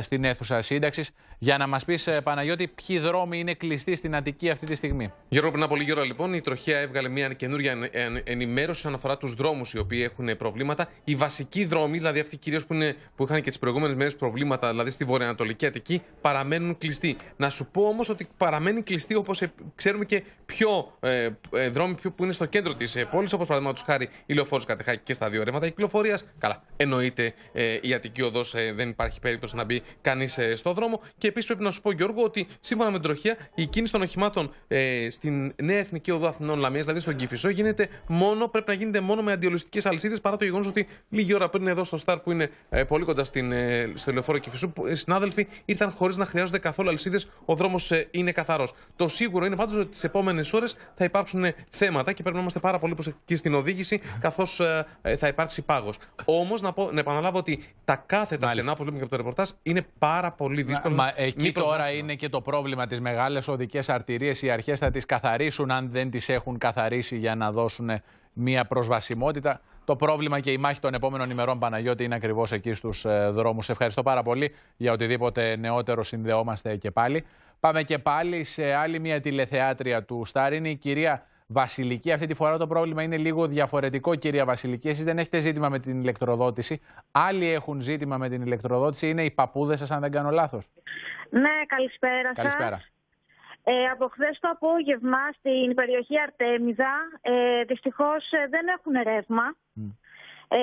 στην αίθουσα σύνταξης. Για να μας πεις, Παναγιώτη, ποιοι δρόμοι είναι κλειστοί στην Αττική αυτή τη στιγμή; Γιώργο, πριν από λίγη ώρα λοιπόν, η Τροχέα έβγαλε μια καινούργια ενημέρωση όσον αφορά τους δρόμους οι οποίοι έχουν προβλήματα. Οι βασικοί δρόμοι, δηλαδή αυτοί κυρίως που, που είχαν και τις προηγούμενες μέρες προβλήματα, δηλαδή στη βορειοανατολική Αττική, παραμένουν κλειστοί. Να σου πω όμως ότι παραμένει κλειστή όπως ξέρουμε και πιο ε, ε, δρόμοι που είναι στο κέντρο της ε, πόλης, όπως παραδείγματος χάρη η λεωφόρος Κατεχάκη και στα δύο ρεύματα κυκλοφορία. Καλά, εννοείται ε, η Αττική οδός ε, δεν υπάρχει περίπτωση να μπει κανείς ε, στο δρόμο. Και επίσης πρέπει να σου πω, Γιώργο, ότι σύμφωνα με την τροχία, η κίνηση των οχημάτων ε, στην νέα εθνική οδό Αθηνών Λαμίας, δηλαδή στον Κυφισό, γίνεται μόνο, πρέπει να γίνεται μόνο με αντιολιστικές αλυσίδες παρά το γεγονός ότι λίγη ώρα πριν εδώ στο Σταρ που είναι ε, πολύ κοντά στην, ε, στο λεωφόρο Κυφισού, ε, συνάδελφοι ήρθαν χωρίς να χρειάζονται καθόλου αλυσίδες. Ο δρόμος είναι καθαρός. Το σίγουρο είναι πάντως ότι τις επόμενες ώρες θα υπάρξουν θέματα και πρέπει να είμαστε πάρα πολύ προσεκτικοί στην οδήγηση, καθώς θα υπάρξει πάγος. Όμως να, να επαναλάβω ότι τα κάθετα Μάλιστα. στενά, όπως λέμε και από το ρεπορτάζ, είναι πάρα πολύ δύσκολο. Μα, μα εκεί τώρα είναι και το πρόβλημα τι μεγάλες οδικές αρτηρίες. Οι αρχές θα τις καθαρίσουν αν δεν τις έχουν καθαρίσει για να δώσουν μια προσβασιμότητα. Το πρόβλημα και η μάχη των επόμενων ημερών, Παναγιώτη, είναι ακριβώς εκεί στους ε, δρόμους. Ευχαριστώ πάρα πολύ για οτιδήποτε νεότερο συνδεόμαστε και πάλι. Πάμε και πάλι σε άλλη μια τηλεθεάτρια του Στάρ. Είναι η κυρία Βασιλική. Αυτή τη φορά το πρόβλημα είναι λίγο διαφορετικό, κυρία Βασιλική. Εσείς δεν έχετε ζήτημα με την ηλεκτροδότηση. Άλλοι έχουν ζήτημα με την ηλεκτροδότηση. Είναι οι παππούδες σας, αν δεν κάνω λάθος. Ναι, καλησπέρα, καλησπέρα. Ε, από χθες το απόγευμα στην περιοχή Αρτέμιδα ε, δυστυχώς ε, δεν έχουν ρεύμα. Ε,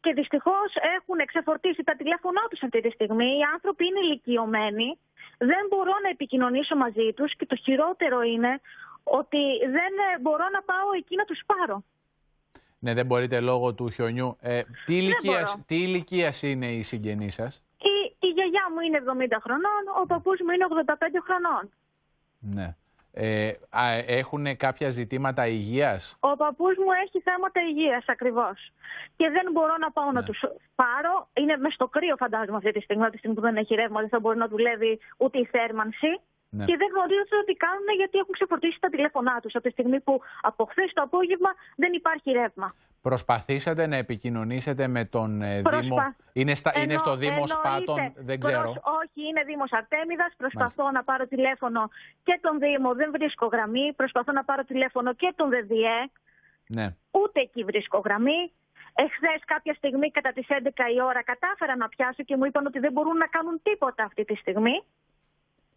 και δυστυχώς έχουν εξεφορτήσει τα τηλέφωνά τους αυτή τη στιγμή. Οι άνθρωποι είναι ηλικιωμένοι. Δεν μπορώ να επικοινωνήσω μαζί τους και το χειρότερο είναι ότι δεν ε, μπορώ να πάω εκεί να τους πάρω. Ναι, δεν μπορείτε λόγω του χιονιού. Ε, τι, ηλικίας, τι ηλικίας είναι η συγγενή σας; Η, η γιαγιά μου είναι 70 χρονών, ο παππούς μου είναι 85 χρονών. Ναι. Ε, έχουν κάποια ζητήματα υγείας; Ο παππούς μου έχει θέματα υγείας ακριβώς. Και δεν μπορώ να πάω να ναι. τους πάρω. Είναι μες στο κρύο φαντάζομαι αυτή τη στιγμή, τη στιγμή που δεν έχει ρεύμα, δεν θα μπορεί να δουλεύει ούτε η θέρμανση. Ναι. Και δεν γνωρίζουν τι κάνουν γιατί έχουν ξεφορτήσει τα τηλέφωνά τους. Από τη στιγμή που από χθες το απόγευμα δεν υπάρχει ρεύμα. Προσπαθήσατε να επικοινωνήσετε με τον ε, Δήμο; Είναι, στα, είναι στο Δήμο Σπάτων, δεν ξέρω. όχι, είναι Δήμος Αρτέμιδας. Προσπαθώ να πάρω τηλέφωνο και τον Δήμο, δεν βρίσκω γραμμή. Προσπαθώ να πάρω τηλέφωνο και τον ΔΔΕ. Ναι. Ούτε εκεί βρίσκω γραμμή. Εχθές, κάποια στιγμή, κατά τις 11 η ώρα, κατάφερα να πιάσω και μου είπαν ότι δεν μπορούν να κάνουν τίποτα αυτή τη στιγμή.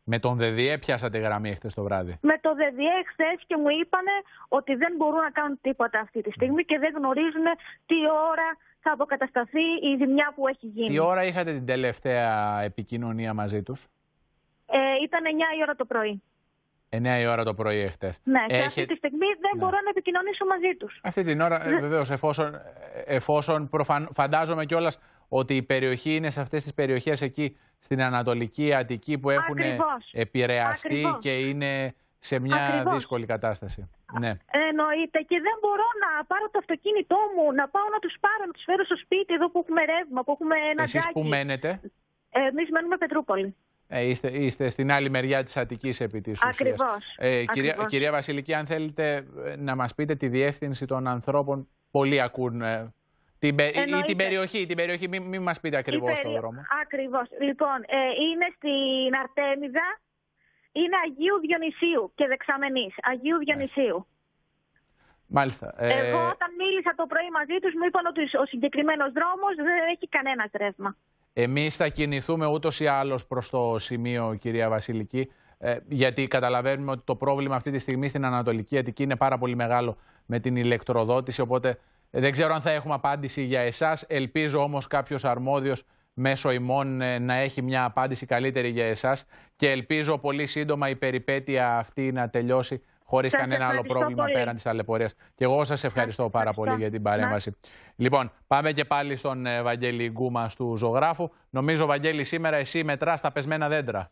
Με τον ΔΔΕ πιάσατε γραμμή χθες το βράδυ. Με το ΔΔΕ χθες και μου είπαν ότι δεν μπορούν να κάνουν τίποτα αυτή τη στιγμή και δεν γνωρίζουν τι ώρα θα αποκατασταθεί η ζημιά που έχει γίνει. Τι ώρα είχατε την τελευταία επικοινωνία μαζί τους, ε, Ήταν 9 η ώρα το πρωί. 9 η ώρα το πρωί εχθές. Ναι, και αυτή τη στιγμή δεν ναι. μπορώ να επικοινωνήσω μαζί τους. Αυτή την ώρα, ε, βεβαίως, εφόσον, εφόσον προφαν... φαντάζομαι κιόλας ότι η περιοχή είναι σε αυτές τις περιοχές εκεί στην Ανατολική Αττική που έχουν επηρεαστεί και είναι σε μια δύσκολη κατάσταση. Ναι. Εννοείται. Και δεν μπορώ να πάρω το αυτοκίνητό μου, να πάω να τους πάρω, να τους φέρω στο σπίτι εδώ που έχουμε ρεύμα, που έχουμε ένα Εσείς που μένετε; Εμείς μένουμε Πετρούπολη. Ε, είστε, είστε στην άλλη μεριά της Αττικής επί της Ακριβώς. Ε, κυρία, κυρία Βασιλική, αν θέλετε ε, να μας πείτε τη διεύθυνση των ανθρώπων, πολλοί ακούν ε, την, ή την περιοχή, την περιοχή, μην, μην μας πείτε ακριβώς περι... το δρόμο. Ακριβώς. Λοιπόν, ε, είναι στην Αρτέμιδα, είναι Αγίου Διονυσίου και δεξαμενής. Αγίου Διονυσίου. Μάλιστα. Ε... Εγώ όταν μίλησα το πρωί μαζί τους μου είπαν ότι ο συγκεκριμένος δρόμος δεν έχει κανένα ρεύμα. Εμείς θα κινηθούμε ούτως ή άλλως προς το σημείο, κυρία Βασιλική, ε, γιατί καταλαβαίνουμε ότι το πρόβλημα αυτή τη στιγμή στην Ανατολική Αττική είναι πάρα πολύ μεγάλο με την ηλεκτροδότηση, οπότε ε, δεν ξέρω αν θα έχουμε απάντηση για εσάς. Ελπίζω όμως κάποιος αρμόδιος μέσω ημών ε, να έχει μια απάντηση καλύτερη για εσάς και ελπίζω πολύ σύντομα η περιπέτεια αυτή να τελειώσει χωρίς κανένα άλλο πρόβλημα πολύ. πέραν τη ταλαιπωρία. Και εγώ σας ευχαριστώ πάρα πολύ για την παρέμβαση. Λοιπόν, πάμε και πάλι στον ε, Βαγγέλη Γκούμα του ζωγράφου. Νομίζω, Βαγγέλη, σήμερα εσύ μετράς τα πεσμένα δέντρα.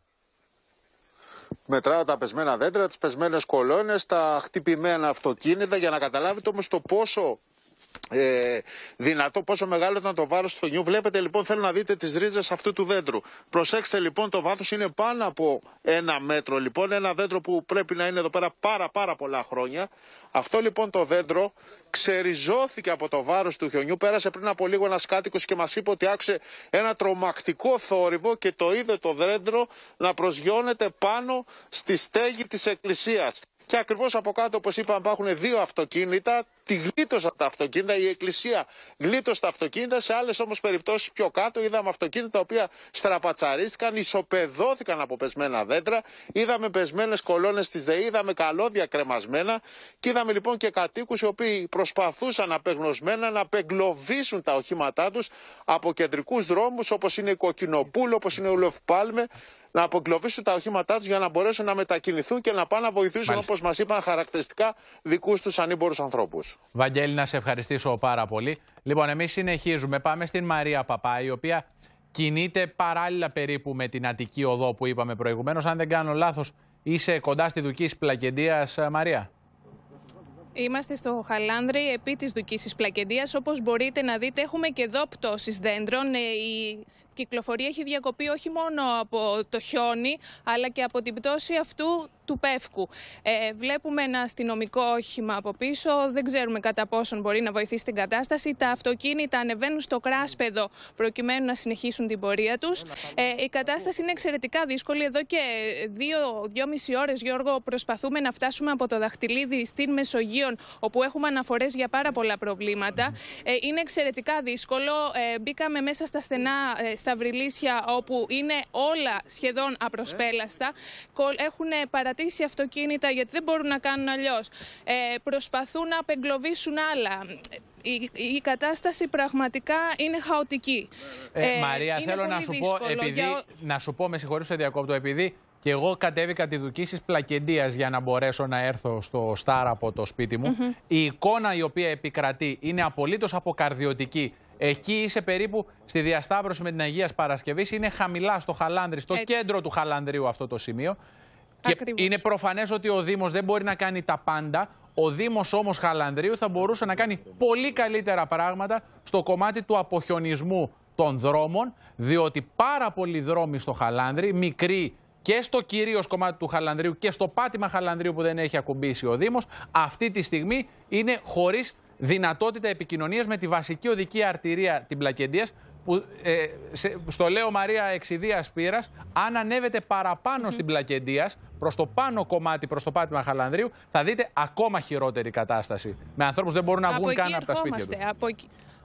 Μετράω τα πεσμένα δέντρα, τις πεσμένες κολόνες, τα χτυπημένα αυτοκίνητα για να καταλάβετε όμως το πόσο ε, δυνατό, πόσο μεγάλο ήταν το βάρος του χιονιού. Βλέπετε λοιπόν, θέλω να δείτε τις ρίζες αυτού του δέντρου. Προσέξτε λοιπόν, το βάθος είναι πάνω από ένα μέτρο λοιπόν. Ένα δέντρο που πρέπει να είναι εδώ πέρα πάρα πάρα πολλά χρόνια. Αυτό λοιπόν το δέντρο ξεριζώθηκε από το βάρος του χιονιού. Πέρασε πριν από λίγο ένας κάτοικος και μας είπε ότι άκουσε ένα τρομακτικό θόρυβο και το είδε το δέντρο να προσγειώνεται πάνω στη στέγη της εκκλησίας. Και ακριβώς από κάτω, όπως είπαμε, υπάρχουν δύο αυτοκίνητα. Τη γλίτωσαν τα αυτοκίνητα, η Εκκλησία γλίτωσε τα αυτοκίνητα. Σε άλλες όμως περιπτώσεις πιο κάτω είδαμε αυτοκίνητα τα οποία στραπατσαρίστηκαν, ισοπεδώθηκαν από πεσμένα δέντρα. Είδαμε πεσμένες κολόνες της ΔΕΗ, είδαμε καλώδια κρεμασμένα. Και είδαμε λοιπόν και κατοίκους οι οποίοι προσπαθούσαν απεγνωσμένα να απεγκλωβίσουν τα οχήματά τους από κεντρικούς δρόμους όπως είναι η Κοκκινοπούλου, όπως είναι ο Λεοφπάλμε, να αποκλωβίσουν τα οχήματά τους για να μπορέσουν να μετακινηθούν και να πάνε να βοηθήσουν, όπως μας είπαν, χαρακτηριστικά δικούς τους ανήμπορους ανθρώπους. Βαγγέλη, να σε ευχαριστήσω πάρα πολύ. Λοιπόν, εμείς συνεχίζουμε. Πάμε στην Μαρία Παπά, η οποία κινείται παράλληλα περίπου με την Αττική Οδό που είπαμε προηγουμένως. Αν δεν κάνω λάθος, είσαι κοντά στη Δουκής Πλακεντίας, Μαρία; Είμαστε στο Χαλάνδρη επί της Δουκής Πλακεντίας. Όπως μπορείτε να δείτε έχουμε και εδώ πτώσεις δέντρων. Ε, η κυκλοφορία έχει διακοπεί όχι μόνο από το χιόνι αλλά και από την πτώση αυτού του Πεύκου. Ε, βλέπουμε ένα αστυνομικό όχημα από πίσω. Δεν ξέρουμε κατά πόσον μπορεί να βοηθήσει την κατάσταση. Τα αυτοκίνητα ανεβαίνουν στο κράσπεδο προκειμένου να συνεχίσουν την πορεία τους. Ε, η κατάσταση είναι εξαιρετικά δύσκολη. Εδώ και δύο-δυόμιση ώρες, Γιώργο, προσπαθούμε να φτάσουμε από το δαχτυλίδι στην Μεσογείο, όπου έχουμε αναφορές για πάρα πολλά προβλήματα. Ε, είναι εξαιρετικά δύσκολο. Ε, μπήκαμε μέσα στα στενά, ε, στα βρυλίσια, όπου είναι όλα σχεδόν απροσπέλαστα. Έχουν παρατηρήσει κρατήσει αυτοκίνητα γιατί δεν μπορούν να κάνουν αλλιώς. Ε, προσπαθούν να απεγκλωβίσουν άλλα. Η, η, κατάσταση πραγματικά είναι χαοτική. Ε, ε Μαρία, θέλω να σου, πω, επειδή, να σου πω, με συγχωρείς σε διακόπτω, επειδή και εγώ κατέβηκα τη Δουκή Πλακεντίας για να μπορέσω να έρθω στο Στάρ από το σπίτι μου. Η εικόνα η οποία επικρατεί είναι απολύτως αποκαρδιωτική. Εκεί είσαι περίπου στη διασταύρωση με την Αγία Παρασκευή. Είναι χαμηλά στο Χαλάνδρι, στο κέντρο του Χαλανδρίου αυτό το σημείο. Και είναι προφανές ότι ο Δήμος δεν μπορεί να κάνει τα πάντα. Ο Δήμος όμως Χαλανδρίου θα μπορούσε να κάνει πολύ καλύτερα πράγματα στο κομμάτι του αποχιονισμού των δρόμων, διότι πάρα πολλοί δρόμοι στο Χαλάνδρι, μικροί και στο κυρίως κομμάτι του Χαλανδρίου και στο πάτημα Χαλανδρίου που δεν έχει ακουμπήσει ο Δήμος, αυτή τη στιγμή είναι χωρίς δυνατότητα επικοινωνίας με τη βασική οδική αρτηρία την Πλακεντίας, που ε, στο λέω Μαρία Εξιδίας Πύρα, αν ανέβετε παραπάνω στην Πλακεντίας, προς το πάνω κομμάτι, προς το πάτημα Χαλανδρίου, θα δείτε ακόμα χειρότερη κατάσταση. Με ανθρώπους δεν μπορούν να βγουν καν από τα σπίτια τους.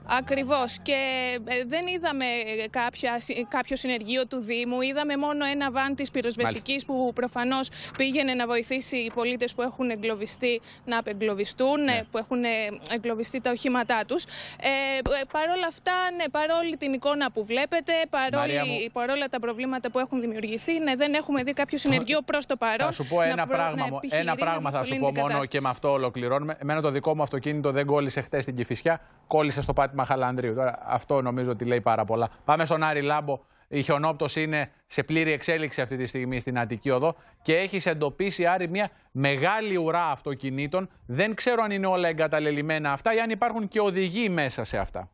Ακριβώς και ε, δεν είδαμε κάποια, κάποιο συνεργείο του Δήμου, είδαμε μόνο ένα βάν της πυροσβεστικής που προφανώς πήγαινε να βοηθήσει οι πολίτες που έχουν εγκλωβιστεί να απεγκλωβιστούν, ναι. που έχουν εγκλωβιστεί τα οχήματά τους. Ε, ε παρόλα αυτά, ναι, παρόλη την εικόνα που βλέπετε, παρόλη, παρόλα τα προβλήματα που έχουν δημιουργηθεί, ναι, δεν έχουμε δει κάποιο συνεργείο προς το παρόν. Θα σου πω ένα πράγμα, ένα πράγμα θα σου πω μόνο και με αυτό ολοκληρώνουμε. Εμένα το δικό μου αυτοκίνητο δεν κόλλησε χθες στην Κηφισιά, κόλλησε στο πάτημα Μαχαλανδρίου. Τώρα, αυτό νομίζω ότι λέει πάρα πολλά. Πάμε στον Άρη Λάμπο. Η χιονόπτωση είναι σε πλήρη εξέλιξη αυτή τη στιγμή στην Αττική Οδό και έχει εντοπίσει Άρη μια μεγάλη ουρά αυτοκινήτων. Δεν ξέρω αν είναι όλα εγκαταλελειμμένα αυτά ή αν υπάρχουν και οδηγοί μέσα σε αυτά.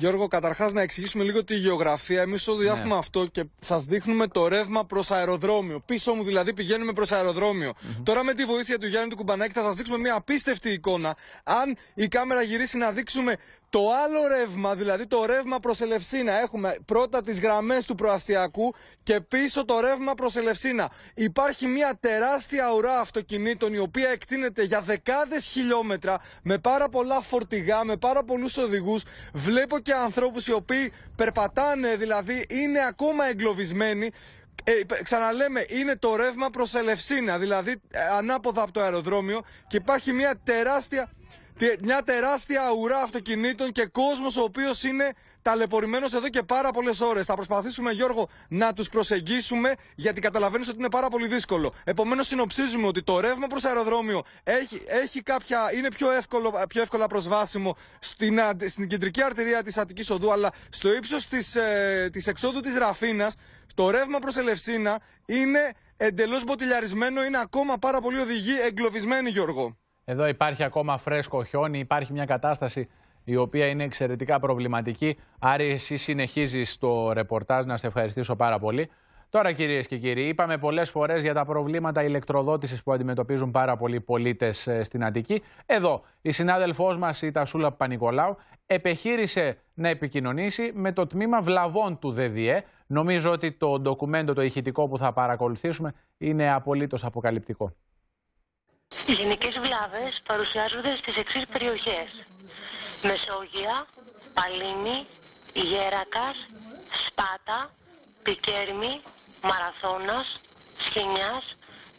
Γιώργο, καταρχάς να εξηγήσουμε λίγο τη γεωγραφία. Εμείς στο διάστημα ναι. αυτό και σας δείχνουμε το ρεύμα προς αεροδρόμιο. Πίσω μου δηλαδή πηγαίνουμε προς αεροδρόμιο. Τώρα με τη βοήθεια του Γιάννη του Κουμπανάκη θα σας δείξουμε μια απίστευτη εικόνα. Αν η κάμερα γυρίσει να δείξουμε το άλλο ρεύμα, δηλαδή το ρεύμα προς Ελευσίνα, έχουμε πρώτα τις γραμμές του προαστιακού και πίσω το ρεύμα προς Ελευσίνα. Υπάρχει μια τεράστια ουρά αυτοκινήτων η οποία εκτείνεται για δεκάδες χιλιόμετρα με πάρα πολλά φορτηγά, με πάρα πολλούς οδηγούς. Βλέπω και ανθρώπους οι οποίοι περπατάνε, δηλαδή είναι ακόμα εγκλωβισμένοι. Ε, ξαναλέμε, είναι το ρεύμα προς Ελευσίνα, δηλαδή ε, ανάποδα από το αεροδρόμιο και υπάρχει μια τεράστια μια τεράστια ουρά αυτοκινήτων και κόσμος ο οποίος είναι ταλαιπωρημένος εδώ και πάρα πολλές ώρες. Θα προσπαθήσουμε Γιώργο να τους προσεγγίσουμε γιατί καταλαβαίνεις ότι είναι πάρα πολύ δύσκολο. Επομένως συνοψίζουμε ότι το ρεύμα προς αεροδρόμιο έχει, έχει κάποια, είναι πιο, εύκολο, πιο εύκολα προσβάσιμο στην, στην κεντρική αρτηρία της Αττικής Οδού αλλά στο ύψος της, ε, της εξόδου της Ραφίνας το ρεύμα προς Ελευσίνα είναι εντελώς μποτιλιαρισμένο, είναι ακόμα πάρα πολύ οδηγοί εγκλωβισμένοι Γιώργο. Εδώ υπάρχει ακόμα φρέσκο χιόνι, υπάρχει μια κατάσταση η οποία είναι εξαιρετικά προβληματική. Άρη, εσύ συνεχίζεις το ρεπορτάζ, να σε ευχαριστήσω πάρα πολύ. Τώρα, κυρίες και κύριοι, είπαμε πολλές φορές για τα προβλήματα ηλεκτροδότησης που αντιμετωπίζουν πάρα πολλοί πολίτες ε, στην Αττική. Εδώ, η συνάδελφός μας, η Τασούλα Πανικολάου, επεχείρησε να επικοινωνήσει με το τμήμα βλαβών του ΔΔΕ. Νομίζω ότι το ντοκουμέντο, το ηχητικό που θα παρακολουθήσουμε, είναι απολύτως αποκαλυπτικό. Οι γενικές βλάβες παρουσιάζονται στις εξής περιοχές. Μεσόγεια, Παλίνη, Γέρακας, Σπάτα, Πικέρμη, Μαραθώνας, Σχοινιάς,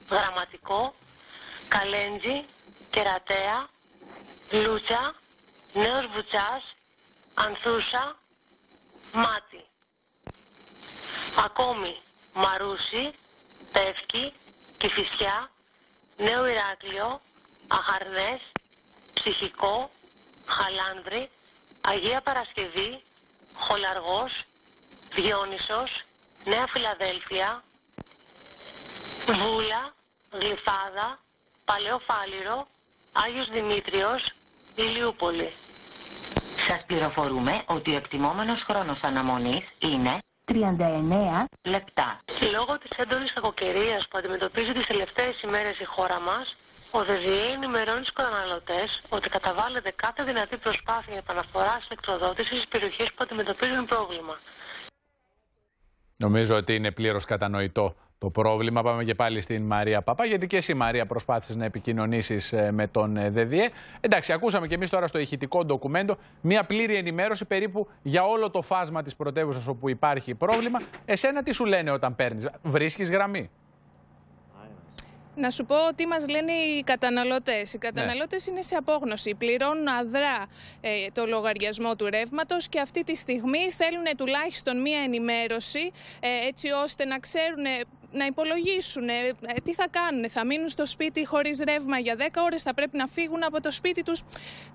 Γραμματικό, Καλέντζη, Κερατέα, Λούτσα, Νέος Βουτσάς, Ανθούσα, Μάτι. Ακόμη Μαρούσι, Πεύκη, Κηφισιά, Νέο Ηράκλειο, Αχαρνές, Ψυχικό, Χαλάνδρη, Αγία Παρασκευή, Χολαργός, Διόνυσος, Νέα Φιλαδέλφια, Βούλα, Γλυφάδα, Παλαιό Φάληρο, Άγιος Δημήτριος, Ηλιούπολη. Σας πληροφορούμε ότι ο εκτιμόμενος χρόνος αναμονής είναι 39 λεπτά. Λόγω της έντονης κακοκαιρίας που αντιμετωπίζει τις τελευταίες ημέρες η χώρα μας, ο ΔΔΕ ενημερώνει τους καταναλωτές ότι καταβάλλεται κάθε δυνατή προσπάθεια επαναφοράς ηλεκτροδότησης στις περιοχές που αντιμετωπίζουν πρόβλημα. Νομίζω ότι είναι πλήρως κατανοητό το πρόβλημα. Πάμε και πάλι στην Μαρία Παπά, γιατί και εσύ, Μαρία, προσπάθησες να επικοινωνήσεις ε, με τον ε, ΔΔΕ. Εντάξει, ακούσαμε και εμείς τώρα στο ηχητικό ντοκουμέντο μία πλήρη ενημέρωση περίπου για όλο το φάσμα της πρωτεύουσας όπου υπάρχει πρόβλημα. Εσένα τι σου λένε όταν παίρνεις, Βρίσκεις γραμμή; Να σου πω τι μας λένε οι καταναλωτές. Οι καταναλωτές είναι σε απόγνωση, πληρώνουν αδρά ε, το λογαριασμό του ρεύματος και αυτή τη στιγμή θέλουν τουλάχιστον μία ενημέρωση ε, έτσι ώστε να ξέρουν να υπολογίσουν ε, ε, τι θα κάνουν. Θα μείνουν στο σπίτι χωρίς ρεύμα για 10 ώρες, θα πρέπει να φύγουν από το σπίτι τους.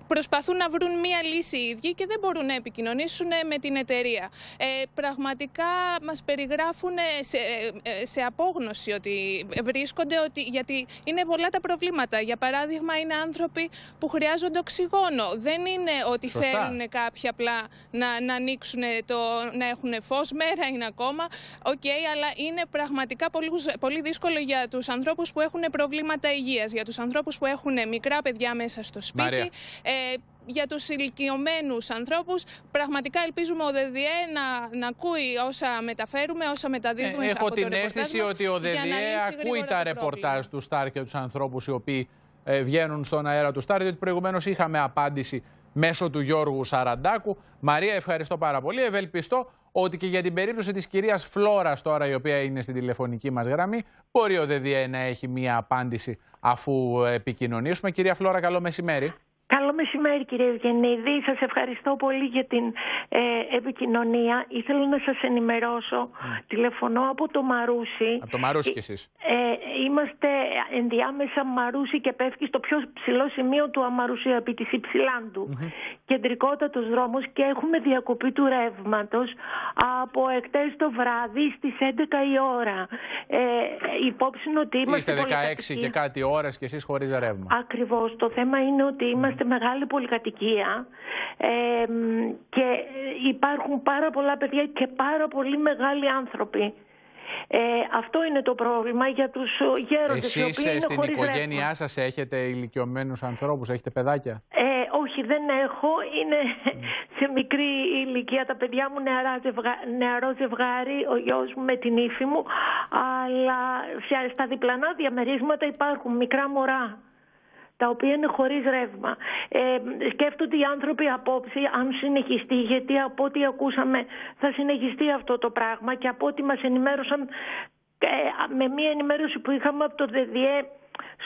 Προσπαθούν να βρουν μία λύση οι ίδιοι και δεν μπορούν να επικοινωνήσουν με την εταιρεία. Ε, πραγματικά μας περιγράφουν σε, ε, σε απόγνωση ότι βρίσκονται, ότι, γιατί είναι πολλά τα προβλήματα. Για παράδειγμα, είναι άνθρωποι που χρειάζονται οξυγόνο. Δεν είναι ότι Σωστά. θέλουν κάποιοι απλά να, να ανοίξουν, το, να έχουν φως μέρα είναι ακόμα. OK, okay, αλλά είναι πραγματικά πολύ, πολύ δύσκολο για τους ανθρώπους που έχουν προβλήματα υγείας, για τους ανθρώπους που έχουν μικρά παιδιά μέσα στο σπίτι. Ε, για τους ηλικιωμένους ανθρώπους πραγματικά ελπίζουμε ο ΔΔΕ να, να ακούει όσα μεταφέρουμε, όσα μεταδίδουμε ε, Έχω την αίσθηση ότι ο ΔΔΕ ακούει τα ρεπορτάζ του Στάρ και τους ανθρώπους οι οποίοι ε, βγαίνουν στον αέρα του Στάρ, διότι προηγουμένως είχαμε απάντηση μέσω του Γιώργου Σαραντάκου. Μαρία, ευχαριστώ πάρα πολύ. Ευελπιστώ ότι και για την περίπτωση της κυρίας Φλόρας τώρα η οποία είναι στην τηλεφωνική μας γραμμή μπορεί ο ΔΔΕ να έχει μία απάντηση αφού επικοινωνήσουμε. Κυρία Φλόρα, καλό μεσημέρι. Καλό μεσημέρι κύριε Ευγενίδη. Σας ευχαριστώ πολύ για την ε, επικοινωνία. Ήθελα να σας ενημερώσω. Τηλεφωνώ από το Μαρούσι. Από το Μαρούσι κι εσείς. Ε, είμαστε ενδιάμεσα Μαρούσι και πέφτει στο πιο ψηλό σημείο του Αμαρουσίου επί της Υψηλάντου. Mm-hmm. Κεντρικότατος δρόμος και έχουμε διακοπή του ρεύματος από εκτές το βράδυ στις 11 η ώρα. Ε, υπόψη ότι είμαστε... Είστε 16 και κάτι ώρες και εσείς χωρίς ρεύμα. Ακριβώς. Το θέμα είναι ότι είμαστε είμαστε μεγάλη πολυκατοικία ε, και υπάρχουν πάρα πολλά παιδιά και πάρα πολύ μεγάλοι άνθρωποι. Ε, αυτό είναι το πρόβλημα για τους γέροντες. Εσείς οι στην οικογένειά σας έχετε ηλικιωμένους ανθρώπους, έχετε παιδάκια; Ε, όχι δεν έχω, είναι σε μικρή ηλικία τα παιδιά μου νεαρά νεαρό ζευγάρι, ο γιος μου με την ύφη μου, αλλά στα διπλανά διαμερίσματα υπάρχουν μικρά μωρά τα οποία είναι χωρίς ρεύμα. Ε, σκέφτονται οι άνθρωποι απόψη αν συνεχιστεί, γιατί από ό,τι ακούσαμε θα συνεχιστεί αυτό το πράγμα και από ό,τι μας ενημέρωσαν ε, με μία ενημέρωση που είχαμε από το ΔΔΕ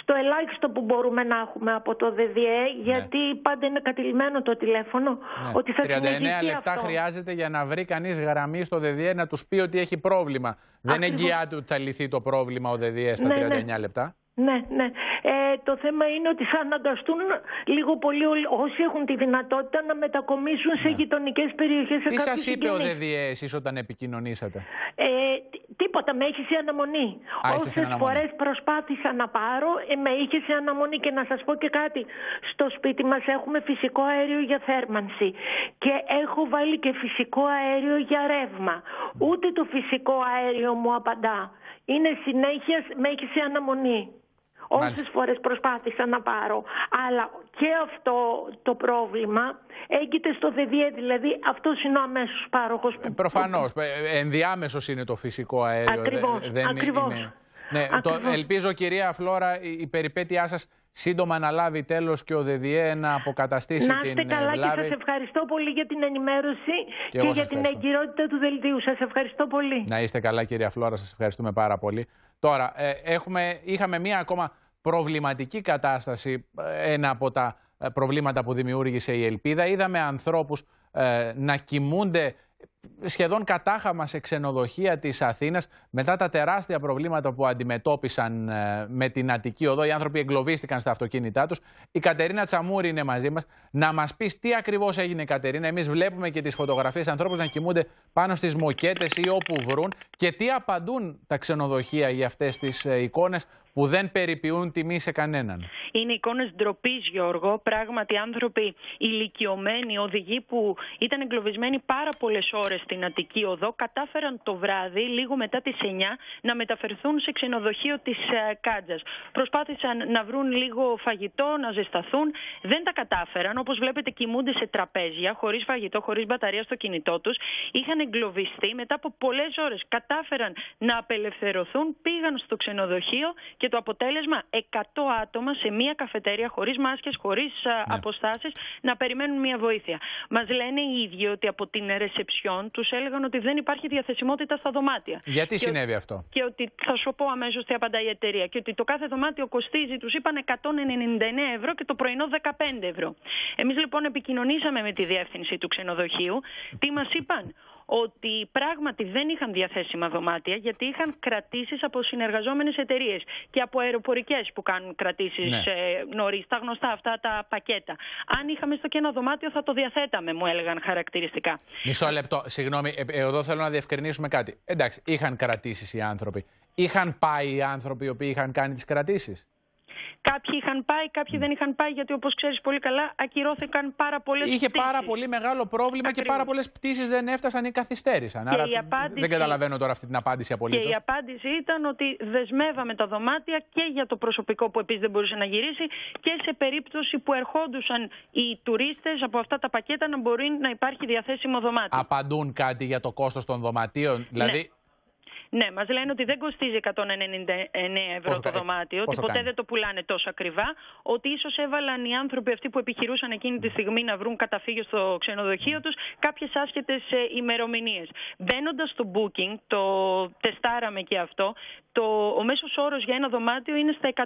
στο ελάχιστο που μπορούμε να έχουμε από το ΔΔΕ, γιατί ναι. πάντα είναι κατηλημένο το τηλέφωνο. Ναι. Ότι θα 39 λεπτά χρειάζεται για να βρει κανείς γραμμή στο ΔΔΕ να τους πει ότι έχει πρόβλημα. Δεν εγγυάται ότι θα λυθεί το πρόβλημα ο ΔΔΕ στα 39 ναι, λεπτά. Ναι, ναι. Ε, το θέμα είναι ότι θα αναγκαστούν λίγο πολύ όσοι έχουν τη δυνατότητα να μετακομίσουν σε ναι. γειτονικές περιοχές. Τι σας είπε ο ΔΔΕ εσείς όταν επικοινωνήσατε; Ε, Τίποτα, με έχεις σε αναμονή. Όσες φορές προσπάθησα να πάρω, ε, με είχε σε αναμονή. Και να σας πω και κάτι. Στο σπίτι μας έχουμε φυσικό αέριο για θέρμανση. Και έχω βάλει και φυσικό αέριο για ρεύμα. Ούτε το φυσικό αέριο μου απαντά. Είναι συνέχεια, με έχεις σε αναμονή. Όσες φορές προσπάθησα να πάρω. Αλλά και αυτό το πρόβλημα έγκυται στο ΔΔΕ, δηλαδή αυτός είναι ο αμέσως πάροχος. Ε, Προφανώς. Ε, Ενδιάμεσος είναι το φυσικό αέριο. Ακριβώς. Ακριβώς. Είναι... Ναι, το, ελπίζω κυρία Φλόρα η περιπέτειά σας σύντομα να λάβει τέλος και ο ΔΔΕ να αποκαταστήσει την Να είστε καλά βλάβη. και σας ευχαριστώ πολύ για την ενημέρωση και, και για την εγκυρότητα του δελτίου. Σας ευχαριστώ πολύ. Να είστε καλά κυρία Φλόρα, σας ευχαριστούμε πάρα πολύ. Τώρα, ε, έχουμε, είχαμε μία ακόμα προβληματική κατάσταση, ε, ένα από τα ε, προβλήματα που δημιούργησε η Ελπίδα. Είδαμε ανθρώπους ε, να κοιμούνται σχεδόν κατάχαμα σε ξενοδοχεία της Αθήνας μετά τα τεράστια προβλήματα που αντιμετώπισαν με την Αττική Οδό. Οι άνθρωποι εγκλωβίστηκαν στα αυτοκίνητά τους. Η Κατερίνα Τσαμούρη είναι μαζί μας. Να μας πεις τι ακριβώς έγινε Κατερίνα. Εμείς βλέπουμε και τις φωτογραφίες ανθρώπους να κοιμούνται πάνω στις μοκέτες ή όπου βρουν και τι απαντούν τα ξενοδοχεία για αυτές τις εικόνες που δεν περιποιούν τιμή σε κανέναν. Είναι εικόνες ντροπής, Γιώργο. Πράγματι, άνθρωποι ηλικιωμένοι, οδηγοί που ήταν εγκλωβισμένοι πάρα πολλές ώρε στην Αττική Οδό, κατάφεραν το βράδυ, λίγο μετά τις 9, να μεταφερθούν σε ξενοδοχείο της ε, Κάτζα. Προσπάθησαν να βρουν λίγο φαγητό, να ζεσταθούν. Δεν τα κατάφεραν. Όπως βλέπετε, κοιμούνται σε τραπέζια, χωρίς φαγητό, χωρίς μπαταρία στο κινητό τους. Είχαν εγκλωβιστεί. Μετά από πολλές ώρες κατάφεραν να απελευθερωθούν, πήγαν στο ξενοδοχείο και το αποτέλεσμα 100 άτομα σε μία καφετέρια χωρίς μάσκες, χωρίς ναι. αποστάσεις να περιμένουν μία βοήθεια. Μας λένε οι ίδιοι ότι από την ρεσεψιόν τους έλεγαν ότι δεν υπάρχει διαθεσιμότητα στα δωμάτια. Γιατί και συνέβη αυτό; Και ότι θα σου πω αμέσως τι απαντάει η εταιρεία. Και ότι το κάθε δωμάτιο κοστίζει, τους είπαν 199 ευρώ και το πρωινό 15 ευρώ. Εμείς λοιπόν επικοινωνήσαμε με τη διεύθυνση του ξενοδοχείου. Τι μας είπαν; Ότι πράγματι δεν είχαν διαθέσιμα δωμάτια γιατί είχαν κρατήσεις από συνεργαζόμενες εταιρείες και από αεροπορικές που κάνουν κρατήσεις ναι. ε, νωρίς. Τα γνωστά αυτά τα πακέτα. Αν είχαμε στο κενό δωμάτιο θα το διαθέταμε, μου έλεγαν χαρακτηριστικά. Μισό λεπτό. Συγγνώμη, ε, εδώ θέλω να διευκρινίσουμε κάτι. Εντάξει, είχαν κρατήσεις οι άνθρωποι. Είχαν πάει οι άνθρωποι οι οποίοι είχαν κάνει τις κρατήσεις; Κάποιοι είχαν πάει, κάποιοι δεν είχαν πάει, γιατί όπως ξέρεις πολύ καλά, ακυρώθηκαν πάρα πολλές πτήσεις. Είχε πάρα πολύ μεγάλο πρόβλημα και πάρα πολλές πτήσεις δεν έφτασαν ή καθυστέρησαν. Άρα δεν καταλαβαίνω τώρα αυτή την απάντηση απολύτως. Και η απάντηση ήταν ότι δεσμεύαμε τα δωμάτια και για το προσωπικό που επίσης δεν μπορούσε να γυρίσει και σε περίπτωση που ερχόντουσαν οι τουρίστες από αυτά τα πακέτα να μπορεί να υπάρχει διαθέσιμο δωμάτιο. Απαντούν κάτι για το κόστος των δωματίων, δηλαδή. Ναι. Ναι, μας λένε ότι δεν κοστίζει 199 ευρώ το δωμάτιο, ότι ποτέ δεν το πουλάνε τόσο ακριβά, ότι ίσως έβαλαν οι άνθρωποι αυτοί που επιχειρούσαν εκείνη τη στιγμή να βρουν καταφύγιο στο ξενοδοχείο τους κάποιες άσχετες ημερομηνίες. Μπαίνοντα στο booking, το τεστάραμε και αυτό, το, ο μέσος όρος για ένα δωμάτιο είναι στα 120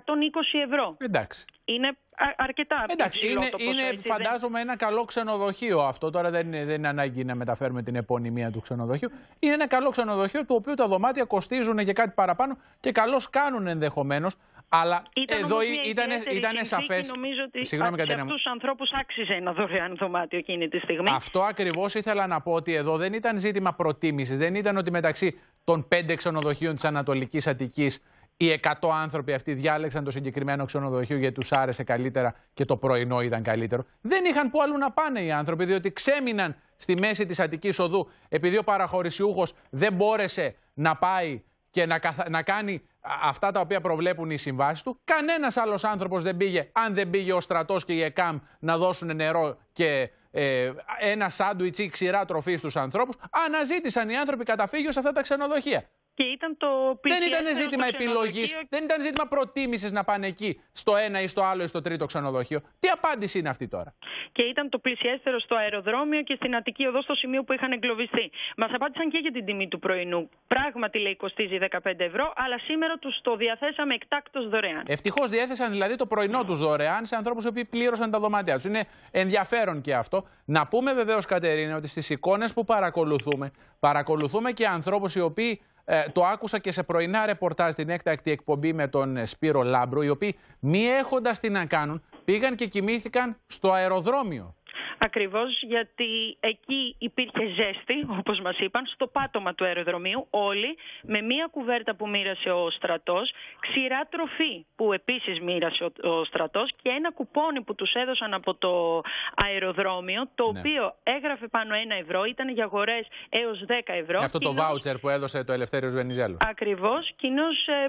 ευρώ. Εντάξει. Είναι αρκετά Εντάξει, είναι, το ποσό, είναι φαντάζομαι ένα καλό ξενοδοχείο αυτό. Τώρα δεν είναι, δεν είναι ανάγκη να μεταφέρουμε την επωνυμία του ξενοδοχείου. Είναι ένα καλό ξενοδοχείο του οποίου τα δωμάτια κοστίζουν και κάτι παραπάνω και καλώς κάνουν ενδεχομένως. Αλλά ήταν εδώ ήταν, ήταν σαφέ. Νομίζω ότι Συγγνώμη, σε αυτού τους ανθρώπους άξιζε ένα δωρεάν δωμάτιο εκείνη τη στιγμή. Αυτό ακριβώς ήθελα να πω ότι εδώ δεν ήταν ζήτημα προτίμησης. Δεν ήταν ότι μεταξύ των πέντε ξενοδοχείων της Ανατολικής Αττικής οι 100 άνθρωποι αυτοί διάλεξαν το συγκεκριμένο ξενοδοχείο γιατί τους άρεσε καλύτερα και το πρωινό ήταν καλύτερο. Δεν είχαν που αλλού να πάνε οι άνθρωποι, διότι ξέμειναν στη μέση της Αττικής Οδού, επειδή ο παραχωρησιούχος δεν μπόρεσε να πάει και να, να κάνει αυτά τα οποία προβλέπουν οι συμβάσεις του. Κανένας άλλος άνθρωπος δεν πήγε, αν δεν πήγε ο στρατός και η ΕΚΑΜ να δώσουν νερό και ε, ένα σάντουιτ ή ξηρά τροφής στους ανθρώπους. Αναζήτησαν οι άνθρωποι καταφύγιο σε αυτά τα ξενοδοχεία. Και ήταν το Δεν ήταν ζήτημα επιλογής, δεν ήταν ζήτημα προτίμησης να πάνε εκεί, στο ένα ή στο άλλο ή στο τρίτο ξενοδοχείο. Τι απάντηση είναι αυτή τώρα; Και ήταν το πλησιέστερο στο αεροδρόμιο και στην Αττική Οδό, στο σημείο που είχαν εγκλωβιστεί. Μας απάντησαν και για την τιμή του πρωινού. Πράγματι, λέει, κοστίζει 15 ευρώ, αλλά σήμερα τους το διαθέσαμε εκτάκτως δωρεάν. Ευτυχώς διέθεσαν δηλαδή το πρωινό τους δωρεάν σε ανθρώπους που πλήρωσαν τα δωμάτια τους. Είναι ενδιαφέρον και αυτό. Να πούμε βεβαίως, Κατερίνα, ότι στις εικόνες που παρακολουθούμε, παρακολουθούμε και ανθρώπους οι οποίοι ε, το άκουσα και σε πρωινά ρεπορτάζ την έκτακτη εκπομπή με τον ε, Σπύρο Λάμπρου, οι οποίοι μη έχοντας τι να κάνουν, πήγαν και κοιμήθηκαν στο αεροδρόμιο. Ακριβώς γιατί εκεί υπήρχε ζέστη, όπως μας είπαν, στο πάτωμα του αεροδρομίου όλοι με μία κουβέρτα που μοίρασε ο στρατός, ξηρά τροφή που επίσης μοίρασε ο, ο στρατός και ένα κουπόνι που τους έδωσαν από το αεροδρόμιο, το Ναι. οποίο έγραφε πάνω ένα ευρώ, ήταν για αγορές έως 10 ευρώ. Αυτό το Κοινώς- βάουτσερ που έδωσε το Ελευθέριος Βενιζέλο. Ακριβώς, κοινώς ε,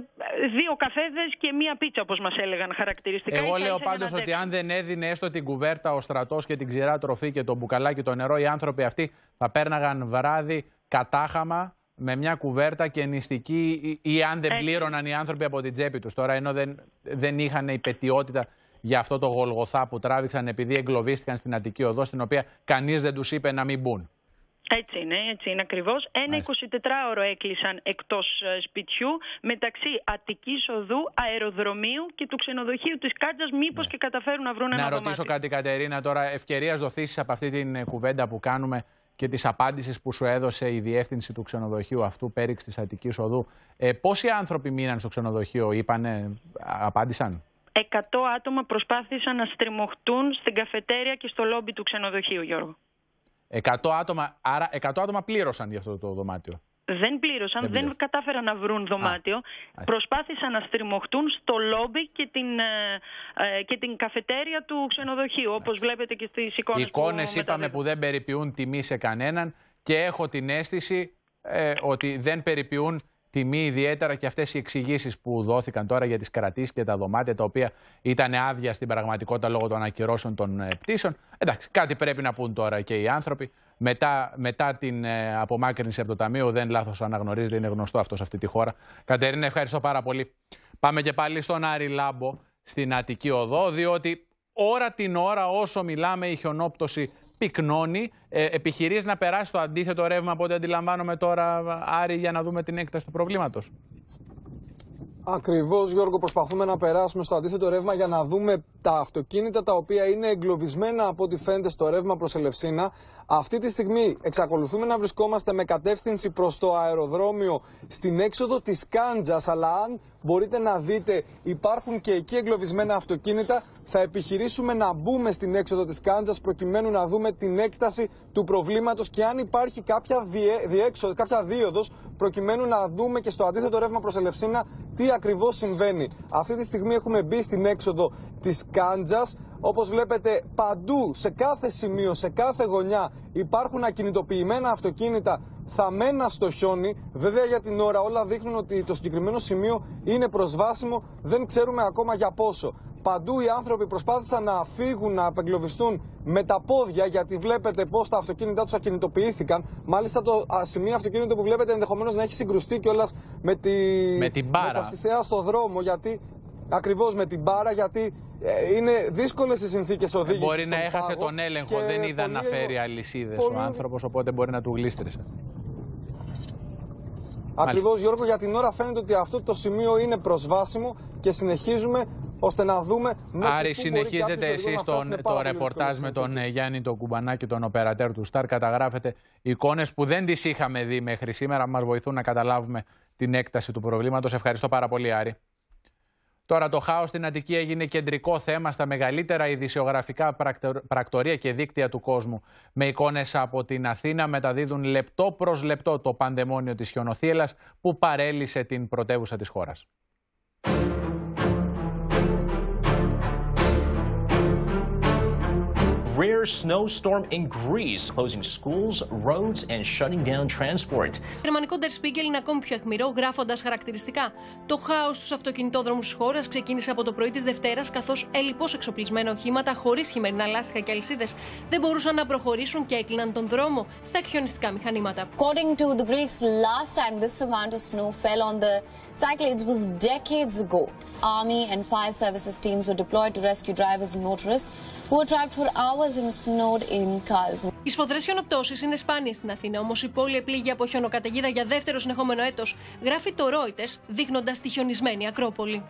δύο καφέδες και μία πίτσα όπως μας έλεγαν χαρακτηριστικά. Εγώ Ίσα λέω ίσα για πάντως να ότι αντέξουν. αν δεν έδινε έστω την κουβέρτα ο στρατός και την ξηρά τροφή και το μπουκαλάκι το νερό, οι άνθρωποι αυτοί θα πέρναγαν βράδυ κατάχαμα με μια κουβέρτα και νηστική ή, ή αν δεν Έτσι. πλήρωναν οι άνθρωποι από την τσέπη τους. Τώρα ενώ δεν, δεν είχαν υπετιότητα για αυτό το γολγοθά που τράβηξαν επειδή εγκλωβίστηκαν στην Αττική Οδό, στην οποία κανείς δεν τους είπε να μην μπουν. Έτσι είναι, έτσι είναι ακριβώς. Ένα 24ωρο έκλεισαν εκτός ε, σπιτιού μεταξύ Αττικής Οδού, αεροδρομίου και του ξενοδοχείου της Κάτζας μήπως και καταφέρουν να βρουν Ναι. Να ένα ρωτήσω δωμάτιο. κάτι, Κατερίνα, τώρα ευκαιρίας δοθήσεις από αυτή την ε, κουβέντα που κάνουμε και τις απάντηση που σου έδωσε η διεύθυνση του ξενοδοχείου αυτού, Πέριξ της Αττικής Οδού. Ε, πόσοι άνθρωποι μείναν στο ξενοδοχείο, είπανε, α, απάντησαν; 100 άτομα προσπάθησαν να στριμωχτούν στην καφετέρια και στο λόμπι του ξενοδοχείου, Γιώργο. 100 άτομα, άρα 100 άτομα πλήρωσαν για αυτό το δωμάτιο. Δεν πλήρωσαν, Δεν δεν, πλήρωσαν. κατάφεραν να βρουν δωμάτιο. Προσπάθησαν να στριμωχτούν στο λόμπι και την, ε, ε, και την καφετέρια του ξενοδοχείου, όπως βλέπετε και στις εικόνες Οι εικόνες που είπαμε που δεν περιποιούν τιμή σε κανέναν και έχω την αίσθηση ε, ότι δεν περιποιούν τιμή ιδιαίτερα και αυτές οι εξηγήσεις που δόθηκαν τώρα για τις κρατήσεις και τα δωμάτια τα οποία ήταν άδεια στην πραγματικότητα λόγω των ακυρώσεων των ε, πτήσεων. Εντάξει, κάτι πρέπει να πούν τώρα και οι άνθρωποι. Μετά, μετά την ε, απομάκρυνση από το Ταμείο, δεν λάθος αναγνωρίζεται, είναι γνωστό αυτό σε αυτή τη χώρα. Κατερίνα, ευχαριστώ πάρα πολύ. Πάμε και πάλι στον Άρη Λάμπο, στην Αττική Οδό, διότι ώρα την ώρα όσο μιλάμε η χιονόπτωση πυκνώνει. Ε, επιχειρείς να περάσει το αντίθετο ρεύμα από ό,τι αντιλαμβάνομαι τώρα, Άρη, για να δούμε την έκταση του προβλήματος. Ακριβώς, Γιώργο, προσπαθούμε να περάσουμε στο αντίθετο ρεύμα για να δούμε τα αυτοκίνητα τα οποία είναι εγκλωβισμένα από ό,τι φαίνεται στο ρεύμα προς Ελευσίνα. Αυτή τη στιγμή εξακολουθούμε να βρισκόμαστε με κατεύθυνση προς το αεροδρόμιο στην έξοδο της Κάντζα. Αλλά αν μπορείτε να δείτε, υπάρχουν και εκεί εγκλωβισμένα αυτοκίνητα. Θα επιχειρήσουμε να μπούμε στην έξοδο της Κάντζα προκειμένου να δούμε την έκταση του προβλήματος και αν υπάρχει κάποια, διέ, διέξοδο, κάποια δίωδος προκειμένου να δούμε και στο αντίθετο ρεύμα προς Ελευσίνα τι ακριβώς συμβαίνει. Αυτή τη στιγμή έχουμε μπει στην έξοδο της Κάντζα. Όπως βλέπετε, παντού, σε κάθε σημείο, σε κάθε γωνιά υπάρχουν ακινητοποιημένα αυτοκίνητα θαμμένα στο χιόνι. Βέβαια, για την ώρα όλα δείχνουν ότι το συγκεκριμένο σημείο είναι προσβάσιμο. Δεν ξέρουμε ακόμα για πόσο. Παντού οι άνθρωποι προσπάθησαν να φύγουν, να απεγκλωβιστούν με τα πόδια, γιατί βλέπετε πώς τα αυτοκίνητά τους ακινητοποιήθηκαν. Μάλιστα, το α, σημείο αυτοκίνητο που βλέπετε ενδεχομένως να έχει συγκρουστεί κιόλας με, τη... Με την μπάρα. με τα στιθέα στο δρόμο, γιατί ακριβώς με την μπάρα, γιατί ε, είναι δύσκολες οι συνθήκες οδήγησης. Μπορεί να έχασε τον έλεγχο, δεν είδα να φέρει αλυσίδες ο πολύ- άνθρωπος, οπότε μπορεί να του γλίστρησε. Ακριβώς, Γιώργο, για την ώρα φαίνεται ότι αυτό το σημείο είναι προσβάσιμο και συνεχίζουμε ώστε να δούμε. μέχρι Άρη, πού μπορεί συνεχίζετε κάποιος οδηγός εσεί να φτάσει. τον, Είναι το πάρα πολύ ρεπορτάζ δύσκολες με τον ε, Γιάννη τον Κουμπανάκη, τον οπερατέρ του Σταρ. Καταγράφετε εικόνες που δεν τις είχαμε δει μέχρι σήμερα. Μας βοηθούν να καταλάβουμε την έκταση του προβλήματος. Ευχαριστώ πάρα πολύ, Άρη. Τώρα το χάος στην Αττική έγινε κεντρικό θέμα στα μεγαλύτερα ειδησιογραφικά πρακτορ- πρακτορία και δίκτυα του κόσμου. Με εικόνες από την Αθήνα μεταδίδουν λεπτό προς λεπτό το πανδαιμόνιο της χιονοθύελας που παρέλυσε την πρωτεύουσα της χώρας. Rare snowstorm in Greece, closing schools, roads, and shutting down transport. Το γερμανικό Der Spiegel είναι ακόμη πιο αιχμηρό, γράφοντας χαρακτηριστικά. Το χάος στους αυτοκινητόδρομους τη χώρας ξεκίνησε από το πρωί της Δευτέρας, καθώς ελλειπώ εξοπλισμένα οχήματα χωρίς χειμερινά λάστιχα και αλυσίδες δεν μπορούσαν να προχωρήσουν και έκλειναν τον δρόμο στα εκχιονιστικά μηχανήματα. According to the Greeks, last time this amount of snow fell on the cyclades was decades ago. Army and fire services teams were deployed to rescue drivers and motorists who were trapped for hours in snowed in cars. Οι σφοδρές χιονοπτώσεις είναι σπάνιες στην Αθήνα, όμως η πόλη επλήγει από χιονοκαταιγίδα για δεύτερο συνεχόμενο έτος, γράφει το Reuters, δείχνοντας τη χιονισμένη Ακρόπολη.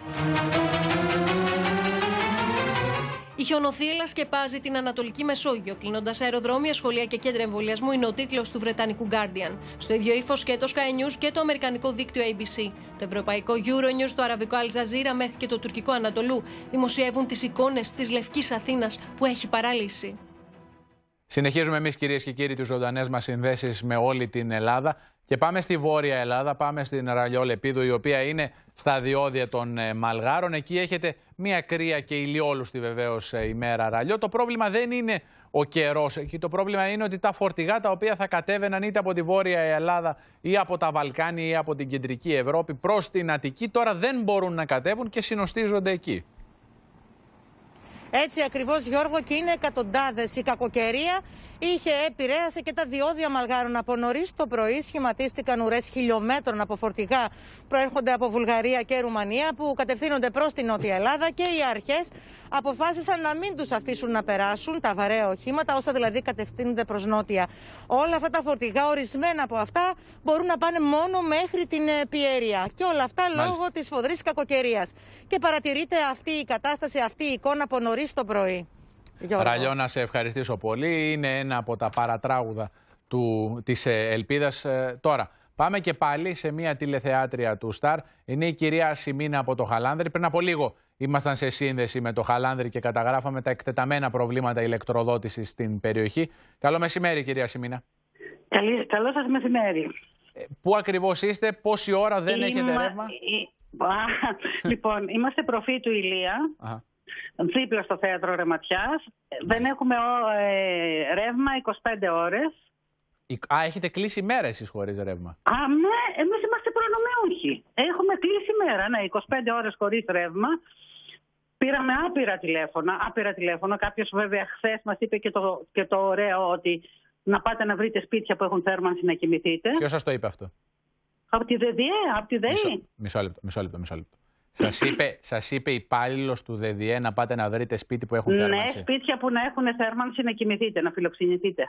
Η χιονοθύελα σκεπάζει την Ανατολική Μεσόγειο, κλείνοντας αεροδρόμια, σχολεία και κέντρα εμβολιασμού, είναι ο τίτλος του Βρετανικού Guardian. Στο ίδιο ύφος και το Sky News και το Αμερικανικό δίκτυο ABC. Το Ευρωπαϊκό Euronews, το Αραβικό Al Jazeera μέχρι και το Τουρκικό Ανατολού δημοσιεύουν τις εικόνες της Λευκής Αθήνας που έχει παραλύσει. Συνεχίζουμε εμείς, κυρίες και κύριοι, τις ζωντανές μας συνδέσεις με όλη την Ελλάδα. Και πάμε στη Βόρεια Ελλάδα, πάμε στην Ραλιό Λεπίδου, η οποία είναι στα διόδια των ε, Μαλγάρων. Εκεί έχετε μια κρύα και ηλιόλουστη βεβαίως ε, ημέρα Ραλιό. Το πρόβλημα δεν είναι ο καιρός εκεί. Το πρόβλημα είναι ότι τα φορτηγά τα οποία θα κατέβαιναν είτε από τη Βόρεια Ελλάδα ή από τα Βαλκάνια ή από την κεντρική Ευρώπη προς την Αττική τώρα δεν μπορούν να κατέβουν και συνοστίζονται εκεί. Έτσι ακριβώς Γιώργο και είναι εκατοντάδες η κακοκαιρία είχε επηρέασε και τα διόδια μαλγάρων από νωρίς το πρωί. Σχηματίστηκαν ουρές χιλιόμετρων από φορτηγά προέρχονται από Βουλγαρία και Ρουμανία που κατευθύνονται προς την Νότια Ελλάδα και οι αρχές αποφάσισαν να μην τους αφήσουν να περάσουν τα βαρέα οχήματα, όσα δηλαδή κατευθύνονται προς Νότια. Όλα αυτά τα φορτηγά, ορισμένα από αυτά, μπορούν να πάνε μόνο μέχρι την ε, Πιέρια. Και όλα αυτά Μάλιστα. λόγω της φοδρής κακοκαιρίας. Και παρατηρείται αυτή η κατάσταση, αυτή η εικόνα από νωρίς το πρωί. Ραλιό, να σε ευχαριστήσω πολύ. Είναι ένα από τα παρατράγουδα του, της ε, Ελπίδας. Ε, τώρα, πάμε και πάλι σε μια τηλεθεάτρια του Σταρ. Είναι η κυρία Σιμίνα από το Χαλάνδρη. Πριν από λίγο ήμασταν σε σύνδεση με το Χαλάνδρη και καταγράφαμε τα εκτεταμένα προβλήματα ηλεκτροδότησης στην περιοχή. Καλό μεσημέρι, κυρία Σιμίνα. Καλή, καλό σας μεσημέρι. Ε, πού ακριβώς είστε, πόση ώρα δεν έχετε ρεύμα; λοιπόν, είμαστε προφή του Ηλία δίπλα στο θέατρο Ρεματιάς. Δεν έχουμε ε, ρεύμα 25 ώρες. Α, έχετε κλείσει μέρα εσείς χωρίς ρεύμα; Α, ναι, εμείς είμαστε προνομιούχοι. Έχουμε κλείσει μέρα, ναι, 25 ώρες χωρίς ρεύμα. Πήραμε άπειρα τηλέφωνα, άπειρα τηλέφωνα. Κάποιος βέβαια χθες μας είπε και το, και το ωραίο ότι να πάτε να βρείτε σπίτια που έχουν θέρμανση να κοιμηθείτε. Ποιος σας το είπε αυτό; Από τη ΔΕΔΙΕ, από τη ΔΕΗ. Μισό, μισό λεπτό, μισό λεπτό. Μισό λεπτό. Σας είπε, σας είπε υπάλληλος του ΔΔΕ να πάτε να βρείτε σπίτι που έχουν ναι, θέρμανση; Ναι, σπίτια που να έχουν θέρμανση να κοιμηθείτε, να φιλοξενηθείτε.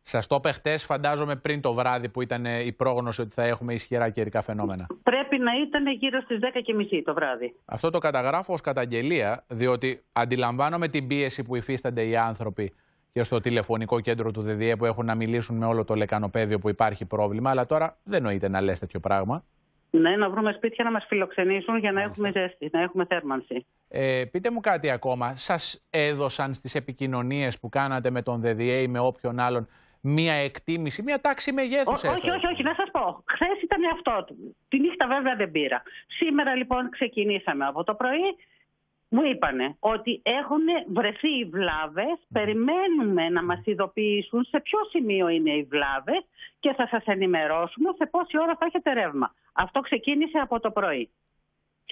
Σας το είπε χτες, φαντάζομαι πριν το βράδυ που ήταν η πρόγνωση ότι θα έχουμε ισχυρά καιρικά φαινόμενα. Πρέπει να ήταν γύρω στις 10.30 το βράδυ. Αυτό το καταγράφω ως καταγγελία, διότι αντιλαμβάνομαι την πίεση που υφίστανται οι άνθρωποι και στο τηλεφωνικό κέντρο του ΔΔΕ που έχουν να μιλήσουν με όλο το λεκανοπέδιο που υπάρχει πρόβλημα. Αλλά τώρα δεν νοείται να λες τέτοιο πράγμα. Ναι, να βρούμε σπίτια να μας φιλοξενήσουν για να έχουμε ζέστη, να έχουμε θέρμανση. Ε, πείτε μου κάτι ακόμα. Σας έδωσαν στις επικοινωνίες που κάνατε με τον ΔΔΕ ή με όποιον άλλον μία εκτίμηση, μία τάξη μεγέθους όχι, όχι, όχι, όχι, να σας πω. Χθες ήταν αυτό. Τη νύχτα βέβαια δεν πήρα. Σήμερα λοιπόν ξεκινήσαμε από το πρωί μου είπανε ότι έχουν βρεθεί οι βλάβες, περιμένουμε να μας ειδοποιήσουν σε ποιο σημείο είναι οι βλάβες και θα σας ενημερώσουμε σε πόση ώρα θα έχετε ρεύμα. Αυτό ξεκίνησε από το πρωί.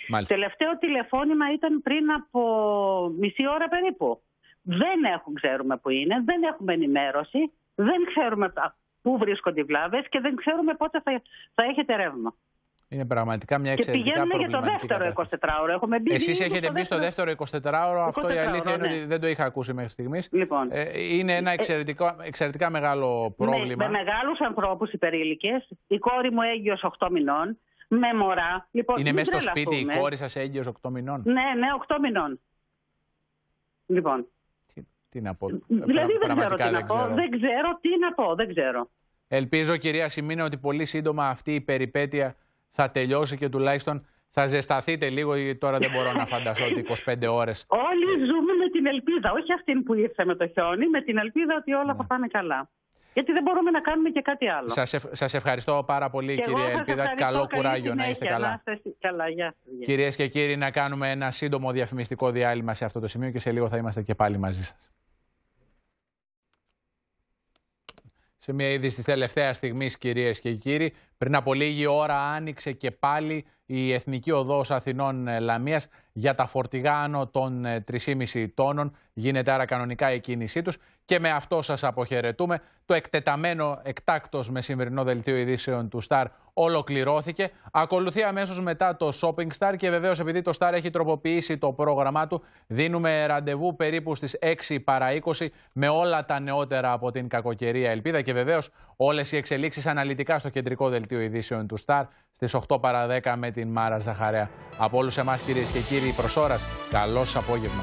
Μάλιστα. Τελευταίο τηλεφώνημα ήταν πριν από μισή ώρα περίπου. Δεν έχουν, ξέρουμε που είναι, δεν έχουμε ενημέρωση, δεν ξέρουμε πού βρίσκονται οι βλάβες και δεν ξέρουμε πότε θα, θα έχετε ρεύμα. Είναι πραγματικά μια εξαιρετικά Και πηγαίνουμε για το δεύτερο 24ωρο. Έχουμε μπει Εσείς έχετε μπει στο δεύτερο 24ωρο. Αυτό η αλήθεια είναι ναι. ότι δεν το είχα ακούσει μέχρι στιγμής. Λοιπόν. Ε, είναι ένα ε, εξαιρετικό, εξαιρετικά μεγάλο πρόβλημα. Με, με μεγάλους ανθρώπους υπερήλικες. Η κόρη μου έγκυος 8 μηνών. Με μωρά. Λοιπόν, είναι μέσα στο σπίτι η κόρη σας έγκυος 8 μηνών; Ναι, ναι, 8 μηνών. Λοιπόν. Τι, τι να πω. Δηλαδή δεν ξέρω τι να πω. Δεν ξέρω τι να πω. Δεν ξέρω. Ελπίζω, κυρία Σιμίνα, ότι πολύ σύντομα αυτή η περιπέτεια θα τελειώσει και τουλάχιστον θα ζεσταθείτε λίγο, γιατί τώρα δεν μπορώ να φανταστώ ότι 25 ώρες... Όλοι ζούμε με την ελπίδα, όχι αυτή που ήρθε με το χιόνι, με την ελπίδα ότι όλα θα ναι. πάνε καλά. Γιατί δεν μπορούμε να κάνουμε και κάτι άλλο. Σας, ευ σας ευχαριστώ πάρα πολύ και κυρία Ελπίδα. Καλό κουράγιο να είστε καλά. καλά γεια. Κυρίες και κύριοι, να κάνουμε ένα σύντομο διαφημιστικό διάλειμμα σε αυτό το σημείο και σε λίγο θα είμαστε και πάλι μαζί σας. σε μια είδη της τελευταίας στιγμής, κυρίες και κύριοι. Πριν από λίγη ώρα άνοιξε και πάλι η Εθνική Οδός Αθηνών ε, Λαμίας για τα φορτηγά άνω των 3,5 ε, τόνων. Γίνεται άρα κανονικά η κίνησή τους και με αυτό σας αποχαιρετούμε. Το εκτεταμένο εκτάκτος με σημερινό δελτίο ειδήσεων του Star ολοκληρώθηκε. Ακολουθεί αμέσως μετά το Shopping Star και βεβαίως επειδή το Star έχει τροποποιήσει το πρόγραμμά του δίνουμε ραντεβού περίπου στις 6 παρα 20 με όλα τα νεότερα από την κακοκαιρία ελπίδα και βεβαίως όλες οι εξελίξεις αναλυτικά στο κεντρικό δελτίο ειδήσεων του Star στις 8 παρα 10 με την Μάρα Ζαχαρέα. Από όλους εμάς κυρίες και κύριοι προς ώρας, καλώς απόγευμα.